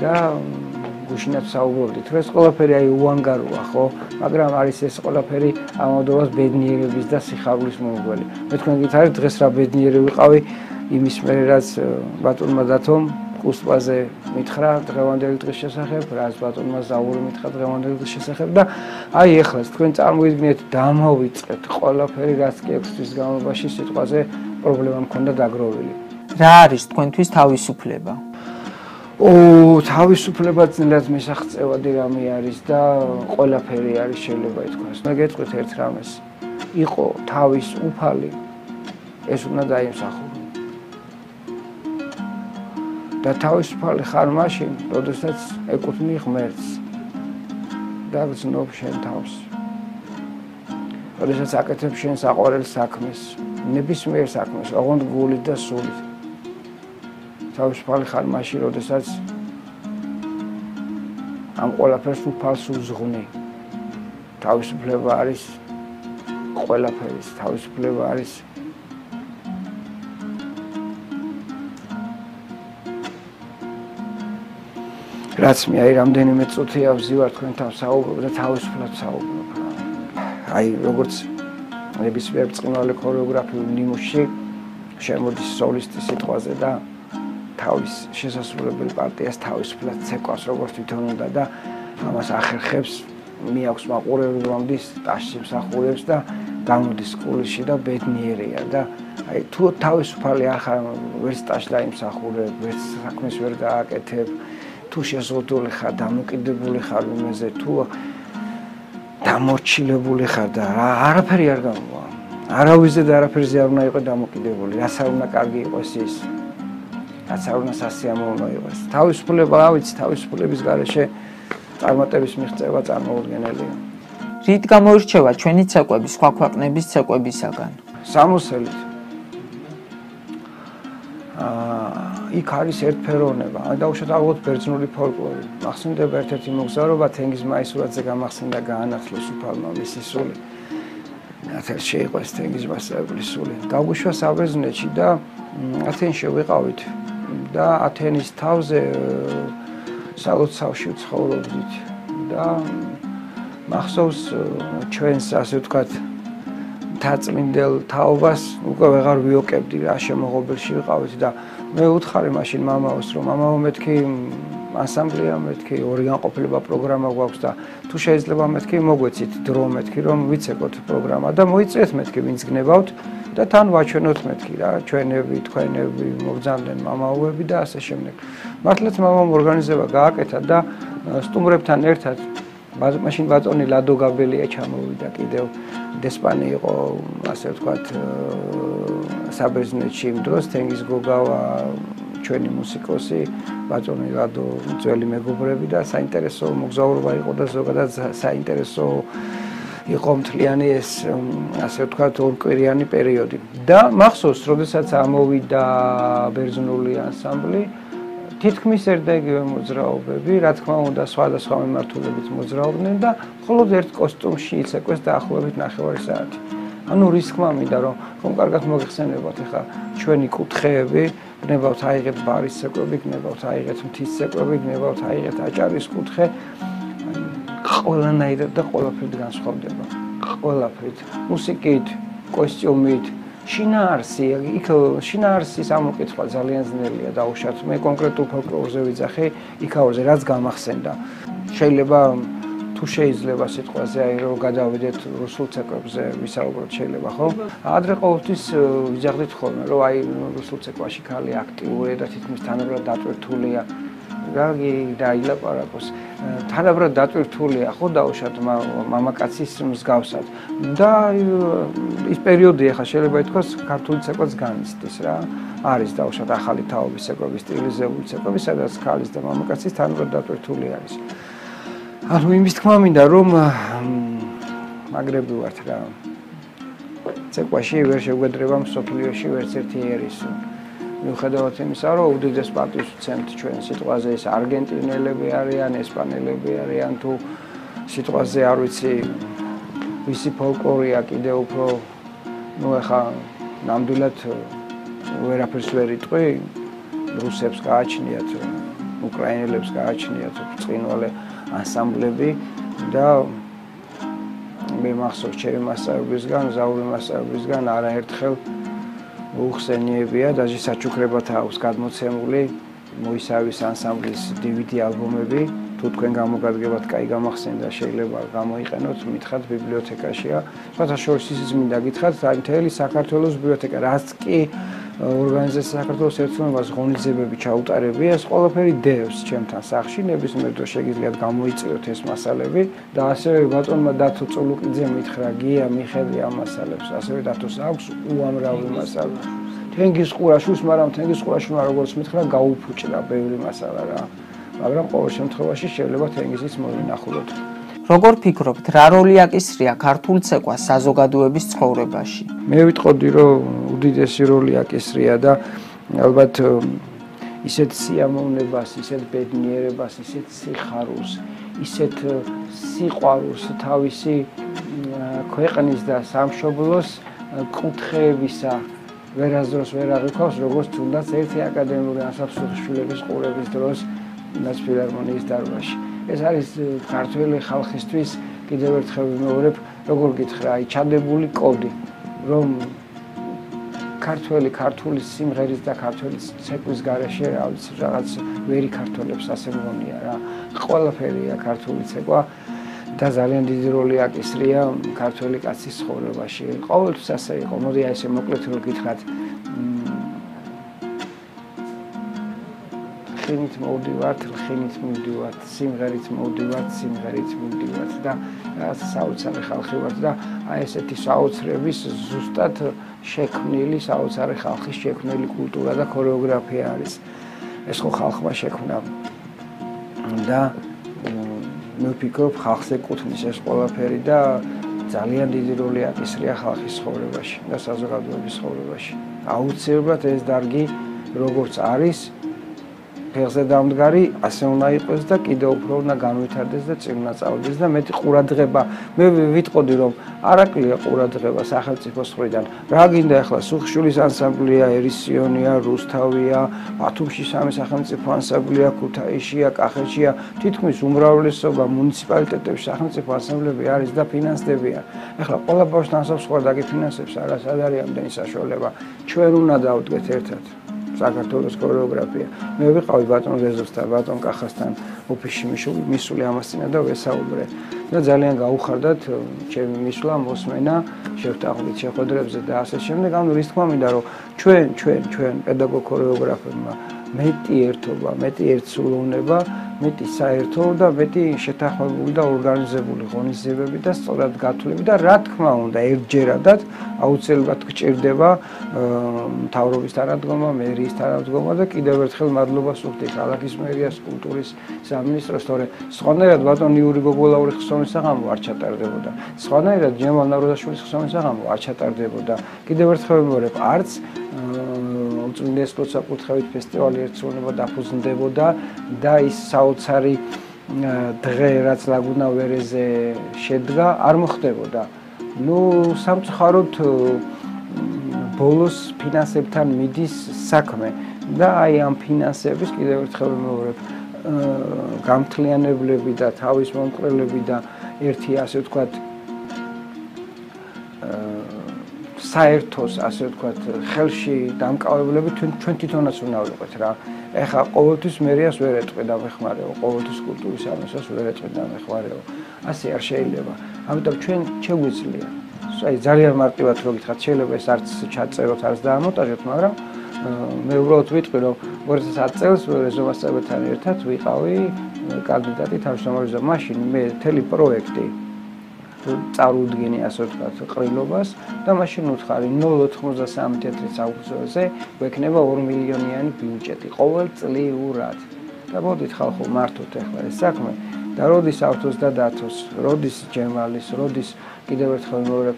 და გუშინაც საუბრობდით, რომ ეს ყველაფერი აი უანგაროა, ხო? მაგრამ არის ეს ყველაფერი ამავდროულად ბედნიერების და სიხარულის მომგველი. მე თქვენ გითხარით დღეს რა ბედნიერი ვიყავი იმის მერე რაც ბატონმა დათომ კუსტვაზე მითხრა დღევანდელი დღის შესახებ, რაც ბატონმა ზაური მითხრა დღევანდელი დღის შესახებ და აი ეხლა თქვენ წარმოიდგინეთ დამოვიწყეთ ყველაფერი რაც კი 6 თვის განმავლობაში სიტყვაზე პრობლემა მქონდა დაგროვილი. რა არის თქვენთვის თავისუფლება? ო თავისუფლება ძნელად მისაღწევადი რამე არის და ყველაფერი არის შეიძლება ითქვას. მე გეტყვით ერთ რამეს. იყო თავის უფალი ეს უნდა დაიმსახურო. და თავისუფალი ხარ მაშინ, როდესაც ეკუთვნი ღმერთს და გზნობ შენ თავს. როდესაც აკეთებ შენ საყვარელ საქმეს, ნებისმიერ საქმეს, ოღონდ გულით და სულით. თავისუფალი ხარ მაშინ, როდესაც ამ ყველაფერს უფალს უზღვნი. თავისუფლება არის ყველაფერის, თავისუფლება არის რაც მე აი რამდენიმე წუთი ავზივარ თქვენთან საუბრობ და თავისუფლად საუბრობ. აი როგორც ნებისმიერ წინვალე ქორეოგრაფიულ ნიმუშში შემოდის სოლისტის სიტყვაზე და თავის შესასრულებელი პარტიას თავისუფლად ცეკვავს როგორც თვითონ უნდა და ამას ახერხებს. მიაქვს მაყურებელი რომდის ტაშში მსახურებს და გამოდის სკოლაში და ბედნიერია და აი თუ თავისუფალი არ ხარ ვერც ტაშში დაიმსახურებ ვერც საქმეს ვერ გააკეთებ თუ შეზღუდული ხარ დამოკიდებული ხარ იმაზე თუ დამორჩილებული ხარ და არაფერი არ გამოვა. არავიზე და არაფერზე არ უნდა იყოს დამოკიდებული რაც არ უნდა კარგი იყოს ის რაც არ უნდა სასიამოვნო იყოს. თავისუფლება, რა ვიცი, თავისუფლების გარეშე წარმატების მიღწევა წარმოუდგენელია. რით გამოირჩევა ჩვენი ცეკვები სხვა ქვეყნების ცეკვებისაგან? სამოსელით. აა იქ არის ერთფეროვნება. აი დაუშვათ აღოთ ბერძნული ფოლკლორი. მახსენდება ერთ-ერთი მოგზაურობა თენგიზ მაისურაძე გამახსენდა გაანათლოს უფალმა მისი სული. ათელ შეიყვეს თენგიზ მასწავლებლის სული. დაუშვათ საბერძნეთში და ათენში ვიყავით. და ათენის თავზე სალოცავში ცხოვრობდით და მახსოვს ჩვენს ასე ვთქვათ თაწმინდელ თაობას უკვე ვეღარ ვიოკებდი რა შემოღობილში ვიყავით და მე უთხარი მაშინ მამაოს რომ მამაო მეთქი ანსამბლია მეთქი ორი განყოფილება პროგრამა გვაქვს და თუ შეიძლება მეთქი მოგვეცით დრო მეთქი რომ ვიცეკოთ პროგრამა და მოიწეთ მეთქი ვინც გნებავთ და თან ვაჩვენოთ მეთქი რა ჩვენები თქვენები მოგზავნენ მამაოები და ასე შემდეგ. მართლაც მამამ ორგანიზება გააკეთა და სტუმრებთან ერთად მაშინ ბატონი ლადო გაბელია ჩამოვიდა კიდევ დესპანი იყო ასე ვთქვათ საბერძნეთში იმ დროს თენგიზ გოგავა ჩვენი მუსიკოსი ბატონი ლადო ძველი მეგობრები და საინტერესო მოგზაურობა იყო და ზოგადად საინტერესო იყო მთლიანი ეს ასე ვთქვათ ორკვირიანი პერიოდი და მახსოვს, როდესაც ამოვიდა ბერძნული ანსამბლი თითქმის ერთდაიგივე მოძრაობები, რა თქმა უნდა, სხვადასხვა მიმართულებით მოძრაობდნენ და მხოლოდ ერთ კოსტუმში იცეკვეს დაახლოებით 9 საათი. ანუ რისკმა მინდა რომ რომ კარგად მოგეხსენებათ ახლა ჩვენი კუთხეები, გნებავთ აიღეთ ბარის ცეკვები, გნებავთ აიღეთ მთის ცეკვები, გნებავთ აიღეთ აჭარის კუთხე. ყველანაირად და ყველაფრით განსხვავდება. ყველაფრით, მუსიკით, კოსტიუმით, შინაარსი, იქ შინაარსის ამოკითხვა ძალიან ძნელია დაუშვათ. მე კონკრეტულ ფოლკლორზე ვიძახი, იქაურზე რაც გამახსენდა. შეიძლება თუ შეიძლება სიტყვაზე აი რომ გადავიდეთ რუსულ ცეკვებზე ვისაუბროთ შეიძლება ხო? ადრე ყოველთვის ვიძახდით ხოლმე რომ აი რუსულ ცეკვაში ხალი აქტიურია და თითქმის თანაბრად დატვირთულია. გაგი და ილაპარაკოს. თანაბრად დატვირთულია ხო დაუშვათ მამაკაცის მსგავსად. და ის პერიოდი ახლა შეიძლება ითქვას ქართული ცეკვაც განიცდის რა. არის დაუშვათ ახალი თაობის ცეკვების სტილიზებული ცეკვები, სადაც ქალის და მამაკაცის თანაბრად დატვირთული არის. ანუ იმის თქმა მინდა რომ მაგრები ვართ რა. ცეკვაში ვერ შეგვედრება მსოფლიოში ვერც ერთი ერისი. მიუხედავად იმისა, რომ უდიდეს პარტიის ცენტრი ჩვენ სიტყვაზე ის არგენტინელები არიან, ესპანელები არიან თუ სიტყვაზე არ ვიცი ვისი ფოლკლორია კიდე უფრო ну ეხა ნამდვილად ვერაფერს ვერ იტყვი რუსებს გააჩნიათ უკრაინელებს გააჩნიათ წინვალე ანსამბლები და მე მახსოვს ჩემი მასწავლებისგან ზაური მასწავლებისგან არაერთხელ უხსენიებია და საჩუქრებათ აქვს გადმოცემული მოისავის ანსამბლის DVD ალბომები თუ თქვენ გამოგადგებათ კაი გამახსენდა შეიძლება გამოიყენოთ მითხათ ბიბლიოთეკაშია. სხვათა შორის ის მინდა გითხრათ და მთელი საქართველოს ბიბლიოთეკა რაც კი ორგანიზაცია საქართველოს ერთმანეთს ღონისძიებები ჩაუტარებია, ეს ყველაფერი დევს ჩემთან სახში, ნებისმიერ დროს შეგიძლიათ გამოიწვიოთ ეს მასალები და ასევე ბატონმა დათო წულუკიძე მითხრა, გია მიხედი ამ მასალებს, ასევე დათოს აქვს უამრავი მასალა. თენგის ყურაშუს, მაგრამ თენგის ყურაშუა როგორც მითხრა, გაუფუჭდა ბევრი მასალა რა. მაგრამ ყოველ შემთხვევაში შეიძლება თენგისიც მოვინახულოთ. როგორ ფიქრობთ, რა როლი აკისრია ქართულ ცეკვას საზოგადოების ცხოვრებაში? მე ვიტყოდი, რომ უდიდესი როლი აკისრია და ალბათ ისეთ სიამოვნებას, ისეთ ბედნიერებას, ისეთ სიხარულს, ისეთ სიყვარულს თავისი ქვეყნის და სამშობლოს კუთხეებისა ვერაზროს ვერ აღიქავს, როგორც თუნდაც ერთი აკადემიური ასაფსროშვილების ყურების დროს ნაცფილარმონიის დარბაზში. ეს არის ქართული ხალხისთვის კიდევ ერთხელ ვიმეორებ, როგორ გითხრა, აი ჩადებული კოდი, რომ ქართული ქართული სიმღერის და ქართული ცეკვის garaშე რა ვიცი, რაღაც ვერი ქართულებს ასე მგონია რა. ყველაფერია ქართული ცეკვა და ძალიან დიდი როლი აკისრია ქართული კაცის ცხოვრებაში. ყოველთვის ასე იყო. მოდი აი ესე მოკლედ რო გითხრათ, ხინით მოვდივართ, ხინით მივდივართ, სიმღერით მოვდივართ, სიმღერით მივდივართ და რაღაც საოცარი ხალხი ვართ და აი ესეთი საოცრების ზუსტად შექმნილი საოცარი ხალხის შექმნილი კულტურა და ქორეოგრაფია არის. ეს ხო ხალხმა შექმნა. და მე ვფიქრობ ხალხს ეკუთვნის ეს ყველაფერი და ძალიან დიდი როლი აკისრია ხალხის ცხოვრებაში და საზოგადოების ცხოვრებაში. აუცილებლად ეს დარგი როგორც არის ფეხზე დამდგარი ასე უნდა იყოს და კიდევ უფრო უნდა განვითარდეს და წინა წავიდეს და მეტი ყურადღება. მე ვიტყოდი რომ არაკლია ყურადღება სახელმწიფოს მხრიდან რა გინდა ახლა? სუხშულის ანსამბლია ერისიონია რუსთავია ბათუმში სამი სახელმწიფო ანსამბლია ქუთაისშია კახეთშია. თითქმის უმრავლესობა მუნიციპალიტეტების სახელმწიფო ანსამბლები არის და ფინანსდებიან. ახლა ყველა ბავშვთან სასწავლო დაგიფინანსებს არა სად არის ამდენი საშუალება? ჩვენ უნდა დავდგეთ ერთად საქართველოს ქორეოგრაფია. მე ვიყავი ბატონ რეზოსთან, ბატონ კახასთან ოფისში მისული, მისული ამასინა და ვესაუბრე. და ძალიან გაუხარდათ ჩემი მისვლა, მოსმენა, შევთანხმდით შეხვედრებზე და ასე შემდეგ. ანუ რის თქმა მინდა რომ ჩვენ, ჩვენ, ჩვენ პედაგოგ ქორეოგრაფერმა მეტი ერთობა, მეტი ერთსულოვნება მეტი საერთო და მეტი შეთანხმებული და ორგანიზებული ღონისძიებები და სწორად გათვლები და რა თქმა უნდა ერთჯერადად აუცილებლად გჭირდება მთავრობის თანადგომა, მერიის თანადგომა და კიდევ ერთხელ მადლობას ვუხდი ქალაქის მერიას, კულტურის სამინისტროს, თორე სხვანაირად ბატონ იური გოგოლაურის ხსოვნის საღამო არ ჩატარდებოდა. სხვანაირად ჯემალ ნაროდაშვილის ხსოვნის საღამო არ ჩატარდებოდა. კიდევ ერთხელ მეგობრებ, არც წმინდეს ლოცვა-კურთხევით ფესტივალი ერთსრულება დაფუძნდებოდა და ის საოცარი დღე რაც ლაგუნა ვერეზე შედგა არ მოხდებოდა. ну სამწუხაროდ ბოლოს ფინანსებთან მიდის საქმე და აი ამ ფინანსების კიდევ ერთხელ მეორებ გამთლიანებლები და თავის მომყრელები და ერთი ასე ვთქვათ საერთოს ასე ვთქვათ ხელში დამკავებლები ჩვენ ჩვენ თვითონაც უნდა ვიყოთ რა. ეხა ყოველთვის მერიას ვერ ეტყვი და მეხმარეო, ყოველთვის კულტურის ამისას ვერ ეტყვი და მეხმარეო. ასე არ შეიძლება. ამიტომ ჩვენ შეგვიძლია. აი ძალიან მარტივად რო გითხრათ, შეიძლება ეს არც ჩაწეროთ, არც დაამონტაჟოთ, მაგრამ მე უბრალოდ ვიტყვი რომ 2010 წელს რეზომასწავლებთან ერთად ვიყავი კანდიდატი თავმჯდომარის და მაშინ მე მთელი პროექტი წარუდგინე ასე ვთქვათ ყრილობას და მაშინ უთხარი 0.93 თეთრი აუგუსტზე გვექნება 2 მილიონიანი ბიუჯეტი ყოველწლიურად და მოდით ხალხო მართოთ ახლა ეს საქმე. და როდის ავთოს და დათოს როდის ჯემალის როდის კიდევ ერთხელ მეორე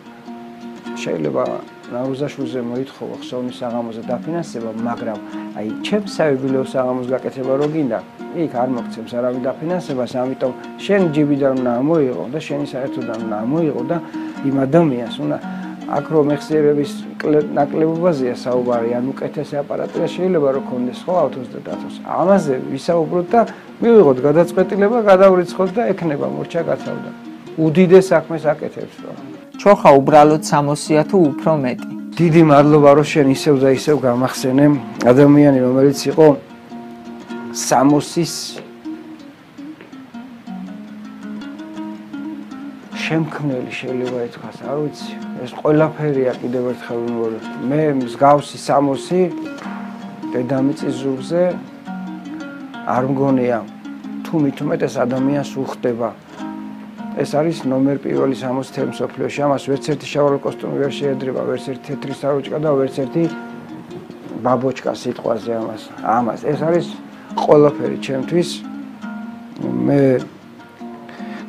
შეიძლება ნაუზაშვილზე მოითხოვა ხსოვნის საღამოზე დაფინანსება მაგრამ აი ჩემს საიუბილეო საღამოს გაკეთება რო გინდა იქ არ მოგცემს არავინ დაფინანსებას, ამიტომ შენ ჯიბიდან უნდა მოიღო და შენი საერთოდან უნდა მოიღო და იმ ადამიანს უნდა აქ რომ მეხსიერების ნაკლებობაზეა საუბარი, ან უკეთესი აპარატურა შეიძლება რომ კონდეს ხო ავთოს და დათოს. ამაზე ვისაუბროთ და მივიღოთ გადაწყვეტილება, გადავრიცხოთ და ეკნება მორჩა გაცავდა. უდიდეს საქმეს აკეთებს რა. ჩოხა უბრალოდ 60-ია თუ უფრო მეტი. დიდი მადლობა რომ შენ ისევ და ისევ გამახსენე ადამიანი რომელიც იყო სამოსის შემქმნელი შეიძლება ითქვას, არ ვიცი, ეს ყველაფერია კიდევ ერთხელ ვიმბოლე. მე მსგავსი სამოსი დედამიწის ზურგზე არ მგონია თუ მithumetes ადამიანს უხდება. ეს არის ნომერ პირველი 60 თემ სოფლიოში. ამას ვერც ერთი შავრო კოსტუმი ვერ შეედრება, ვერც ერთი თეთრი საროჭკა და ვერც ერთი ბაბოჩკა სიტყვაზე ამას. ამას ეს არის ყველაფერი ჩემთვის მე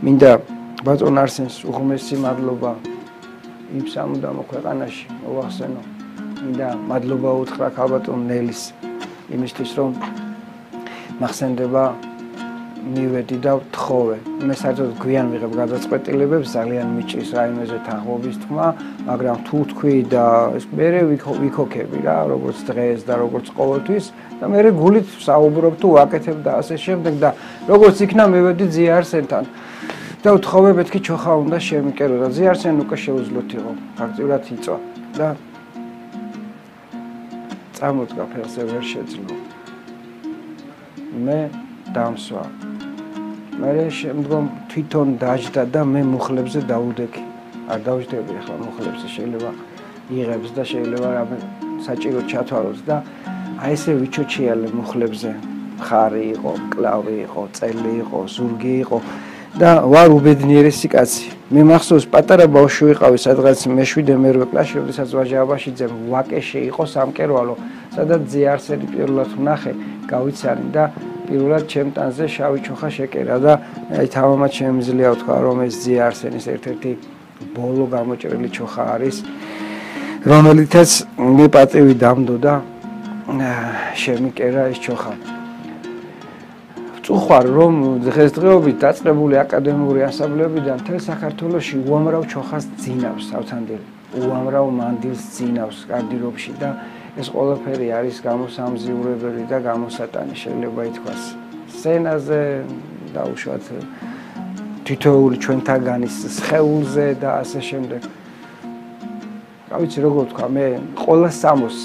მინდა ბატონ არსენს უღმესი მადლობა იმ სამუდამო ქვეყანაში მოახსენო მინდა მადლობა უთხრა ქალბატონ ნელის იმისთვის რომ მახსენდება მივედი და ვთხოვე. მე საერთოდ გვიან ვიღებ გადაწყვეტილებებს, ძალიან მიჭის რაიმეზე თანხმობის თქმა, მაგრამ თუ თქვი და ეს მე ვიქოქები რა, როგორც დღეს და როგორც ყოველთვის და მე გულით საუბრობ თუ ვაკეთებ და ასე შემდეგ და როგორც იქნა მივედი ძიარსენთან. და ვთხოვე მეთქი ჩოხა უნდა შემიკერო და ძიარსენ უკვე შეუძლოთ იყო. ფაქტიურად იწვა და წამოდგა ფერზე ვერ შეძლო. მე დამსვა. მე შემდგომ თვითონ დაждდა და მე მუხლებზე დავუდექი. არ დავждდები ახლა მუხლებზე შეიძლება იღებს და შეიძლება რამე საჭირო ჩათვალოს და აი ესე ვიჩოჩიალე მუხლებზე. ხარი იყო, კლავი იყო, წელი იყო, ზურგი იყო და ვარ უბედნიერესი კაცი. მე მახსოვს პატარა ბავშვი ვიყავი სადღაც მე-7-8 კლასში, როდესაც ვაჟაბაშიძე ვაკეში იყო სამკერვალო, სადაც ზიარსერი პირველად ვნახე, გავიცანი და პირველად ჩემტანზე შავი ჩოხა შეკერა და აი თამამად შემიძლია ვთქვა რომ ეს ძია არსენის ერთ-ერთი ბოლო გამოჭრილი ჩოხა არის რომელიცაც მე პატივი დამდო და შემიკერა ეს ჩოხა. წუხარ რომ დღესდღეობით დაწყებული აკადემიური ასამბლეებიდან თელ საქართველოში უამრავ ჩოხას ძინავს ავთანდილი უამრავ მანდილს ძინავს კარდირობში და ეს ყველაფერი არის გამოსამზიურებელი და გამოსატანი შეიძლება ითქვას. სცენაზე და უშუალოდ თითოეული ჩვენთაგანის სხეულზე და ასე შემდეგ. რა ვიცი როგორ ვთქვა, მე ყველა სამოს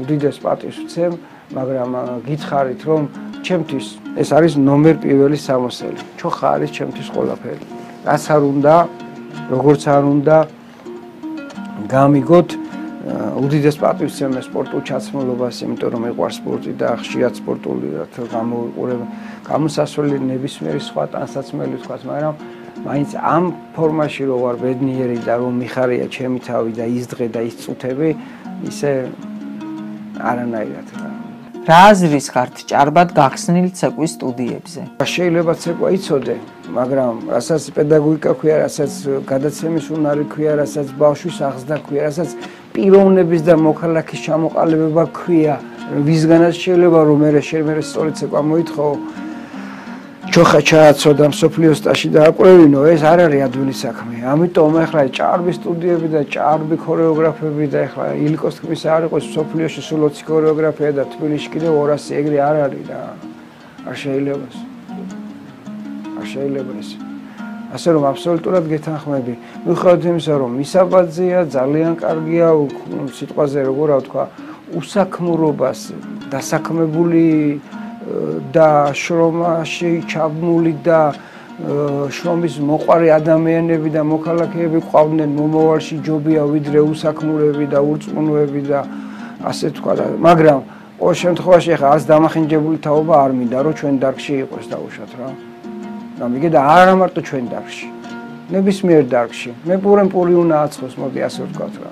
უდიდეს პატივს ვცემ, მაგრამ გითხარით რომ ჩემთვის ეს არის ნომერ პირველი სამოსელი. ჩოხა არის ჩემთვის ყველაფერი. რაც არ უნდა, როგორც არ უნდა გამიგოთ უდიდეს პატივს ემე სპორტულ ჩაცმულობას, იმიტომ რომ მეყვარს სპორტი და ხშირად სპორტული გამოვიყურებ. გამოსასვლელი ნებისმიერი სხვა ტანსაცმელი თქვა, მაგრამ მაინც ამ ფორმაში რო ვარ ბედნიერი და რომ მიხარია ჩემი თავი და ის დღე და ის წუთები, ისე არანაირად რა. რა აზრის ხართ ჭარბად გახსნილ ცეკვის სტუდიებზე? შეიძლება ცეკვა იცოდე, მაგრამ რასაც პედაგოგიკა ქვია, რასაც გადაცემის უნარი ქვია, რასაც ბავშვის აღზრდა ქვია, რასაც პიროვნების და მოქალაქის ჩამოყალიბება ქვია ვისგანაც შეიძლება რომ მე შენ მე სწორედ ცეკვა მოითხო ჩოხა ჩააცო და სოფლიოს ტაში დააკვირინო ეს არ არის ადვილი საქმე. ამიტომ ახლა ჭარბი სტუდიები და ჭარბი ქორეოგრაფები და ახლა ილიკოს თქმის არ იყოს სოფლიოში სულ 20 ქორეოგრაფია და თბილისში კიდევ 200 ეგრე არ არის რა. არ შეიძლება არ შეიძლება ეს ასე რომ აბსოლუტურად გეთანხმები. მიუხედავად იმისა რომ მისაბაძია ძალიან კარგია სიტყვაზე როგორ ვთქვა უსაქმურობას დასაქმებული და შრომაში ჩაბმული და შრომის მოყარი ადამიანები და მოქალაქეები ყავდნენ მომავალში ჯობია ვიდრე უსაქმურები და ურწმუნოები და ასე თქვა და მაგრამ ყოველ შემთხვევაში ახლა ას დამახინჯებული თაობა არ მინდა რომ ჩვენ დარგში იყოს დაუშვათ რა და მიგე და არა მარტო ჩვენ დარგში. ნებისმიერ დარგში. მე პურენ პური უნდა აცხოს მოდი ასე ვთქვა რა.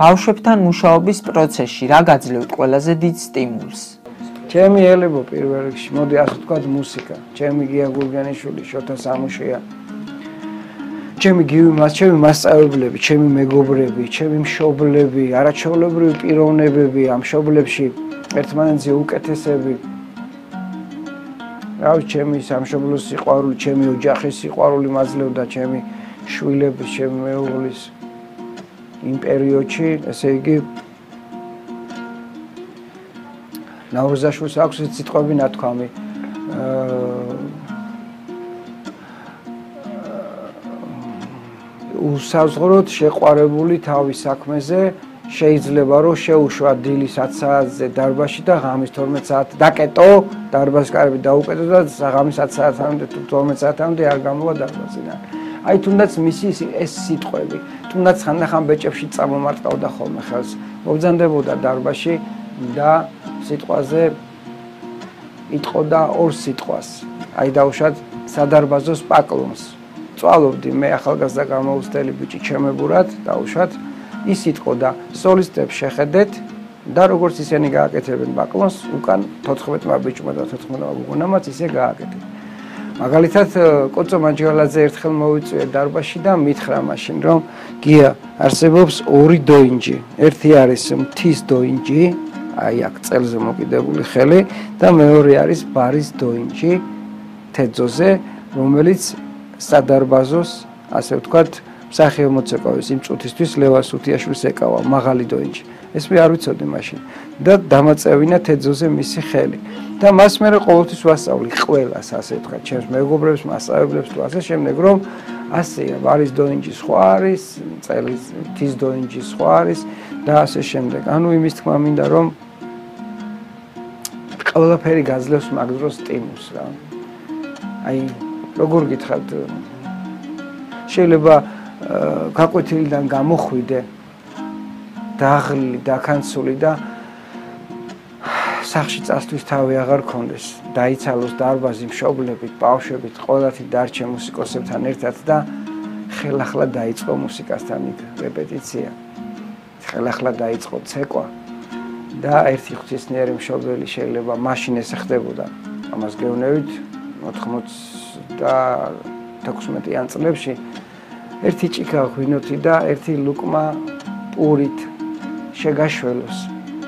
ბავშვებთან მუშაობის პროცესში რა გაძლევთ ყველაზე დიდ სტიმულს? ჩემი ელებო პირველ რიგში მოდი ასე თქვა მუსიკა. ჩემი გია გურგანიშვილი შოთა სამუშია ჩემი გივი მას ჩემი მასწავლებლები ჩემი მეგობრები ჩემი მშობლები არაჩვეულებრივი პიროვნებები ამ მშობლებში ერთმანეთზე უკეთესები რავი ჩემი სამშობლოს სიყვარული ჩემი ოჯახის სიყვარული მაძლევდა ჩემი შვილების ჩემი მეუღლის იმ პერიოდში ესე იგი ნაურზაშვილს აქვს ეს სიტყვები ნათქვამი. უსაზღროდ შეყვარებული თავის საქმეზე შეიძლება რომ შეუშვა დილის 10 საათზე დარბაზში და ღამის 12 საათ დაკეტო დარბაზს კარები დაუკეტო და ღამის 10 საათამდე 12 საათამდე არ გამოვა დარბაზიდან. აი თუნდაც მისი ეს სიტყვები, თუნდაც ხანდახან ბეჭებში წამომარტყავდა ხოლმე ხელს, მობძანდებოდა დარბაზში და სიტყვაზე იტყოდა ორ სიტყვას. აი დაუშვათ სადარბაზოს პაკლონს. წვალობდი მე ახალგაზრდა გამოუცდელი ბიჭი ჩემებურად დაუშვათ ის იტყოდა სოლისტებს შეხედეთ და როგორც ისინი გააკეთებენ პაკლონს უკან 14-მა ბიჭმა და 14-მა გოგონამაც ისე გააკეთეს. მაგალითად კოცო მანჯალაძე ერთხელ მოვიწვია დარბაში და მითხრა მაშინ რომ გია არსებობს ორი დოინჯი. ერთი არის მთის დოინჯი, აი აქ წელზე მოკიდებული ხელი და მეორე არის ბარის დოინჯი თეძოზე რომელიც სადარბაზოს ასე ვთქვათ მსახიობ მოცეკვავის იმ წუთისთვის ლევას უთიაშვილს ეკავა მაღალი დოინჯი. ეს მე არ ვიცოდი მაშინ. და დამაწევინა თეძოზე მისი ხელი. და მას მე ყოველთვის ვასწავლი ყველას ასე ვთქვათ ჩემს მეგობრებს მასწავლებლებს თუ ასე შემდეგ რომ ასეა ბარის დოინჯი სხვა არის წელის თის დოინჯი სხვა არის და ასე შემდეგ. ანუ იმის თქმა მინდა რომ ყველაფერი გაძლევს მაგდროს სტიმულს რა. აი, როგორ გითხრათ? შეიძლება გაკვეთილიდან გამოხვიდე დაღლილი, დაკანცული და სახში წასვლის თავი აღარ კონდეს. დაიცალოს დარბაზი მშობლებით, ბავშვებით, ყოველათი დარჩე მუსიკოსებთან ერთად და ხელახლა დაიწყო მუსიკასთან რეპეტიცია. ხელახლა დაიწყო ცეკვა. და ერთი ღვთისმიერი მშობელი შეიძლება მაშინ ეს ხდებოდა. ამას გეუბნებით 80 და 16-იან წლებში ერთი ჭიქა ღვინოთი და ერთი ლუკმა პურით შეგაშველოს,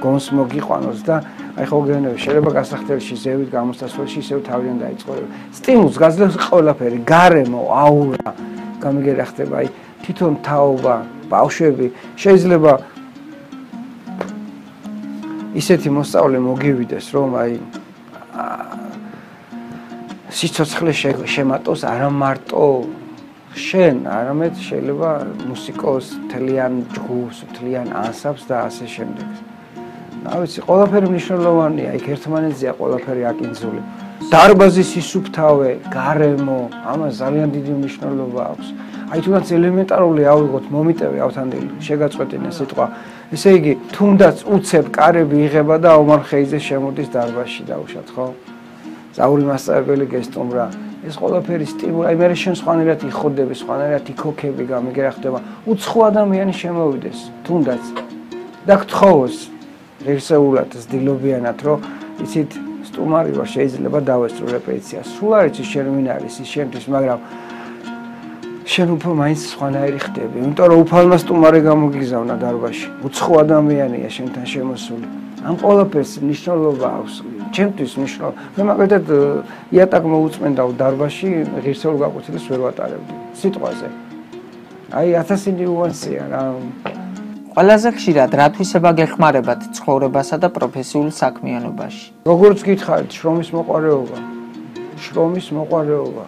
გონს მოგიყვანოს და აი ხო გეუბნები შეიძლება გასახდელში ზევით გამოსასვლელში ისევ თავიდან დაიწყო. სტიმულს გაძლევს ყველაფერი, გარემო, აურა, გამიგერა ხდება აი თვითონ თაობა, ბავშვები შეიძლება ისეთი მოსწავლე მოგივიდეს, რომ აი სიცოცხლე შემატოს არა მარტო შენ, არამედ შეიძლება მუსიკოს, თლიან ჯგუფს, თლიან ანსამბლს და ასე შემდეგ. რა ვიცი, ყველაფერი მნიშვნელოვანია, იქ ერთმანეთზეა ყველაფერი აკინძული. დარბაზის ისუფთავე, გარემო, ამას ძალიან დიდი მნიშვნელობა აქვს. აი თუნდაც ელემენტარული ავიღოთ მომიტევი ავთანდილი შეგაწყვეტინე სიტყვა ესე იგი თუნდაც უცებ კარები იღება და ომარ ხეიძე შემოდის დარბაზში დაუშვათ ხო ზაური მასწავლებელი გესტუმრა ეს ყველაფერი სტიმული აი მე შენ სხვანაირად იხოდები სხვანაირად იქოქები გამიგერა ხდება უცხო ადამიანი შემოვიდეს თუნდაც და გთხოვოს ღირსეულად ზდილობიანად რომ იცით სტუმარი ვარ შეიძლება დავესწრო რეპეტიცია სულ არ იცი შენ ვინ არის ის შენთვის მაგრამ შენ უფრო მაინც სხვანაირი ხდები, იმიტომ რომ უფალმა სტუმარი გამოგიგზავნა დარბაში. უცხო ადამიანია შენთან შემოსული. ამ ყველაფერს მნიშვნელობა აქვს. ჩემთვის მნიშვნელობა. მე მაგალითად იატაკ მოუწმენდა დარბაში ღირსეულ გაკვეთილს ვერ ვატარებდი. სიტყვაზე. აი 1000 ნიუანსია რა. ყველაზე ხშირად რა თვისება გეხმარებათ ცხოვრებასა და პროფესიულ საქმიანობაში? როგორც გითხარით, შრომის მოყარეობა. შრომის მოყარეობა.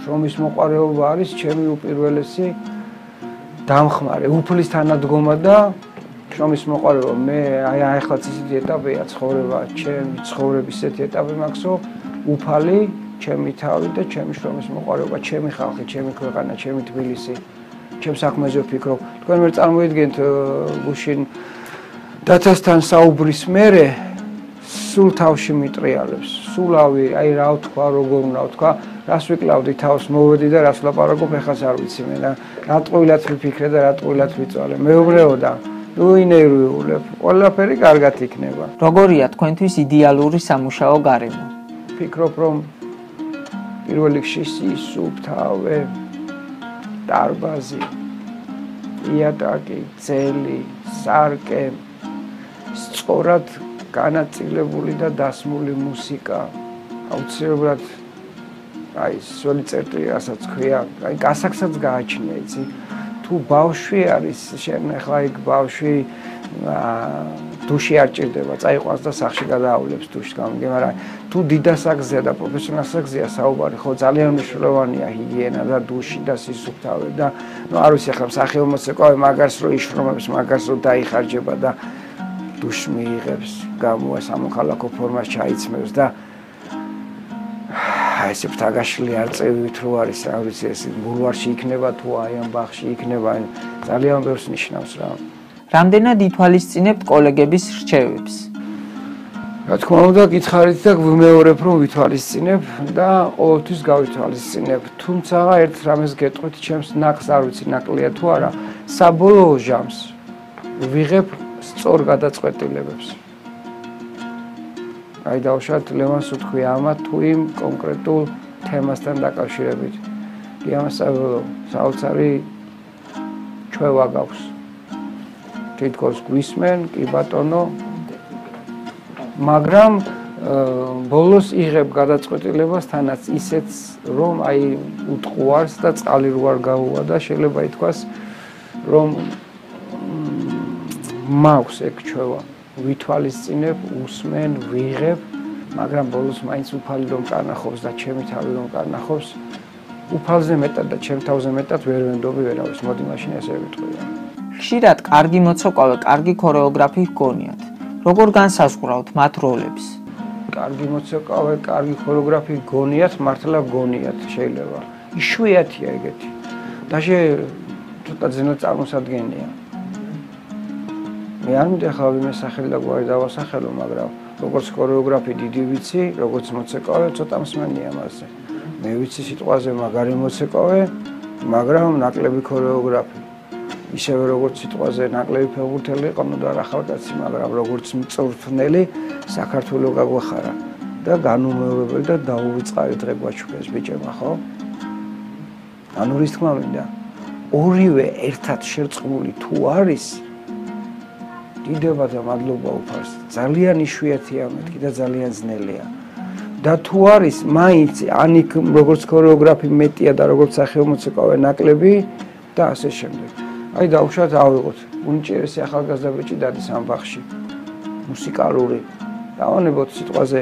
შრომის მოყარეობა არის ჩემი უპირველესი დამხმარე, უფლის თანადგომა და შრომის მოყარეობა. მე აი ახლა ისეთი ეტაპია ცხოვრება, ჩემი ცხოვრების ისეთი ეტაპი მაქსო, უფალი, ჩემი თავი და ჩემი შრომის მოყარეობა, ჩემი ხალხი, ჩემი ქვეყანა, ჩემი თბილისი. ჩემ საქმეზე ვფიქრობ. თქვენ ვერ წარმოიდგენთ გუშინ დათასთან საუბრის მერე სულ თავში მიტრიალებს. სულავი, აი რა ვთქვა, როგორ უნდა ვთქვა, რას ვიკლავდი თავს, მოვედი და რას ვლაპარაკობ, ეხაც არ ვიცი მე და რა ტყუილად ვიფიქრე და რა ტყუილად ვიწვალე. მეუღლეო ნუ ინერვიულებ, ყველაფერი კარგად იქნება. როგორია თქვენთვის იდეალური სამუშაო გარემო? ფიქრობ, რომ პირველ რიგში სუბთავე დარბაზი, იატაკი, ძელი, სარკე, სწორად განაწილებული და დასმული მუსიკა აუცილებლად აი სული წერტი რასაც ქვია აი გასაგსაც გააჩნია იცი თუ ბავშვი არის შენ ახლა იქ ბავშვი დუში არ ჭირდება წაიყვანს და სახში გადაავლებს დუშს გამიგე მაგრამ თუ დიდასაგზია და პროფესიონალსაგზია საუბარი ხო ძალიან მნიშვნელოვანია ჰიგიენა და დუში და სისუფთავე და ნუ არ ვიცი ახლა სახეობმოცეკავე მაგარს რო იშრომებს მაგარს რო დაიხარჯება და დუშ მიიღებს გამოა სამოქალაქო ფორმას ჩაიცმევს და აი ეს ფთაგაშლი არ წევით რო არის რა ვიცი ეს ბულვარში იქნება თუ აი ამ ბაღში იქნება ძალიან ბევრს ნიშნავს რა. რამდენად ითვალისწინებთ კოლეგების რჩევებს? რა თქმა უნდა გითხარით და გვიმეორებ რომ ვითვალისწინებ და ყოველთვის გავითვალისწინებ. თუმცა ერთ რამეს გეტყვით ჩემს ნაკს არ ვიცი ნაკლია თუ არა. საბოლოო ჟამს ვიღებ სწორ გადაწყვეტილებებს. აი დავშათ ლევანს უთქვი ამა თუ იმ კონკრეტულ თემასთან დაკავშირებით. კი ამას საოცარი ჩვევა გაქვს. თითქოს გვისმენ, კი ბატონო. მაგრამ ბოლოს იღებ გადაწყვეტილებას თანაც ისეც რომ აი უტყუარს და წყალი რო არ გაუვა და შეიძლება ითქვას რომ მაქვს ეგ ჩვევა ვითვალისწინებ უსმენ ვიღებ მაგრამ ბოლოს მაინც უფალი რომ კარნახობს და ჩემი თავი რომ კარნახობს უფალზე მეტად და ჩემ თავზე მეტად ვერ ვენდობი ვერავის მოდი მაშინ ესე ვიტყვია. ხშირად კარგი მოცოყავე კარგი ქორეოგრაფი გქონიათ როგორ განსაზღვრავთ მათ როლებს? კარგი მოცოყავე კარგი ქორეოგრაფი გქონიათ მართლა გქონიათ შეიძლება. იშვიათია ეგეთი. დაშე ცოტა ძნელ წარმოსადგენია მე არ მინდა ხა ვიმე სახელი და გვარი დავასახელო, მაგრამ როგორც ქორეოგრაფი დიდი ვიცი, როგორც მოცეკვავე ცოტა მსმენია მასზე. მე ვიცი სიტყვაზე მაგარი მოცეკვავე, მაგრამ ნაკლები ქორეოგრაფი. ისევე როგორც სიტყვაზე ნაკლები ფეხბურთელი ყანო და ახალგაზრდა, მაგრამ როგორც მწვრთნელი საქართველოს გაგვახარა და განუმეორებელი და დაუვიწყარი დღე გვაჩუქეს ბიჭებმა, ხო? ანუ რის თქმა მინდა ორივე ერთად შერწყმული თუ არის დიდება და მადლობა უფალს. ძალიან იშვიათია მეთქი და ძალიან ძნელია. და თუ არის მაინც ანიკ როგორც ქორეოგრაფი მეტია და როგორც სახეობმოცეკავე ნაკლები და ასე შემდეგ. აი დავუშვათ ავიღოთ. უნიჭერესი ახალგაზრდა ბიჭი დადის ამ ბაღში. მუსიკალური. დავანებოთ სიტყვაზე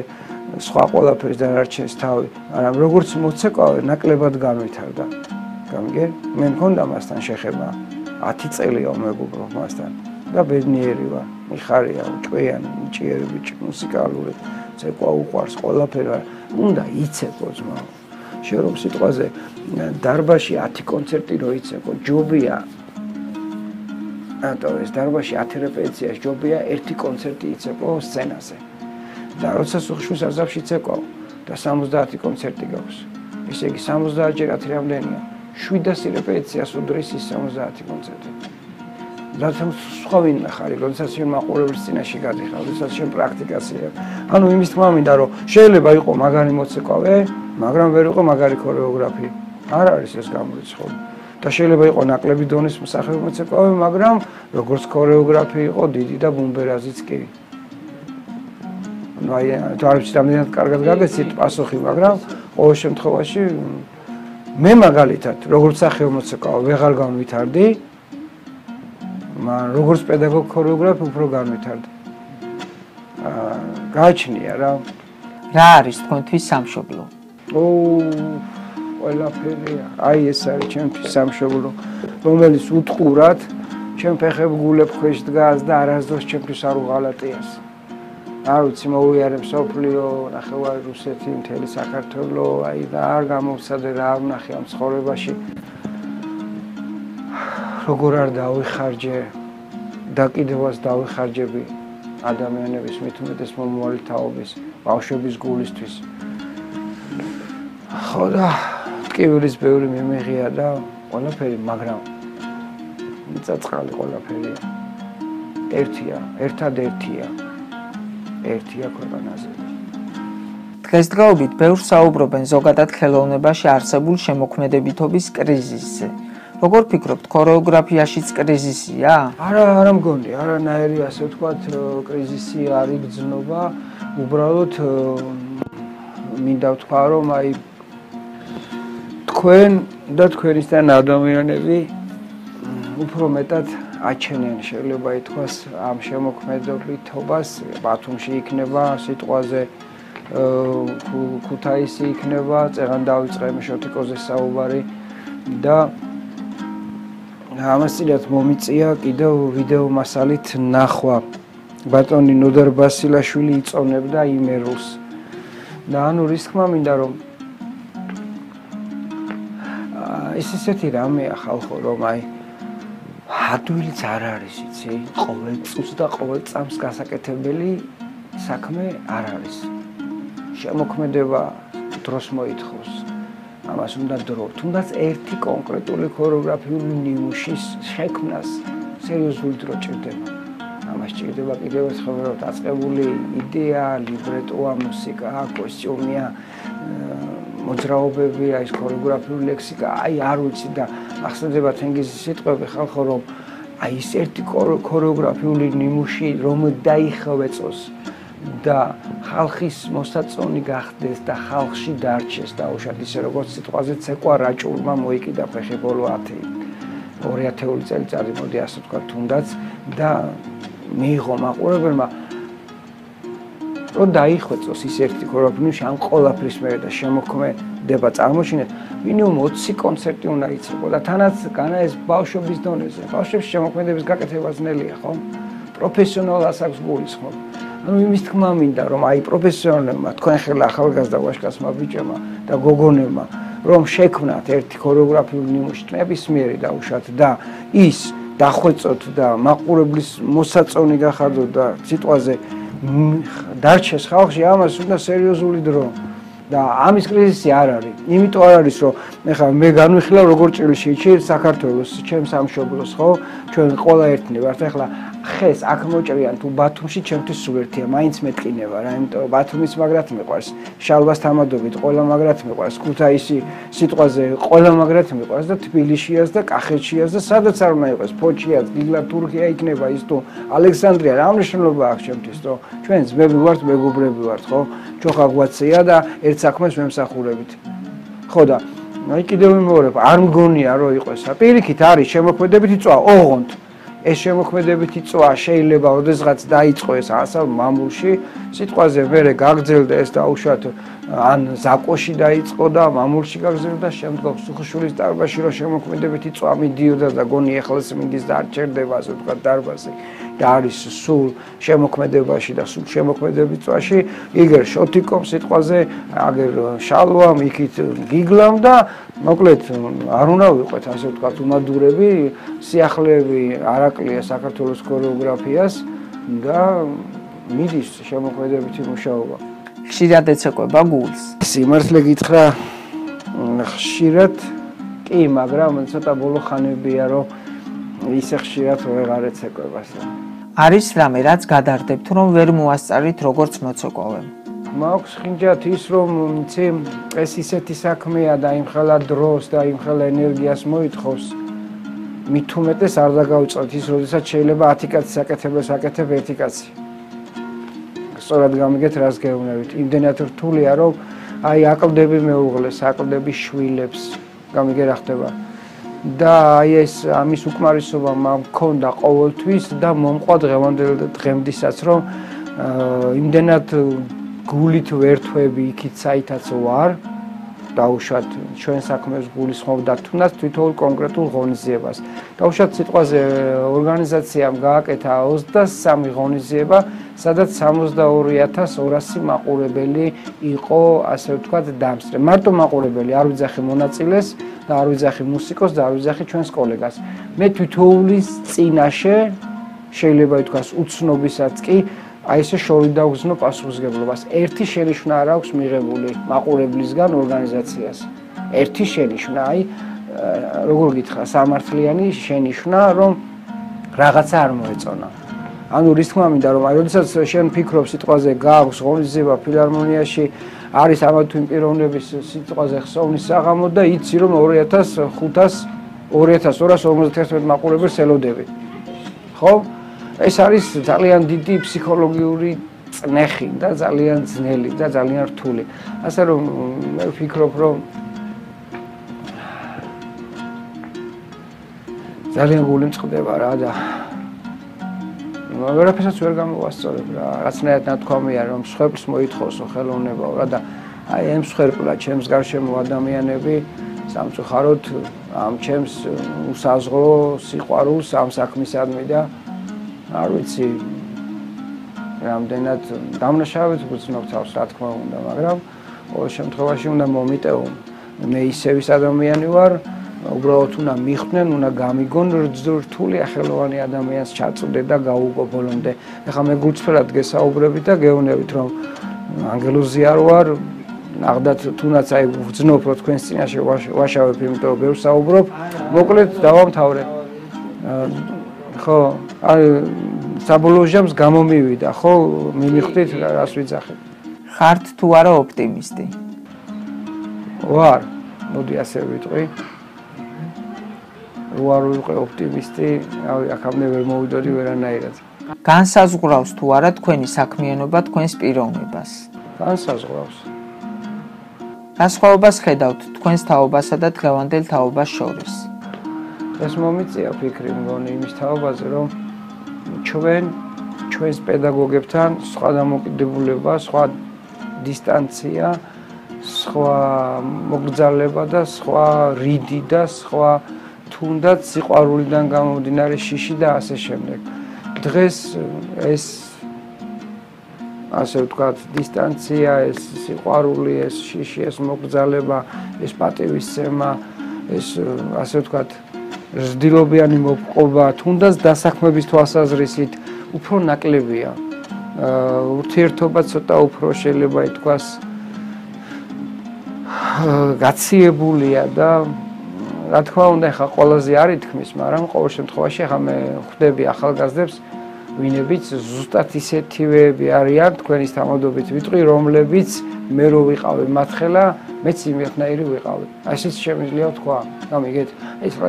სხვა ყველაფერს და არჩენს თავი, მაგრამ როგორც მოცეკავე ნაკლებად განვითარდა. გამიგე? მე მქონდა მასთან შეხება 10 წელია მეგობრო მასთან. და ბედნიერი ვარ. მიხარია, ჭკვიანი, ჭიერი ბიჭი, მუსიკალური, ცეკვა უყვარს ყველაფერი. უნდა იცეკო ძმა. შენ რომ სიტყვაზე დარბაში 10 კონცერტი რო იცეკო, ჯობია. ატო ეს დარბაში 10 რეპეტიცია, ჯობია ერთი კონცერტი იცეკო სცენაზე. და როცა სუხშვის აზაფში ცეკვა და 70 კონცერტი გაქვს. ესე იგი 70 ჯერ 10 რამდენია? 700 რეპეტიციას უდრის ის 70 კონცერტი. რადგან სხვა ვინმე ხარ, როდესაც შენ მაყურებლის წინაშე გადიხარ, როდესაც შენ პრაქტიკაზე. ანუ იმის თქმა მინდა რომ შეიძლება იყო მაგარი მოცეკვავე, მაგრამ ვერ იყო მაგარი ქორეოგრაფი. არ არის ეს გამორიცხული. და შეიძლება იყო ნაკლები დონის მსახიობ მოცეკვავე, მაგრამ როგორც ქორეოგრაფი იყო დიდი და ბუმბერაზიც კი. ну აი თორემ რამდენად კარგად გაგეცით პასუხი, მაგრამ ყოველ შემთხვევაში მე მაგალითად როგორც სახეო მოცეკვავე ვეღარ განვითარდი, როგორც პედაგოგ ქორეოგრაფი უფრო განვითარდი. აა გააჩნია რა. რა არის თქვენთვის სამშობლო? ო ყველაფერია. აი ეს არის ჩემთვის სამშობლო, რომელიც უთყურად ჩემ ფეხებ გულებ ქვეშ დგას და არასდროს ჩემთვის არ უღალატიას. არ ვიცი მოუიარებ სოფლიო, ნახევარი რუსეთი, მთელი საქართველო, აი და არ გამოვსადე რა არ ნახე ამ ცხოვრებაში. როგორ არ დავიხარჯე და კიდევაც დავიხარჯები ადამიანების მithumetes მომავალი თაობის ბავშვების გულისთვის. ხო და ტკივილის ბევრი მიმიღია და ყველაფერი, მაგრამ მიწაწყალი ყველაფერია. ერთია, ერთადერთია. ერთია ქვეყანაზე. დღესდღეობით ბევრ საუბრობენ ზოგადად ხელოვნებაში არსებულ შემოქმედებითობის კრიზისზე. როგორ ფიქრობთ, ქორეოგრაფიაშიც კრიზისია? არა, არა მგონი, არანაირი ასე ვთქვათ, კრიზისი არ იგრძნობა. უბრალოდ მინდა ვთქვა, რომ აი თქვენ და თქვენისთან ადამიანები უფრო მეტად აჩენენ შეიძლება ითქვას ამ შემოქმედობითობას ბათუმში იქნება სიტყვაზე ქუთაისი იქნება წეგან დავიწყე მშოთიკოზე საუბარი და ამასილად მომიწია კიდევ ვიდეო მასალით ნახვა. ბატონი ნოდარ ბასილაშვილი იწონებდა იმერულს და ანუ რის თქმა მინდა რომ ეს ესეთი რამეა ხალხო რომ აი ადვილიც არ არის იცი? ყოველ წუთს და ყოველ წამს გასაკეთებელი საქმე არ არის. შემოქმედება დროს მოითხოვს ამას უნდა დრო. თუნდაც ერთი კონკრეტული ქორეოგრაფიული ნიმუშის შექმნას სერიოზული დრო ჭირდება. ამას ჭირდება კიდევ ერთხელ რომ დაწყებული იდეა, ლიბრეტოა, მუსიკა, კოსტიუმია, მოძრაობები, აი ეს ქორეოგრაფიული ლექსიკა, აი არ ვიცი და ახსენდება თენგიზის სიტყვები ხალხო რომ აი ეს ერთი ქორეოგრაფიული ნიმუში რომ დაიხოვეწოს და ხალხის მოსაწონი გახდეს და ხალხში დარჩეს და უშად ისე როგორც სიტყვაზე ცეკვა რაჭულმა მოიკიდა ფეხი ბოლო 10 2000 წელიწადი მოდი ასე თქვა თუნდაც და მიიღო მაყურებელმა რომ დაიხვეწოს ის ერთი ქოროფნიში ამ ყოლაფრის მერე და შემოქმედება წარმოჩინეთ მინიმუმ 20 კონცერტი უნდა იციყო და თანაც განა ეს ბავშვების დონეზე. ბავშვების შემოქმედების გაკეთება ძნელია ხო? პროფესიონალს აქვს გულისხმობა ანუ იმის თქმა მინდა რომ აი პროფესიონალებმა თქვენ ხელა ახალგაზრდა ვაჟკაცმა ბიჭებმა და გოგონებმა რომ შექმნათ ერთი ქორეოგრაფიული ნიმუში ნებისმიერი დაუშვათ და ის დახვეწოთ და მაყურებლის მოსაწონი გახადოთ და სიტყვაზე დარჩეს ხალხში ამას უნდა სერიოზული დრო და ამის კრიზისი არ არის. იმიტომ არ არის, რომ ეხლა მე განვიხილავ როგორ ჭრილში ჩი საქართველოს, ჩემს სამშობლოს, ხო? ჩვენ ყველა ერთნი ვართ. ეხლა ხეს აქ მოჭრიან თუ ბათუმში ჩემთვის სულ ერთია, მაინც მეტყინება რა, იმიტომ ბათუმის მაგრად მიყვარს, შალვას თამადობით ყველა მაგრად მიყვარს, ქუთაისი სიტყვაზე ყველა მაგრად მიყვარს და თბილისიას და კახეთშიას და სადაც არ უნდა იყოს, ფოჩიაც, გიგლა თურქია იქნება ის თუ ალექსანდრია, რა მნიშვნელობა აქვს ჩემთვის, რომ ჩვენ ძმები ვართ, მეგობრები ვართ, ხო? ჩოხა გვაცია და ერთ საქმეს ვემსახურებით. ხო და აი კიდევ ვიმეორებ, არ მგონია რომ იყოს. პირიქით არის შემოქმედებითი წვა, ოღონდ ეს შემოქმედებითი წვა შეიძლება ოდესღაც დაიწყო ეს ასალ მამულში სიტყვაზე ვერე გაგძელდა ეს დაუშვათ ან ზაკოში დაიწყო და მამულში გაგძელდა შემდგომ სუხიშვილის დარბაზში რომ შემოქმედებითი წვა მიდიოდა და გონი ეხლას მინდის და არ ჩერდება ასე ვთქვათ დარბაზი. და არის სულ შემოქმედებაში და სულ შემოქმედების წვაში იგერ შოთიკომ სიტყვაზე აგერ შალვამ იქით გიგლამ და მოკლედ არ უნდა ვიყოთ ასე ვთქვათ უმადურები სიახლეები არაკლია საქართველოს ქორეოგრაფიას და მიდის შემოქმედებითი მუშაობა ხშირად ეცეკვება გულს სიმართლე გითხრა ხშირად კი მაგრამ ცოტა ბოლო ხანებია რომ ისე ხშირად ვეღარ ეცეკვებას. არის რამე რაც გადარდებთ რომ ვერ მოასწარით როგორც მოცოკვავემ. მაქვს ხინჯათ ის რომ იცი ეს ისეთი საქმეა და იმ ხელა დროს და იმ ხელა ენერგიას მოითხოვს. მით უმეტეს არ დაგავიწყოთ ის, როდესაც შეიძლება 10 კაცი საკეთებს აკეთებ ერთი კაცი. სწორად გამიგეთ რას გეუბნებით. იმდენად რთულია რომ აი აკლდები მეუღლეს, აკლდები შვილებს, გამიგე რა ხდება. და აი ეს ამის უკმარისობა მქონდა ყოველთვის და მომყვა დღევანდელ დღემდისაც რომ იმდენად გულით ვერთვები იქით საითაც ვარ დაუშვათ ჩვენ საქმეს გულისხმობ და თუნდაც თვითონ კონკრეტულ ღონისძიებას. დაუშვათ სიტყვაზე ორგანიზაციამ გააკეთა 23 ღონისძიება, სადაც 62200 მაყურებელი იყო, ასე ვთქვათ, დამსწრე. მარტო მაყურებელი არ ვიძახი მონაწილეს და არ ვიძახი მუსიკოს და არ ვიძახი ჩვენს კოლეგას. მე თვითონის წინაშე შეიძლება ითქვას უცნობისაც კი აი ესე შორი დაუგზნო პასუხისგებლობას. ერთი შენიშვნა არ აქვს მიღებული მაყურებლისგან ორგანიზაციას. ერთი შენიშვნა, აი როგორ გითხრა, სამართლიანი შენიშვნა, რომ რაღაცა არ მოეწონა. ანუ რის თქმა მინდა რომ აი როდესაც შენ ფიქრობ სიტყვაზე გააქვს ღონისძიება ფილარმონიაში არის ამა თუ იმ პიროვნების სიტყვაზე ხსოვნის საღამო და იცი რომ 2500 2251 მაყურებელს ელოდები. ხო? ეს არის ძალიან დიდი ფსიქოლოგიური წნეხი და ძალიან ძნელი და ძალიან რთული. ასე რომ მე ვფიქრობ, რომ ძალიან გული მწყდება რა და ვერაფერსაც ვერ გამოვასწორებ რა. რაცნაირად ნათქვამია რომ სხვებს მოითხოვსო ხელოვნებაო რა და აი ამ სხვერპლა ჩემს გარშემო ადამიანები სამწუხაროდ ამ ჩემს უსაზღრო სიყვარულს ამ საქმისადმი და არ ვიცი. რამდენად დამნაშავედ ვუცნობ თავს რა თქმა უნდა მაგრამ ყოველ შემთხვევაში უნდა მომიტეო მე ისევის ადამიანი ვარ უბრალოდ უნდა მიხვდნენ უნდა გამიგონ რთული ახელოვანი ადამიანს ჩაწვდე და გაუგო ბოლომდე ეხლა მე გულწრფელად გესაუბრებით და გეუბნებით რომ ანგელოზი არ ვარ ნახდათ თუნდაც აი ვძნობ რომ თქვენ წინაშე ვაშავებ იმიტომ რომ ბევრ საუბრობ. მოკლედ დავამთავრე ხო აი საბოლოო ჟამს გამომივიდა ხო მიმიხვდით რას ვიძახებ? ხართ თუ არა ოპტიმისტი? ვარ მოდი ასე ვიტყვი. ვარ ვიყო ოპტიმისტი აი აქამდე ვერ მოვიდოდი ვერანაირად. განსაზღვრავს თუ არა თქვენი საქმიანობა თქვენს პიროვნებას? განსაზღვრავს. რა სხვაობას ხედავთ თქვენს თაობასა და დღევანდელ თაობას შორის ეს მომიწია ფიქრი მგონი იმის თაობაზე რომ ჩვენ ჩვენს პედაგოგებთან სხვა დამოკიდებულება, სხვა დისტანცია, სხვა მოგზალება და სხვა რიდი და სხვა თუნდაც სიყვარულიდან გამომდინარე შიში და ასე შემდეგ. დღეს ეს ასე ვთქვათ, დისტანცია, ეს სიყვარული, ეს შიში, ეს მოგზალება, ეს პატივისცემა, ეს ასე ვთქვათ, ჟდილობიანი მოპყობა, თუნდაც დასაქმების თვალსაზრისით უფრო ნაკლებია. ურთიერთობა ცოტა უფრო შეიძლება ითქვას გაციებულია და რა თქმა უნდა, ხა ყველაზე არ ითქმის, მაგრამ ყოველ შემთხვევაში ხა მე ხვდები ახალგაზრდებს, ვინებიც ზუსტად ისეთივეები არიან თქვენის თამადობით ვიტყვი, რომლებიც მე რო ვიყავე მათხელა, მეც იმერთნაირი ვიყავი. ასეც შემიძლია თქვა. გამიგეთ? ეს რა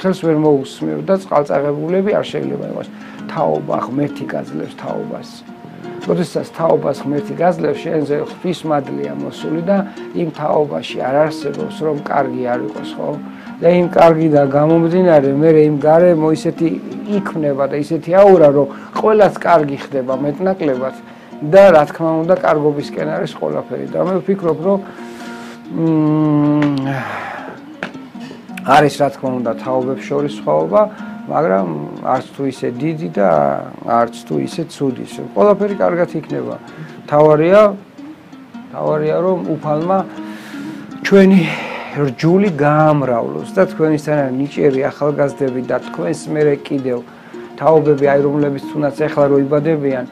ხელს ვერ მოусმევ და წყალწაღებულები არ შეიძლება იმას. თაობა ღმერთი გაძლევს თაობას. როდესაც თაობას ღმერთი გაძლევს, შენზე ღვთის მადლია მოსული და იმ თაობაში არ არსებობს რომ კარგი არ იყოს, ხო? და იმ კარგი და გამომდინარე, მე იმ გარემო ისეთი იქმნება და ისეთი აურა, რომ ყველას კარგი ხდება მეტნაკლებად. და რა თქმა უნდა კარგობისკენ არის ყველაფერი და მე ვფიქრობ რომ არის რა თქმა უნდა თაობებს შორის სხვაობა მაგრამ არც თუ ისე დიდი და არც თუ ისე ცუდი. ყველაფერი კარგად იქნება. თავარია თავარია რომ უფალმა ჩვენი რჯული გაამრავლოს და თქვენისთანა ნიჭიერი ახალგაზრდები და თქვენს მერე კიდევ თაობები აი რომლებიც თუნდაც ეხლა როიბადებიან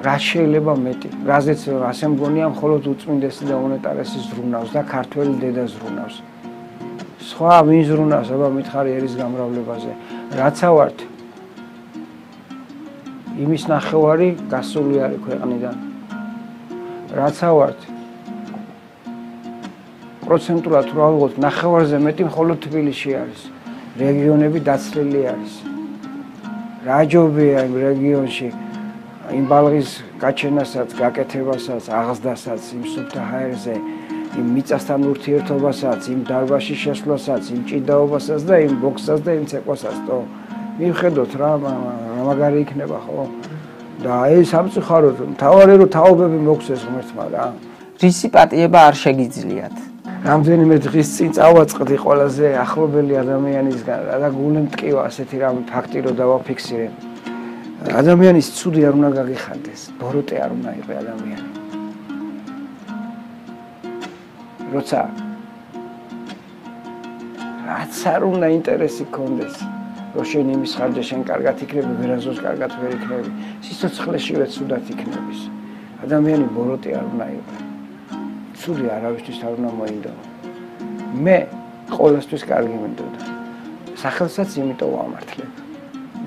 რა შეიძლება მეტი? რაზეც ასე მგონია მხოლოდ უწმინდესი და უნეტარესი ზრუნავს და ქართველი დედა ზრუნავს. სხვა ვინზრუნას აბა მითხარი ერის გამრავლებაზე? რაცა ვართ? იმის ნახევარი გასული არის ქვეყნიდან. რაცა ვართ? პროცენტულად რო ავიღოთ ნახევარზე მეტი მხოლოდ თბილისში არის. რეგიონები დაცლილი არის. რა ჯობია იმ რეგიონში იმ ბალღის გაჩენასაც, გაკეთებასაც, აღზრდასაც, იმ სუფთა ჰაერზე, იმ მიწასთან ურთიერთობასაც, იმ დარბაში შესვლასაც, იმ ჭიდაობასაც და იმ ბოქსსაც და იმ ცეკვასაც, თო. მიხედოთ რა, რა მაგარი იქნება, ხო? და აი სამწუხაროდ, თავარი რომ თაობები მოხსეს ღმერთმა რა. რისი პატიება არ შეგიძლიათ? რამდენიმე დღის წინ წავაწყდი ყველაზე ახლობელი ადამიანისგან და გულემ ტკივა ასეთი რამე ფაქტი რომ დავაფიქსირე. ადამიანის ცუდი არ უნდა გაგიხარდეს, ბოროტე არ უნდა იყოს ადამიანი. როცა რაც არ უნდა ინტერესი გქონდეს, რომ შენ იმის ხარჯზე შენ კარგად იქნები, ვერაზოს კარგად ვერ იქნები, სიცოცხლეშივე ცუდად იქნები. ადამიანი ბოროტე არ უნდა იყოს. ცუდი არავისთვის არ უნდა მოინდომო. მე ყოველთვის კარგი მინდოდა. სახელსაც იმიტომ ვამართლებ.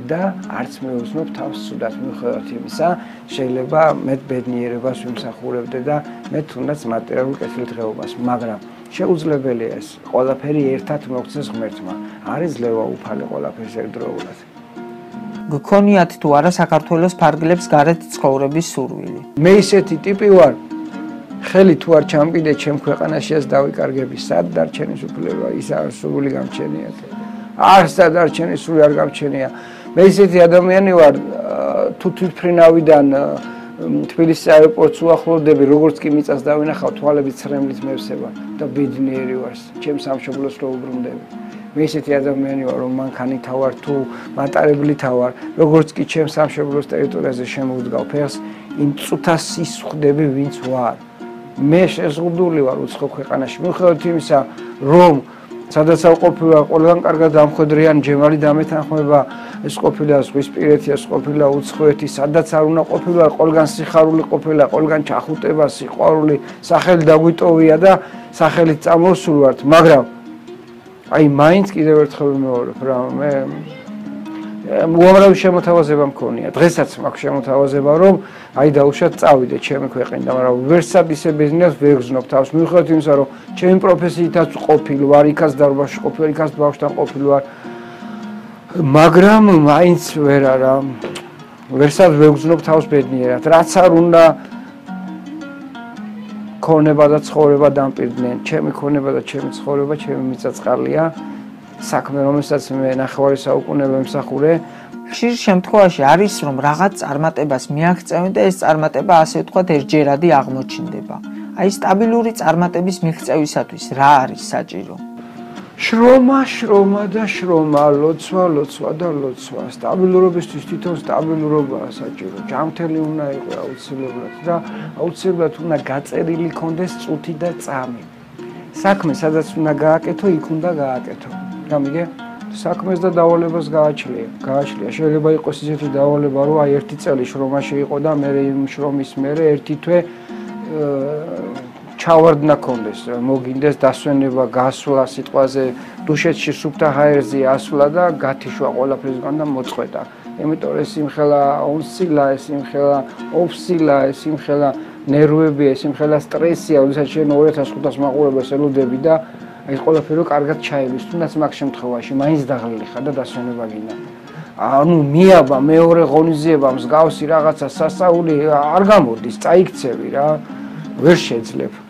და არც მე უზნობ თავს სუდად მიხედავთ იმისა, შეიძლება მე ბედნიერებას ვიმსახურებდე და მე თუნდაც მატერიალურ კეთილდღეობას, მაგრამ შეუძლებელია ეს ყველაფერი ერთად მოგცეს ღმერთმა. არის ძლევა უფალი ყველაფერს ერთდროულად. გქონიათ თუ არა საქართველოს ფარგლებს გარეთ ცხოვრების სურვილი? მე ისეთი ტიპი ვარ, ხელი თუ არ ჩამკიდე ჩემ ქვეყანაშიაც დავიკარგები სად დარჩენის უფლება ის არ სული გამჩენია არ სად დარჩენის სული არ გამჩენია მე ისეთი ადამიანი ვარ თუ თვითფრინავიდან თბილისის აეროპორტს უახლოვდები როგორც კი მიწას დავინახავ თვალებით ცრემლით მევსება და ბედნიერი ვარ ჩემ სამშობლოს რო უბრუნდები მე ისეთი ადამიანი ვარ რომ მანქანი თავარ თუ მატარებლი თავარ როგორც კი ჩემ სამშობლოს ტერიტორიაზე შემოვდგავ ფეხს იმ წუთას ის ხვდები ვინც ვარ მე შეზღუდული ვარ უცხო ქვეყანაში. მიუხედავად იმისა, რომ სადაც ავყოფილა ყველგან კარგად დამხვედრიან ჯემალი დამეთანხმება, ეს ყოფილა ზღვისპირეთი, ეს ყოფილა უცხოეთი, სადაც არ უნდა ყოფილა ყველგან სიხარული ყოფილა, ყველგან ჩახუტება, სიყვარული, სახელი დაგვიტოვია და სახელით წამოსულ ვართ, მაგრამ აი მაინც კიდევ ერთხელ მეორე რა მე უამრავი შემოთავაზება მქონია. დღესაც მაქვს შემოთავაზება, რომ აი დაუშვათ წავიდე ჩემი ქვეყნიდან, მაგრამ ვერსად ისე ბიზნეს ვერ გზნობ თავს. მიუხედავად იმისა, რომ ჩემი პროფესიითაც ყოფილ ვარ, იქაც დარბაში ყოფილ, იქაც ბავშვთან ყოფილ ვარ. მაგრამ მაინც ვერ არა. ვერსად ვერ გზნობ თავს ბედნიერად. რაც არ უნდა ქონება და ცხოვრება დამპირდნენ. ჩემი ქონება და ჩემი ცხოვრება ჩემი მიწაწყალია. საქმე, რომელსაც მე ნახევარი საუკუნე ვემსახურე, ხშირ შემთხვევაში არის რომ რაღაც წარმატებას მიაღწევენ და ეს წარმატება ასე ვთქვათ ერთჯერადი აღმოჩნდება. აი სტაბილური წარმატების მიღწევისათვის რა არის საჭირო? შრომა, შრომა და შრომა, ლოცვა, ლოცვა და ლოცვა. სტაბილურობისთვის თვითონ სტაბილურობაა საჭირო. ჯანმრთელი უნდა იყოს აუცილებლად და აუცილებლად უნდა გაწერილი კონდეს წუთი და წამი. საქმე სადაც უნდა გააკეთო, იქ უნდა გააკეთო. გამიგე? საქმეს და დავალებას გააჩლია. გააჩლია. შეიძლება იყოს ისეთი დავალება, რომ აი ერთი წელი შრომაში იყო და მე იმ შრომის მერე ერთი თვე ჩავარდნა კონდეს, მოგინდეს დასვენება, გასვლა სიტყვაზე, დუშეთში სუფთა ჰაერზე ასვლა და გათიშვა ყველაფერსგან და მოწყვეტა. იმიტომ ეს იმხელა ონსილა, ეს იმხელა ოფსილა, ეს იმხელა ნერვებია, ეს იმხელა სტრესია, როდესაც შენ 2500 მაყურებელს ელოდები და ეს ყველაფერი კარგად ჩაივის, თუნდაც მაგ შემთხვევაში მაინც დაღლილი ხარ და დასვენება გინდა. ანუ მიაბა მეორე ღონისძიება მსგავსი რაღაცა სასაული არ გამოდის, წაიქცევი რა. ვერ შეძლებ.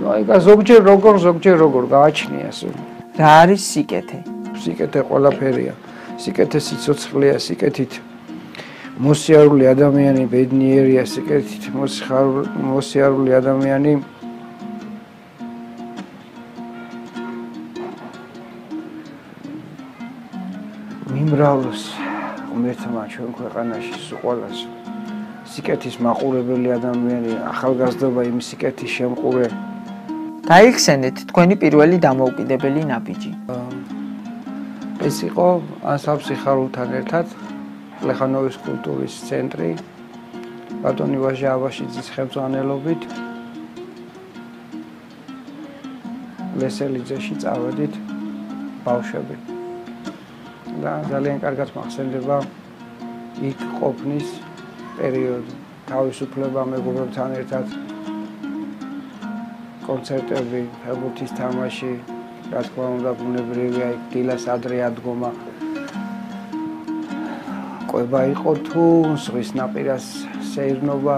Ну აი გა ზოგჯერ როგორ ზოგჯერ როგორ გააჩნია სულ. რა არის სიკეთე? სიკეთე ყველაფერია. სიკეთე სიცოცხლეა, სიკეთით მოსიარული ადამიანი ბედნიერია, სიკეთით მოსიარული ადამიანი იმრავლოს უმერთმა ჩვენ ქვეყანაში სულ სიკეთის მაყურებელი ადამიანი ახალგაზრდობა იმ სიკეთის შემყურე გაიხსენეთ თქვენი პირველი დამოუკიდებელი ნაბიჯი ეს იყო ანსამბლი ხარულთან ერთად ლეხანოვის კულტურის ცენტრი ბატონი ვაჟა აბაშიძის ხელმძღვანელობით ლესელიძეში წავედით ბავშვები. და ძალიან კარგად მახსენდება იქ ყოფნის პერიოდი. თავისუფლება მეგობრებთან ერთად კონცერტები, ფეხბურთის თამაში, რა თქმა უნდა, ბუნებრივია, იქ დილას ადრე ადგომა. კვება იყო თუ ზღვის ნაპირას სეირნობა.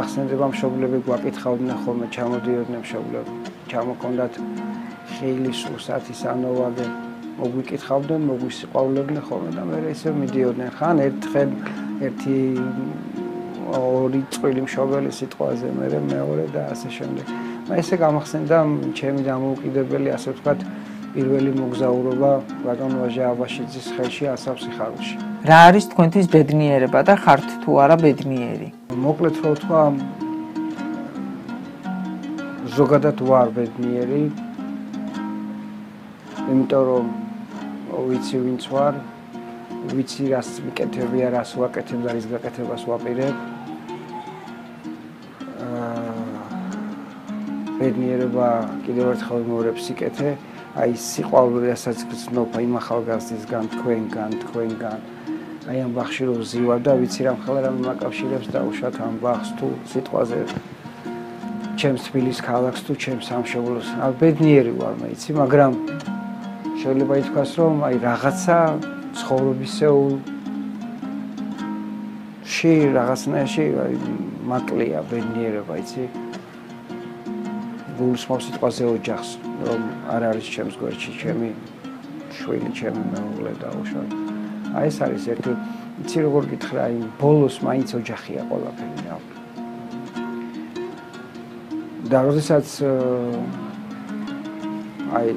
ახსენდება მშობლები გვაკითხავდნენ ხოლმე, ჩამოდიოდნენ მშობლები. ჩამოქონდათ ხილი სულ საათი სანოვაგე. მოგვიკითხავდნენ, მოგვისიყვავლებდნენ ხოლმე და მე ისევ მიდიოდნენ. ხან ერთხელ ერთი ორი წვილი მშობელი სიტყვაზე, მე მეორე და ასე შემდეგ. მე ესე გამახსენდა ჩემი დამოუკიდებელი, ასე ვთქვათ, პირველი მოგზაურობა ბატონ ვაჟა აბაშიძის ხელში ასაფსიხარულში. რა არის თქვენთვის ბედნიერება და ხართ თუ არა ბედნიერი? მოკლედ რო ვთქვა ზოგადად ვარ ბედნიერი. იმიტომ რომ ვიცი ვინც ვარ, ვიცი რას მიკეთებია, რას ვაკეთებ და რის გაკეთებას ვაპირებ. ბედნიერება კიდევ ერთხელ მეორებს სიკეთე, აი სიყვარული რასაც გრძნობ აი ახალგაზრდისგან თქვენგან, თქვენგან. აი ამ ბახში რო ზივა და ვიცი რამ ხალხ რამ მაკავშირებს და უშათ ამ ბახს თუ სიტყვაზე ჩემს თბილის ქალაქს თუ ჩემს სამშობლოს. აი ბედნიერი ვარ მე იცი, მაგრამ შეიძლება ითქვას რომ აი რაღაცა ცხოვრებისეულ შე რაღაცნაირში აი მაკლია ბედნიერება იცი გულს მოსიტყვაზე ოჯახს რომ არ არის ჩემს გვერდში ჩემი შვილი ჩემი მეუღლე და უშო აი ეს არის ერთი იცი როგორ გითხრა აი ბოლოს მაინც ოჯახია ყველაფერი რა და როდესაც აი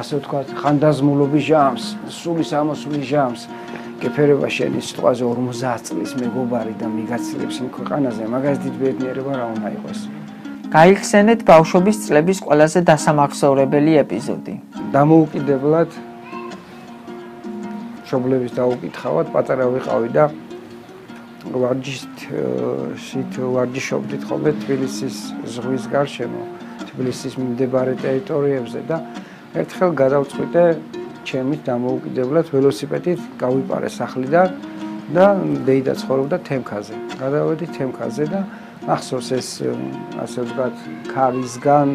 ასე ვთქვათ ხანდაზმულობის ჟამს სულის ამოსვლის ჟამს გეფერება შენი სიტყვაზე 50 წლის მეგობარი და მიგაცილებს იმ ქვეყანაზე მაგას დიდ ბედნიერება რა უნდა იყოს გაიხსენეთ ბავშვობის წლების ყველაზე დასამახსოვრებელი ეპიზოდი. დამოუკიდებლად შობლების დაუკითხავად პატარა ვიყავი და ვარჯიშით შით ვარჯიშობდით ხოლმე თბილისის ზღვის გარშემო, თბილისის მდებარე ტერიტორიებზე და ერთხელ გადავწყვიტე ჩემით დამოუკიდებლად ველოსიპედით გავიპარე სახლიდან და დეიდა ცხოვრობდა თემქაზე. გადავედი თემქაზე და ახსოვს ეს ასე ვთქვათ ქავისგან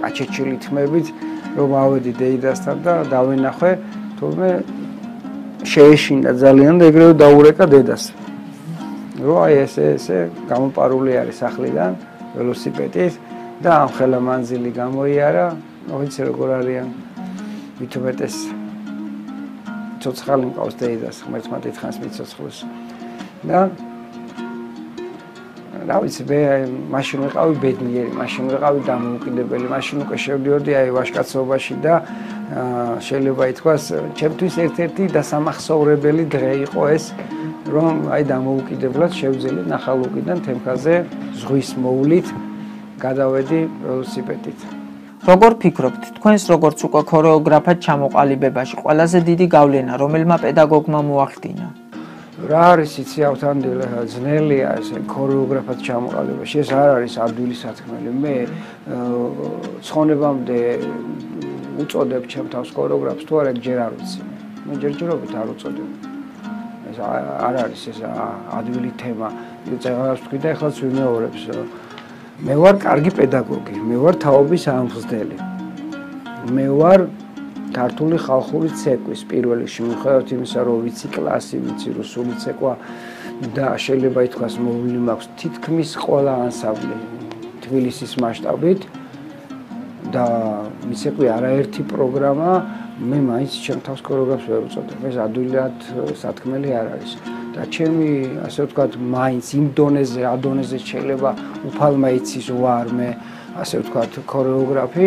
კაჩეჩილი თმებით რომ ავედი დეიდასთან და დავენახვე თუმე შეეშინდა ძალიან და ეგრევე დაურეკა დედას. რომ აი ესე ესე გამოპარული არის სახლიდან ველოსიპედით და ამ ხელა მანძილი გამოიარა მოიცე როგორ არიან. ვითომეტეს ცოცხალი მყავს დედას ღმერთმა დიდხანს მიცოცხლოს და რა ვიცი მე მაშინ ვიყავი ბედნიერი, მაშინ ვიყავი დამოუკიდებელი, მაშინ უკვე შევდიოდი აი ვაშკაცობაში და შეიძლება ითქვას, ჩემთვის ერთ-ერთი დასამახსოვრებელი დღე იყო ეს, რომ აი დამოუკიდებლად შევძელი ნახალუკიდან თემქაზე ზღვის მოვლით გადავედი ველოსიპედით. როგორ ფიქრობთ, თქვენს როგორც უკვე ქორეოგრაფად ჩამოყალიბებაში ყველაზე დიდი გავლენა რომელმა პედაგოგმა მოახდინა? რა არის იცი ავთანდილე ძნელია ესე ქორეოგრაფად ჩამოყალიბებაში? ეს არ არის ადვილი სათქმელი მე ცხონებამდე უწოდებ ჩემ თავს ქორეოგრაფს თუ არა ჯერ არ ვიცი მე. ჯერჯერობით არ უწოდებ. ეს არ არის ეს ადვილი თემა. წეგავს თქვი და ეხლაც ვიმეორებს მე ვარ კარგი პედაგოგი. მე ვარ თაობის ამხსდელი მე ვარ ქართული ხალხური ცეკვის. პირველი შემოხევთ იმისა რომ ვიცი კლასი ვიცი რუსული ცეკვა და შეიძლება ითქვას მოვლილი მაქვს თითქმის ყველა ანსამბლი. თბილისის მასშტაბით და მიცეკვი არაერთი პროგრამა. მე მაინც ჩემ თავს ქორეოგრაფს ვერ უწოდებ ეს ადვილად სათქმელი არ არის. და ჩემი ასე ვთქვათ მაინც იმ დონეზე ადონეზე შეიძლება უფალმა იცის ვარ მე ასე ვთქვათ ქორეოგრაფი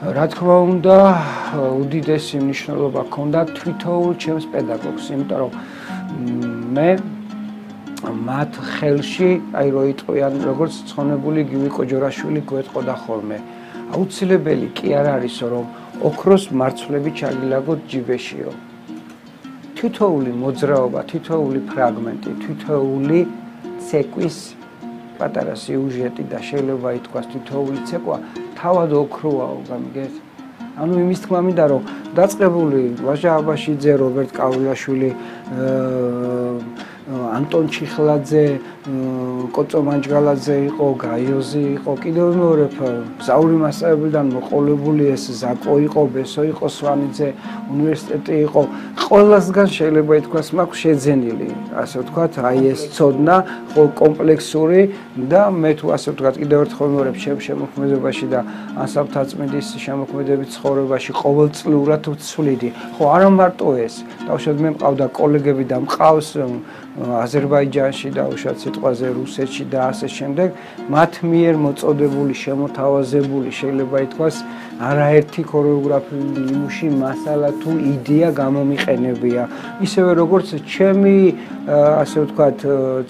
რა თქმა უნდა, უდიდესი მნიშვნელობა ჰქონდა თვითოულ ჩემს პედაგოგს, იმიტომ რომ მე მათ ხელში, აი რო იტყვიან, როგორც ცხონებული გივი კოჯორაშვილი გვეტყოდა ხოლმე. აუცილებელი კი არ არისო, რომ ოქროს მარცვლები ჩაგილაგოთ ჯიბეშიო. თვითოული მოძრაობა, თვითოული ფრაგმენტი, თვითოული ცეკვის პატარა სიუჟეტი და შეიძლება ითქვას თითოეული ცეკვა თავად ოქროაო გამიგეთ ანუ იმის თქმა მინდა რომ დაწყებული ვაჟა აბაშიძე რობერტ კავლაშვილი ანტონ ჩიხლაძე კოწო მანჯგალაძე იყო, გაიოზი იყო, კიდევ მეორე ზაური მასწავლებელთან მოყოლებული ეს ზაკო იყო, ბესო იყო, სვანიძე უნივერსიტეტი იყო. ყველასგან შეიძლება ითქვას, მაქვს შეძენილი, ასე ვთქვათ, აი ეს ცოდნა, ხო კომპლექსური და მე თუ ასე ვთქვათ, კიდევ ერთხელ მეორე ჩემ შემოქმედებაში და ანსამბლთაწმინდის შემოქმედების ცხოვრებაში ყოველწლიურად ვცვლიდი. ხო, არა მარტო ეს. თავშედ მე მყავდა კოლეგები და მყავს აზერბაიჯანში და უშუალოდ სიტყვაზე რუსეთში და ასე შემდეგ მათ მიერ მოწოდებული შემოთავაზებული შეიძლება ითქვას არაერთი ქორეოგრაფიული იმუში მასალა თუ იდეა გამომიყენებია. ისევე როგორც ჩემი ასე ვთქვათ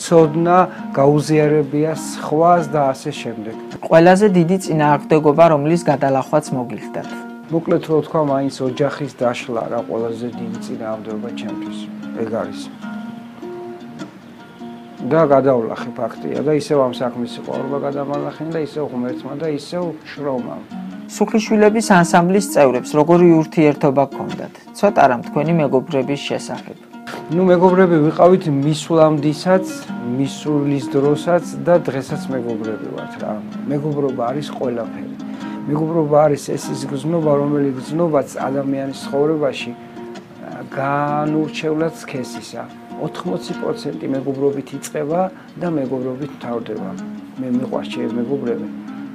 ცოდნა გაუზიარებია სხვას და ასე შემდეგ. ყველაზე დიდი წინააღმდეგობა რომლის გადალახვაც მოგიხდათ? მოკლედ რო ვთქვა მაინც ოჯახის დაშლა რა ყველაზე დიდი წინააღმდეგობა ჩემთვის. ეგ არის და გადავლახე ფაქტია და ისევ ამ საქმის სიყვარული გადამალახენ და ისევ ღმერთმა და ისევ შრომა. სუხიშვილების ანსამბლის წევრებს როგორი ურთიერთობა გქონდათ? ცოტა რამ თქვენი მეგობრების შესახებ. ნუ მეგობრები ვიყავით მისვლამდისაც, მისვლის დროსაც და დღესაც მეგობრები ვართ რა. მეგობრობა არის ყველაფერი. მეგობრობა არის ეს ის გზნობა, რომელიც გზნობაც ადამიანის ცხოვრებაში განურჩევლად სქესისა. 80% მეგობრობით იწება და მეგობრობით თავდება. მე მიყვარს ჩემი მეგობრები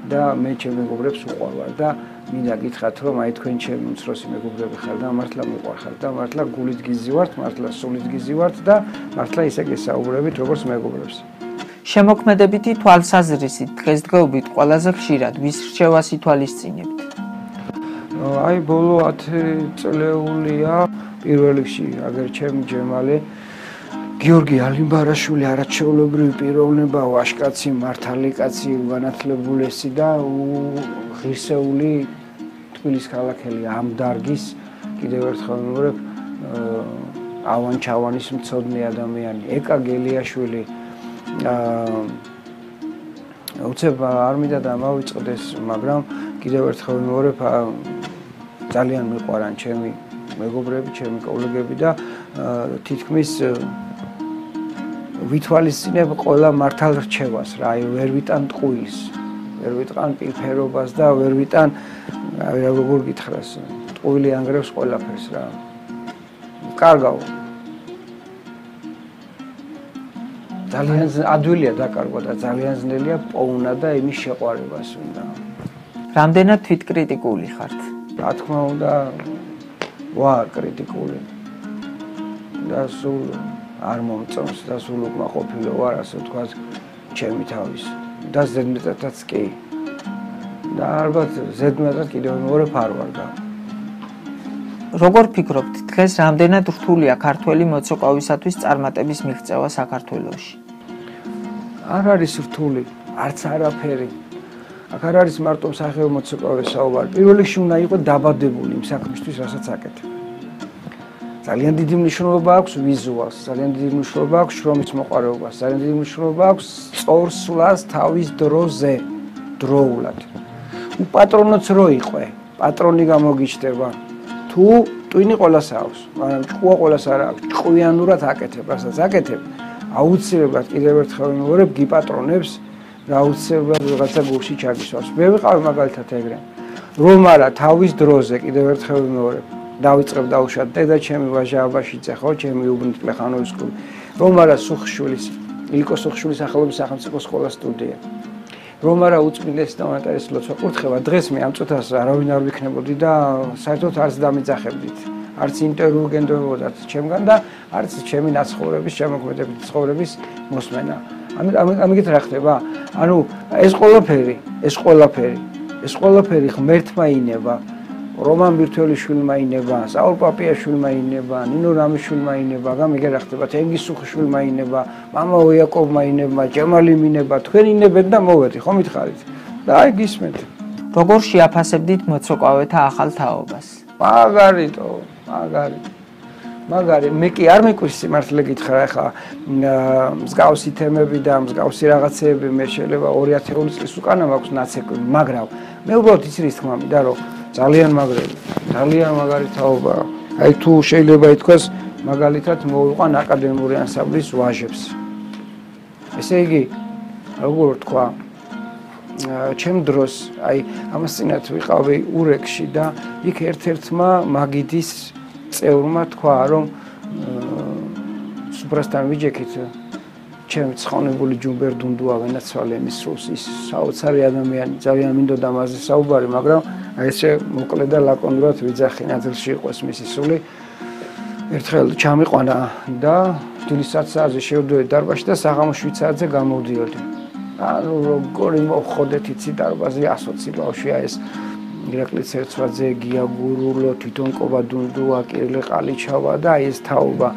და მე ჩემი მეგობრებს უყვარვარ და მინდა გითხრათ რომ აი თქვენ ჩემი უცროსი მეგობრები ხარ და მართლა მიყვარხარ და მართლა გულით გიზივართ, მართლა სულით გიზივართ და მართლა ისე გესაუბრებით როგორც მეგობრებს. შემოქმედებითი თვალსაზრისით დღესდღეობით ყველაზე ხშირად ვის რჩევას ითვალისწინებთ? აი ბოლო 10 წლეულია პირველ რიგში აგერ ჩემი ჯემალე გიორგი ალიმბარაშვილი არაჩვეულებრივი პიროვნება, ვაშკაცი, მართალი კაცი, განათლებულესი და ღირსეული თბილის ქალაქელი ამ დარგის კიდევ ერთხელ მეგობრებ ავან ჩავანის მწოდნე ადამიანი, ეკა გელიაშვილი აა უცებ არ მინდა და მოვიწყდეს, მაგრამ კიდევ ერთხელ მეგობრებ ძალიან მიყვარან ჩემი მეგობრები, ჩემი კოლეგები და თითქმის ვითვალისწინებ ყველა მართალ რჩევას რა, აი ვერ ვიტან ტყუის, ვერ ვიტან პიფერობას და ვერ ვიტან აი რა როგორ გითხრას, ტყუილი ანგრევს ყველაფერს რა. კარგავ. ძალიან ადვილია დაკარგვა და ძალიან ძნელია პოუნა და იმის შეყვარებას უნდა. რამდენად თვითკრიტიკული ხართ? რა თქმა უნდა, ვა კრიტიკული. და სულ არ მომწონს და სულ უკმაყოფილო ვარ ასე თქვა ჩემი თავის. და ზედმეტადაც კი. და ალბათ ზედმეტად კიდევ მეორე ფარ ვარ და. როგორ ფიქრობთ დღეს რამდენად რთულია ქართველი მოცოყავისათვის წარმატების მიღწევა საქართველოში? არ არის რთული არც არაფერი. აქ არ არის მარტო სახეო მოცოყავის საუბარი. პირველ რიგში უნდა იყოს დაბადებული იმ საქმისთვის რასაც აკეთებ ძალიან დიდი მნიშვნელობა აქვს ვიზუალს, ძალიან დიდი მნიშვნელობა აქვს შრომის მოყარეობას, ძალიან დიდი მნიშვნელობა აქვს წორსვლას თავის დროზე, დროულად. უპატრონოც რო იყვე, პატრონი გამოგიჩდება. თუ ტვინი ყოველას აქვს, მაგრამ ჭკუა ყოველას არ აქვს. ჭკვიანურად აკეთებ, რასაც აკეთებ, აუცილებლად კიდევ ერთხელ მეგობრებ გიპატრონებს და აუცილებლად რაღაცა გულში ჩაგისვავს. მე ვიყავ მაგალითად ეგრე. რომ არა თავის დროზე კიდევ ერთხელ მეგობრებ დავიწყებ დაუშვათ. დედა ჩემი ვაჟა აბაშიძე ხო ჩემი უბნით პლეხანოვის სკოლა რომ არა სუხშვილის ილიკო სუხშვილის სახელობის სახელმწიფო სკოლა სტუდია. რომ არა უწმინდეს და მონეტარის ლოცვა კურთხევა დღეს მე ამ წუთას არავინ არ ვიქნებოდი და საერთოდ არც დამიძახებდით. არც ინტერვიუ გენდობოდათ ჩემგან და არც ჩემი ნაცხოვრების შემოქმედებით ცხოვრების მოსმენა. ამიტომ ამიგით რა ხდება? ანუ ეს ყველაფერი ეს ყველაფერი ეს ყველაფერი ღმერთმა ინება რომან ბირთველიშვილმა ინება, საურ პაპიაშვილმა ინება, ნინო რამიშვილმა ინება, გამიგერა ხდება თენგიზ სუხიშვილმა ინება, მამა ოიაკოვმა ინება, ჯემალიმ ინება, თქვენ ინებეთ და მოვედი, ხომ მითხარით? და აი გისმენთ. როგორ შეაფასებდით მოცეკვავეთა ახალ თაობას? მაგარიტო, მაგარიტო. მაგარი მე კი არ მეკვირს სიმართლე გითხრა ახლა მსგავსი თემები და მსგავსი რაღაცეები მე შეიძლება 2000 წლის უკანა მაქვს ნაცეკვი მაგრამ მე უბრალოდ იცი რის თქმა მინდა რომ ძალიან მაგრელი, ძალიან მაგარი თაობაა. აი თუ შეიძლება ითქვას, მაგალითად მოვიყვან აკადემიური ანსამბლის ვაჟებს. ესე იგი, როგორ თქვა, ჩემ დროს, აი ამას წინათ ვიყავი ურეკში და იქ ერთ-ერთმა მაგიდის წევრმა თქვა, რომ სუპრასთან ვიჯექით ჩემ ცხონებული ჯუმბერდუნდუა ვენაცვალე მის სულს ის საოცარი ადამიანი ძალიან მინდოდა მასზე საუბარი მაგრამ აი ესე მოკლე და ლაკონურად ვიძახი ნაძილში იყოს მისი სული. ერთხელ ჩამიყვანა და დილისაც საათზე შევდოდი დარბაზში და საღამოს 7 საათზე გამოვდიოდი ანუ როგორი მოხოდეთ იცი დარბაზი 120 ბავშვია ეს ირაკლი ცერცვაძე გია გურულო თვითონ კობადუნდუა კირილე ყალიჩავა და აი ეს თაობა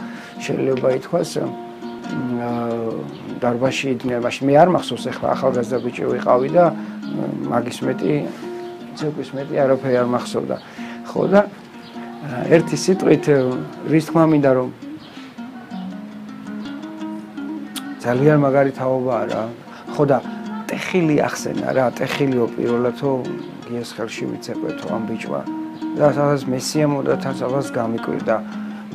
შეიძლება ითქვას დარბაზში იდნენ მაშინ მე არ მახსოვს ახლა ახალგაზრდა ბიჭი ვიყავი და მაგის მეტი ცეკვის მეტი არაფერი არ მახსოვდა. ხო და ერთი სიტყვით რის თქმა მინდა რომ ძალიან მაგარი თაობაა რა ხო და ტეხილი ახსენა რა ტეხილიო პირველათო გიეს ხელში მიცეკვეთო ამ ბიჭმა. და სადაც მესიამო და თასავას გამიკვირდა.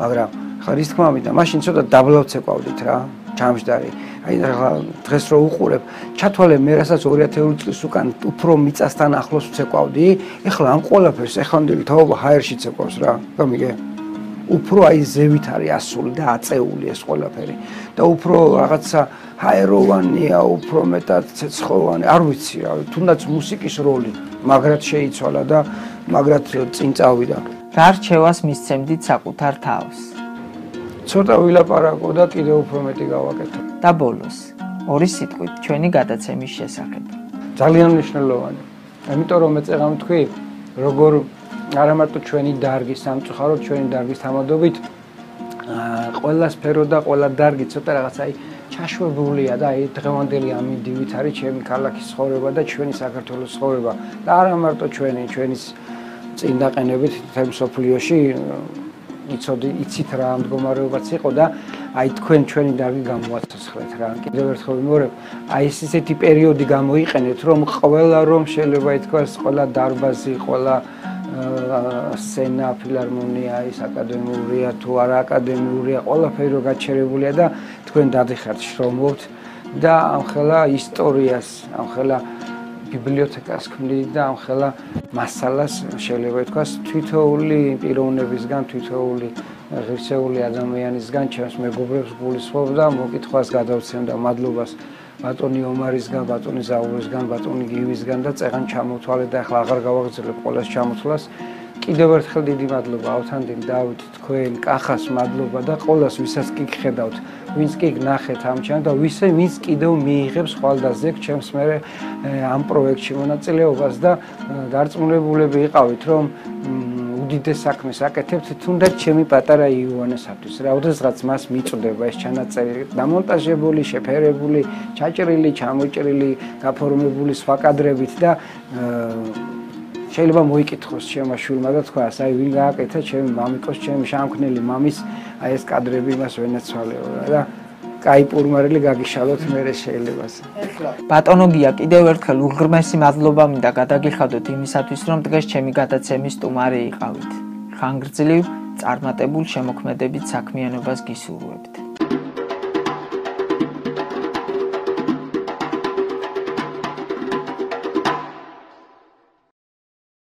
მაგრამ ხა რის თქმა მინდა მაშინ ცოტა დაბლოცეკვავდით რა ჩამჯდარი აი ახლა დღეს რო უყურებ ჩათვალე მე რასაც 2000 წლის უკან უფრო მიწასთან ახლოს ვცეკვავდი ეხლა ამ ყველაფერს ეხანდელი თაობა ჰაერში ცეკვავს რა გამიგე უფრო აი ზევით არის ასული და აწეული ეს ყველაფერი. და უფრო რაღაცა ჰაეროვანია უფრო მეტად ცეცხლოვანი არ ვიცი რა თუნდაც მუსიკის როლი მაგრად შეიცვალა და მაგრად წინ წავიდა. რა რჩევას მისცემდით საკუთარ თავს ცოტა ვილაპარაკო და კიდევ უფრო მეტი გავაკეთო. და ბოლოს, ორი სიტყვით ჩვენი გადაცემის შესახებ. ძალიან მნიშვნელოვანი. ამიტომ რომ ეწეღამ თქვი, როგორ არა მარტო ჩვენი დარგი სამწუხაროდ ჩვენი დარგის თამადობით აა ყველა სფერო და ყველა დარგი ცოტა რაღაც აი ჩაშვებულია და აი დღევანდელი ამინდივით არის ჩემი ქალაქის ცხოვრება და ჩვენი საქართველოს ცხოვრება და არა მარტო ჩვენი ჩვენის წინ დაყენებით თემ სოფლიოში იცოდი იცით რა მდგომარეობაც იყო და აი თქვენ ჩვენი დარგი გამოაცოცხლეთ რა. კიდევ ერთხელ ვიმეორებ აი ეს ისეთი პერიოდი გამოიყენეთ რომ ყველა რომ შეიძლება ითქვას ყველა დარბაზი ყველა სცენა ფილარმონია ის აკადემიურია თუ არა აკადემიურია ყველაფერი რო გაჩერებულია და თქვენ დადიხართ შრომობთ და ამხელა ისტორიას ამხელა ბიბლიოთეკას ქმნით და ამ ხელა მასალას შეიძლება ითქვას თვითოული პიროვნებისგან თვითოული ღირსეული ადამიანისგან ჩემს მეგობრებს გულისხმობ და მოკითხვას გადავცემ და მადლობას ბატონი ომარისგან, ბატონი ზაურისგან, ბატონი გივისგან და წეგან ჩამოთვალე და ახლა აღარ გავაგზავნებ ყოველს ჩამოთვლას. კიდევ ერთხელ დიდი მადლობა. ავთანდილ დავით თქვენ კახას მადლობა და ყოველს ვისაც კი გხედავთ. ვინც კი გნახეთ ამ ჩემ და ვისე ვინც კიდევ მიიღებს ხვალდაზე ჩემს მე ამ პროექტში მონაწილეობას და დარწმუნებულები იყავით რომ უდიდეს საქმეს აკეთებთ თუნდაც ჩემი პატარა იოანესათვის რა ოდესღაც მას მიწდება ეს ჩანაწერი. დამონტაჟებული შეფერებული ჩაჭრილი ჩამოჭრილი გაფორმებული სხვა კადრებით და შეიძლება მოიკითხოს ჩემმა შვილმა და თქვა, აი ვინ გააკეთა ჩემი მამიკოს, ჩემი შამქნელი მამის აი ეს კადრები მას ვენაცვალეო და კაი პურმარელი გაგიშალოთ მე შეიძლება. ბატონო გია კიდევ ერთხელ უღრმესი მადლობა მინდა გადაგიხადოთ იმისათვის რომ დღეს ჩემი გადაცემის სტუმარი იყავით. ხანგრძლივ წარმატებულ შემოქმედებით საქმიანობას გისურვებთ.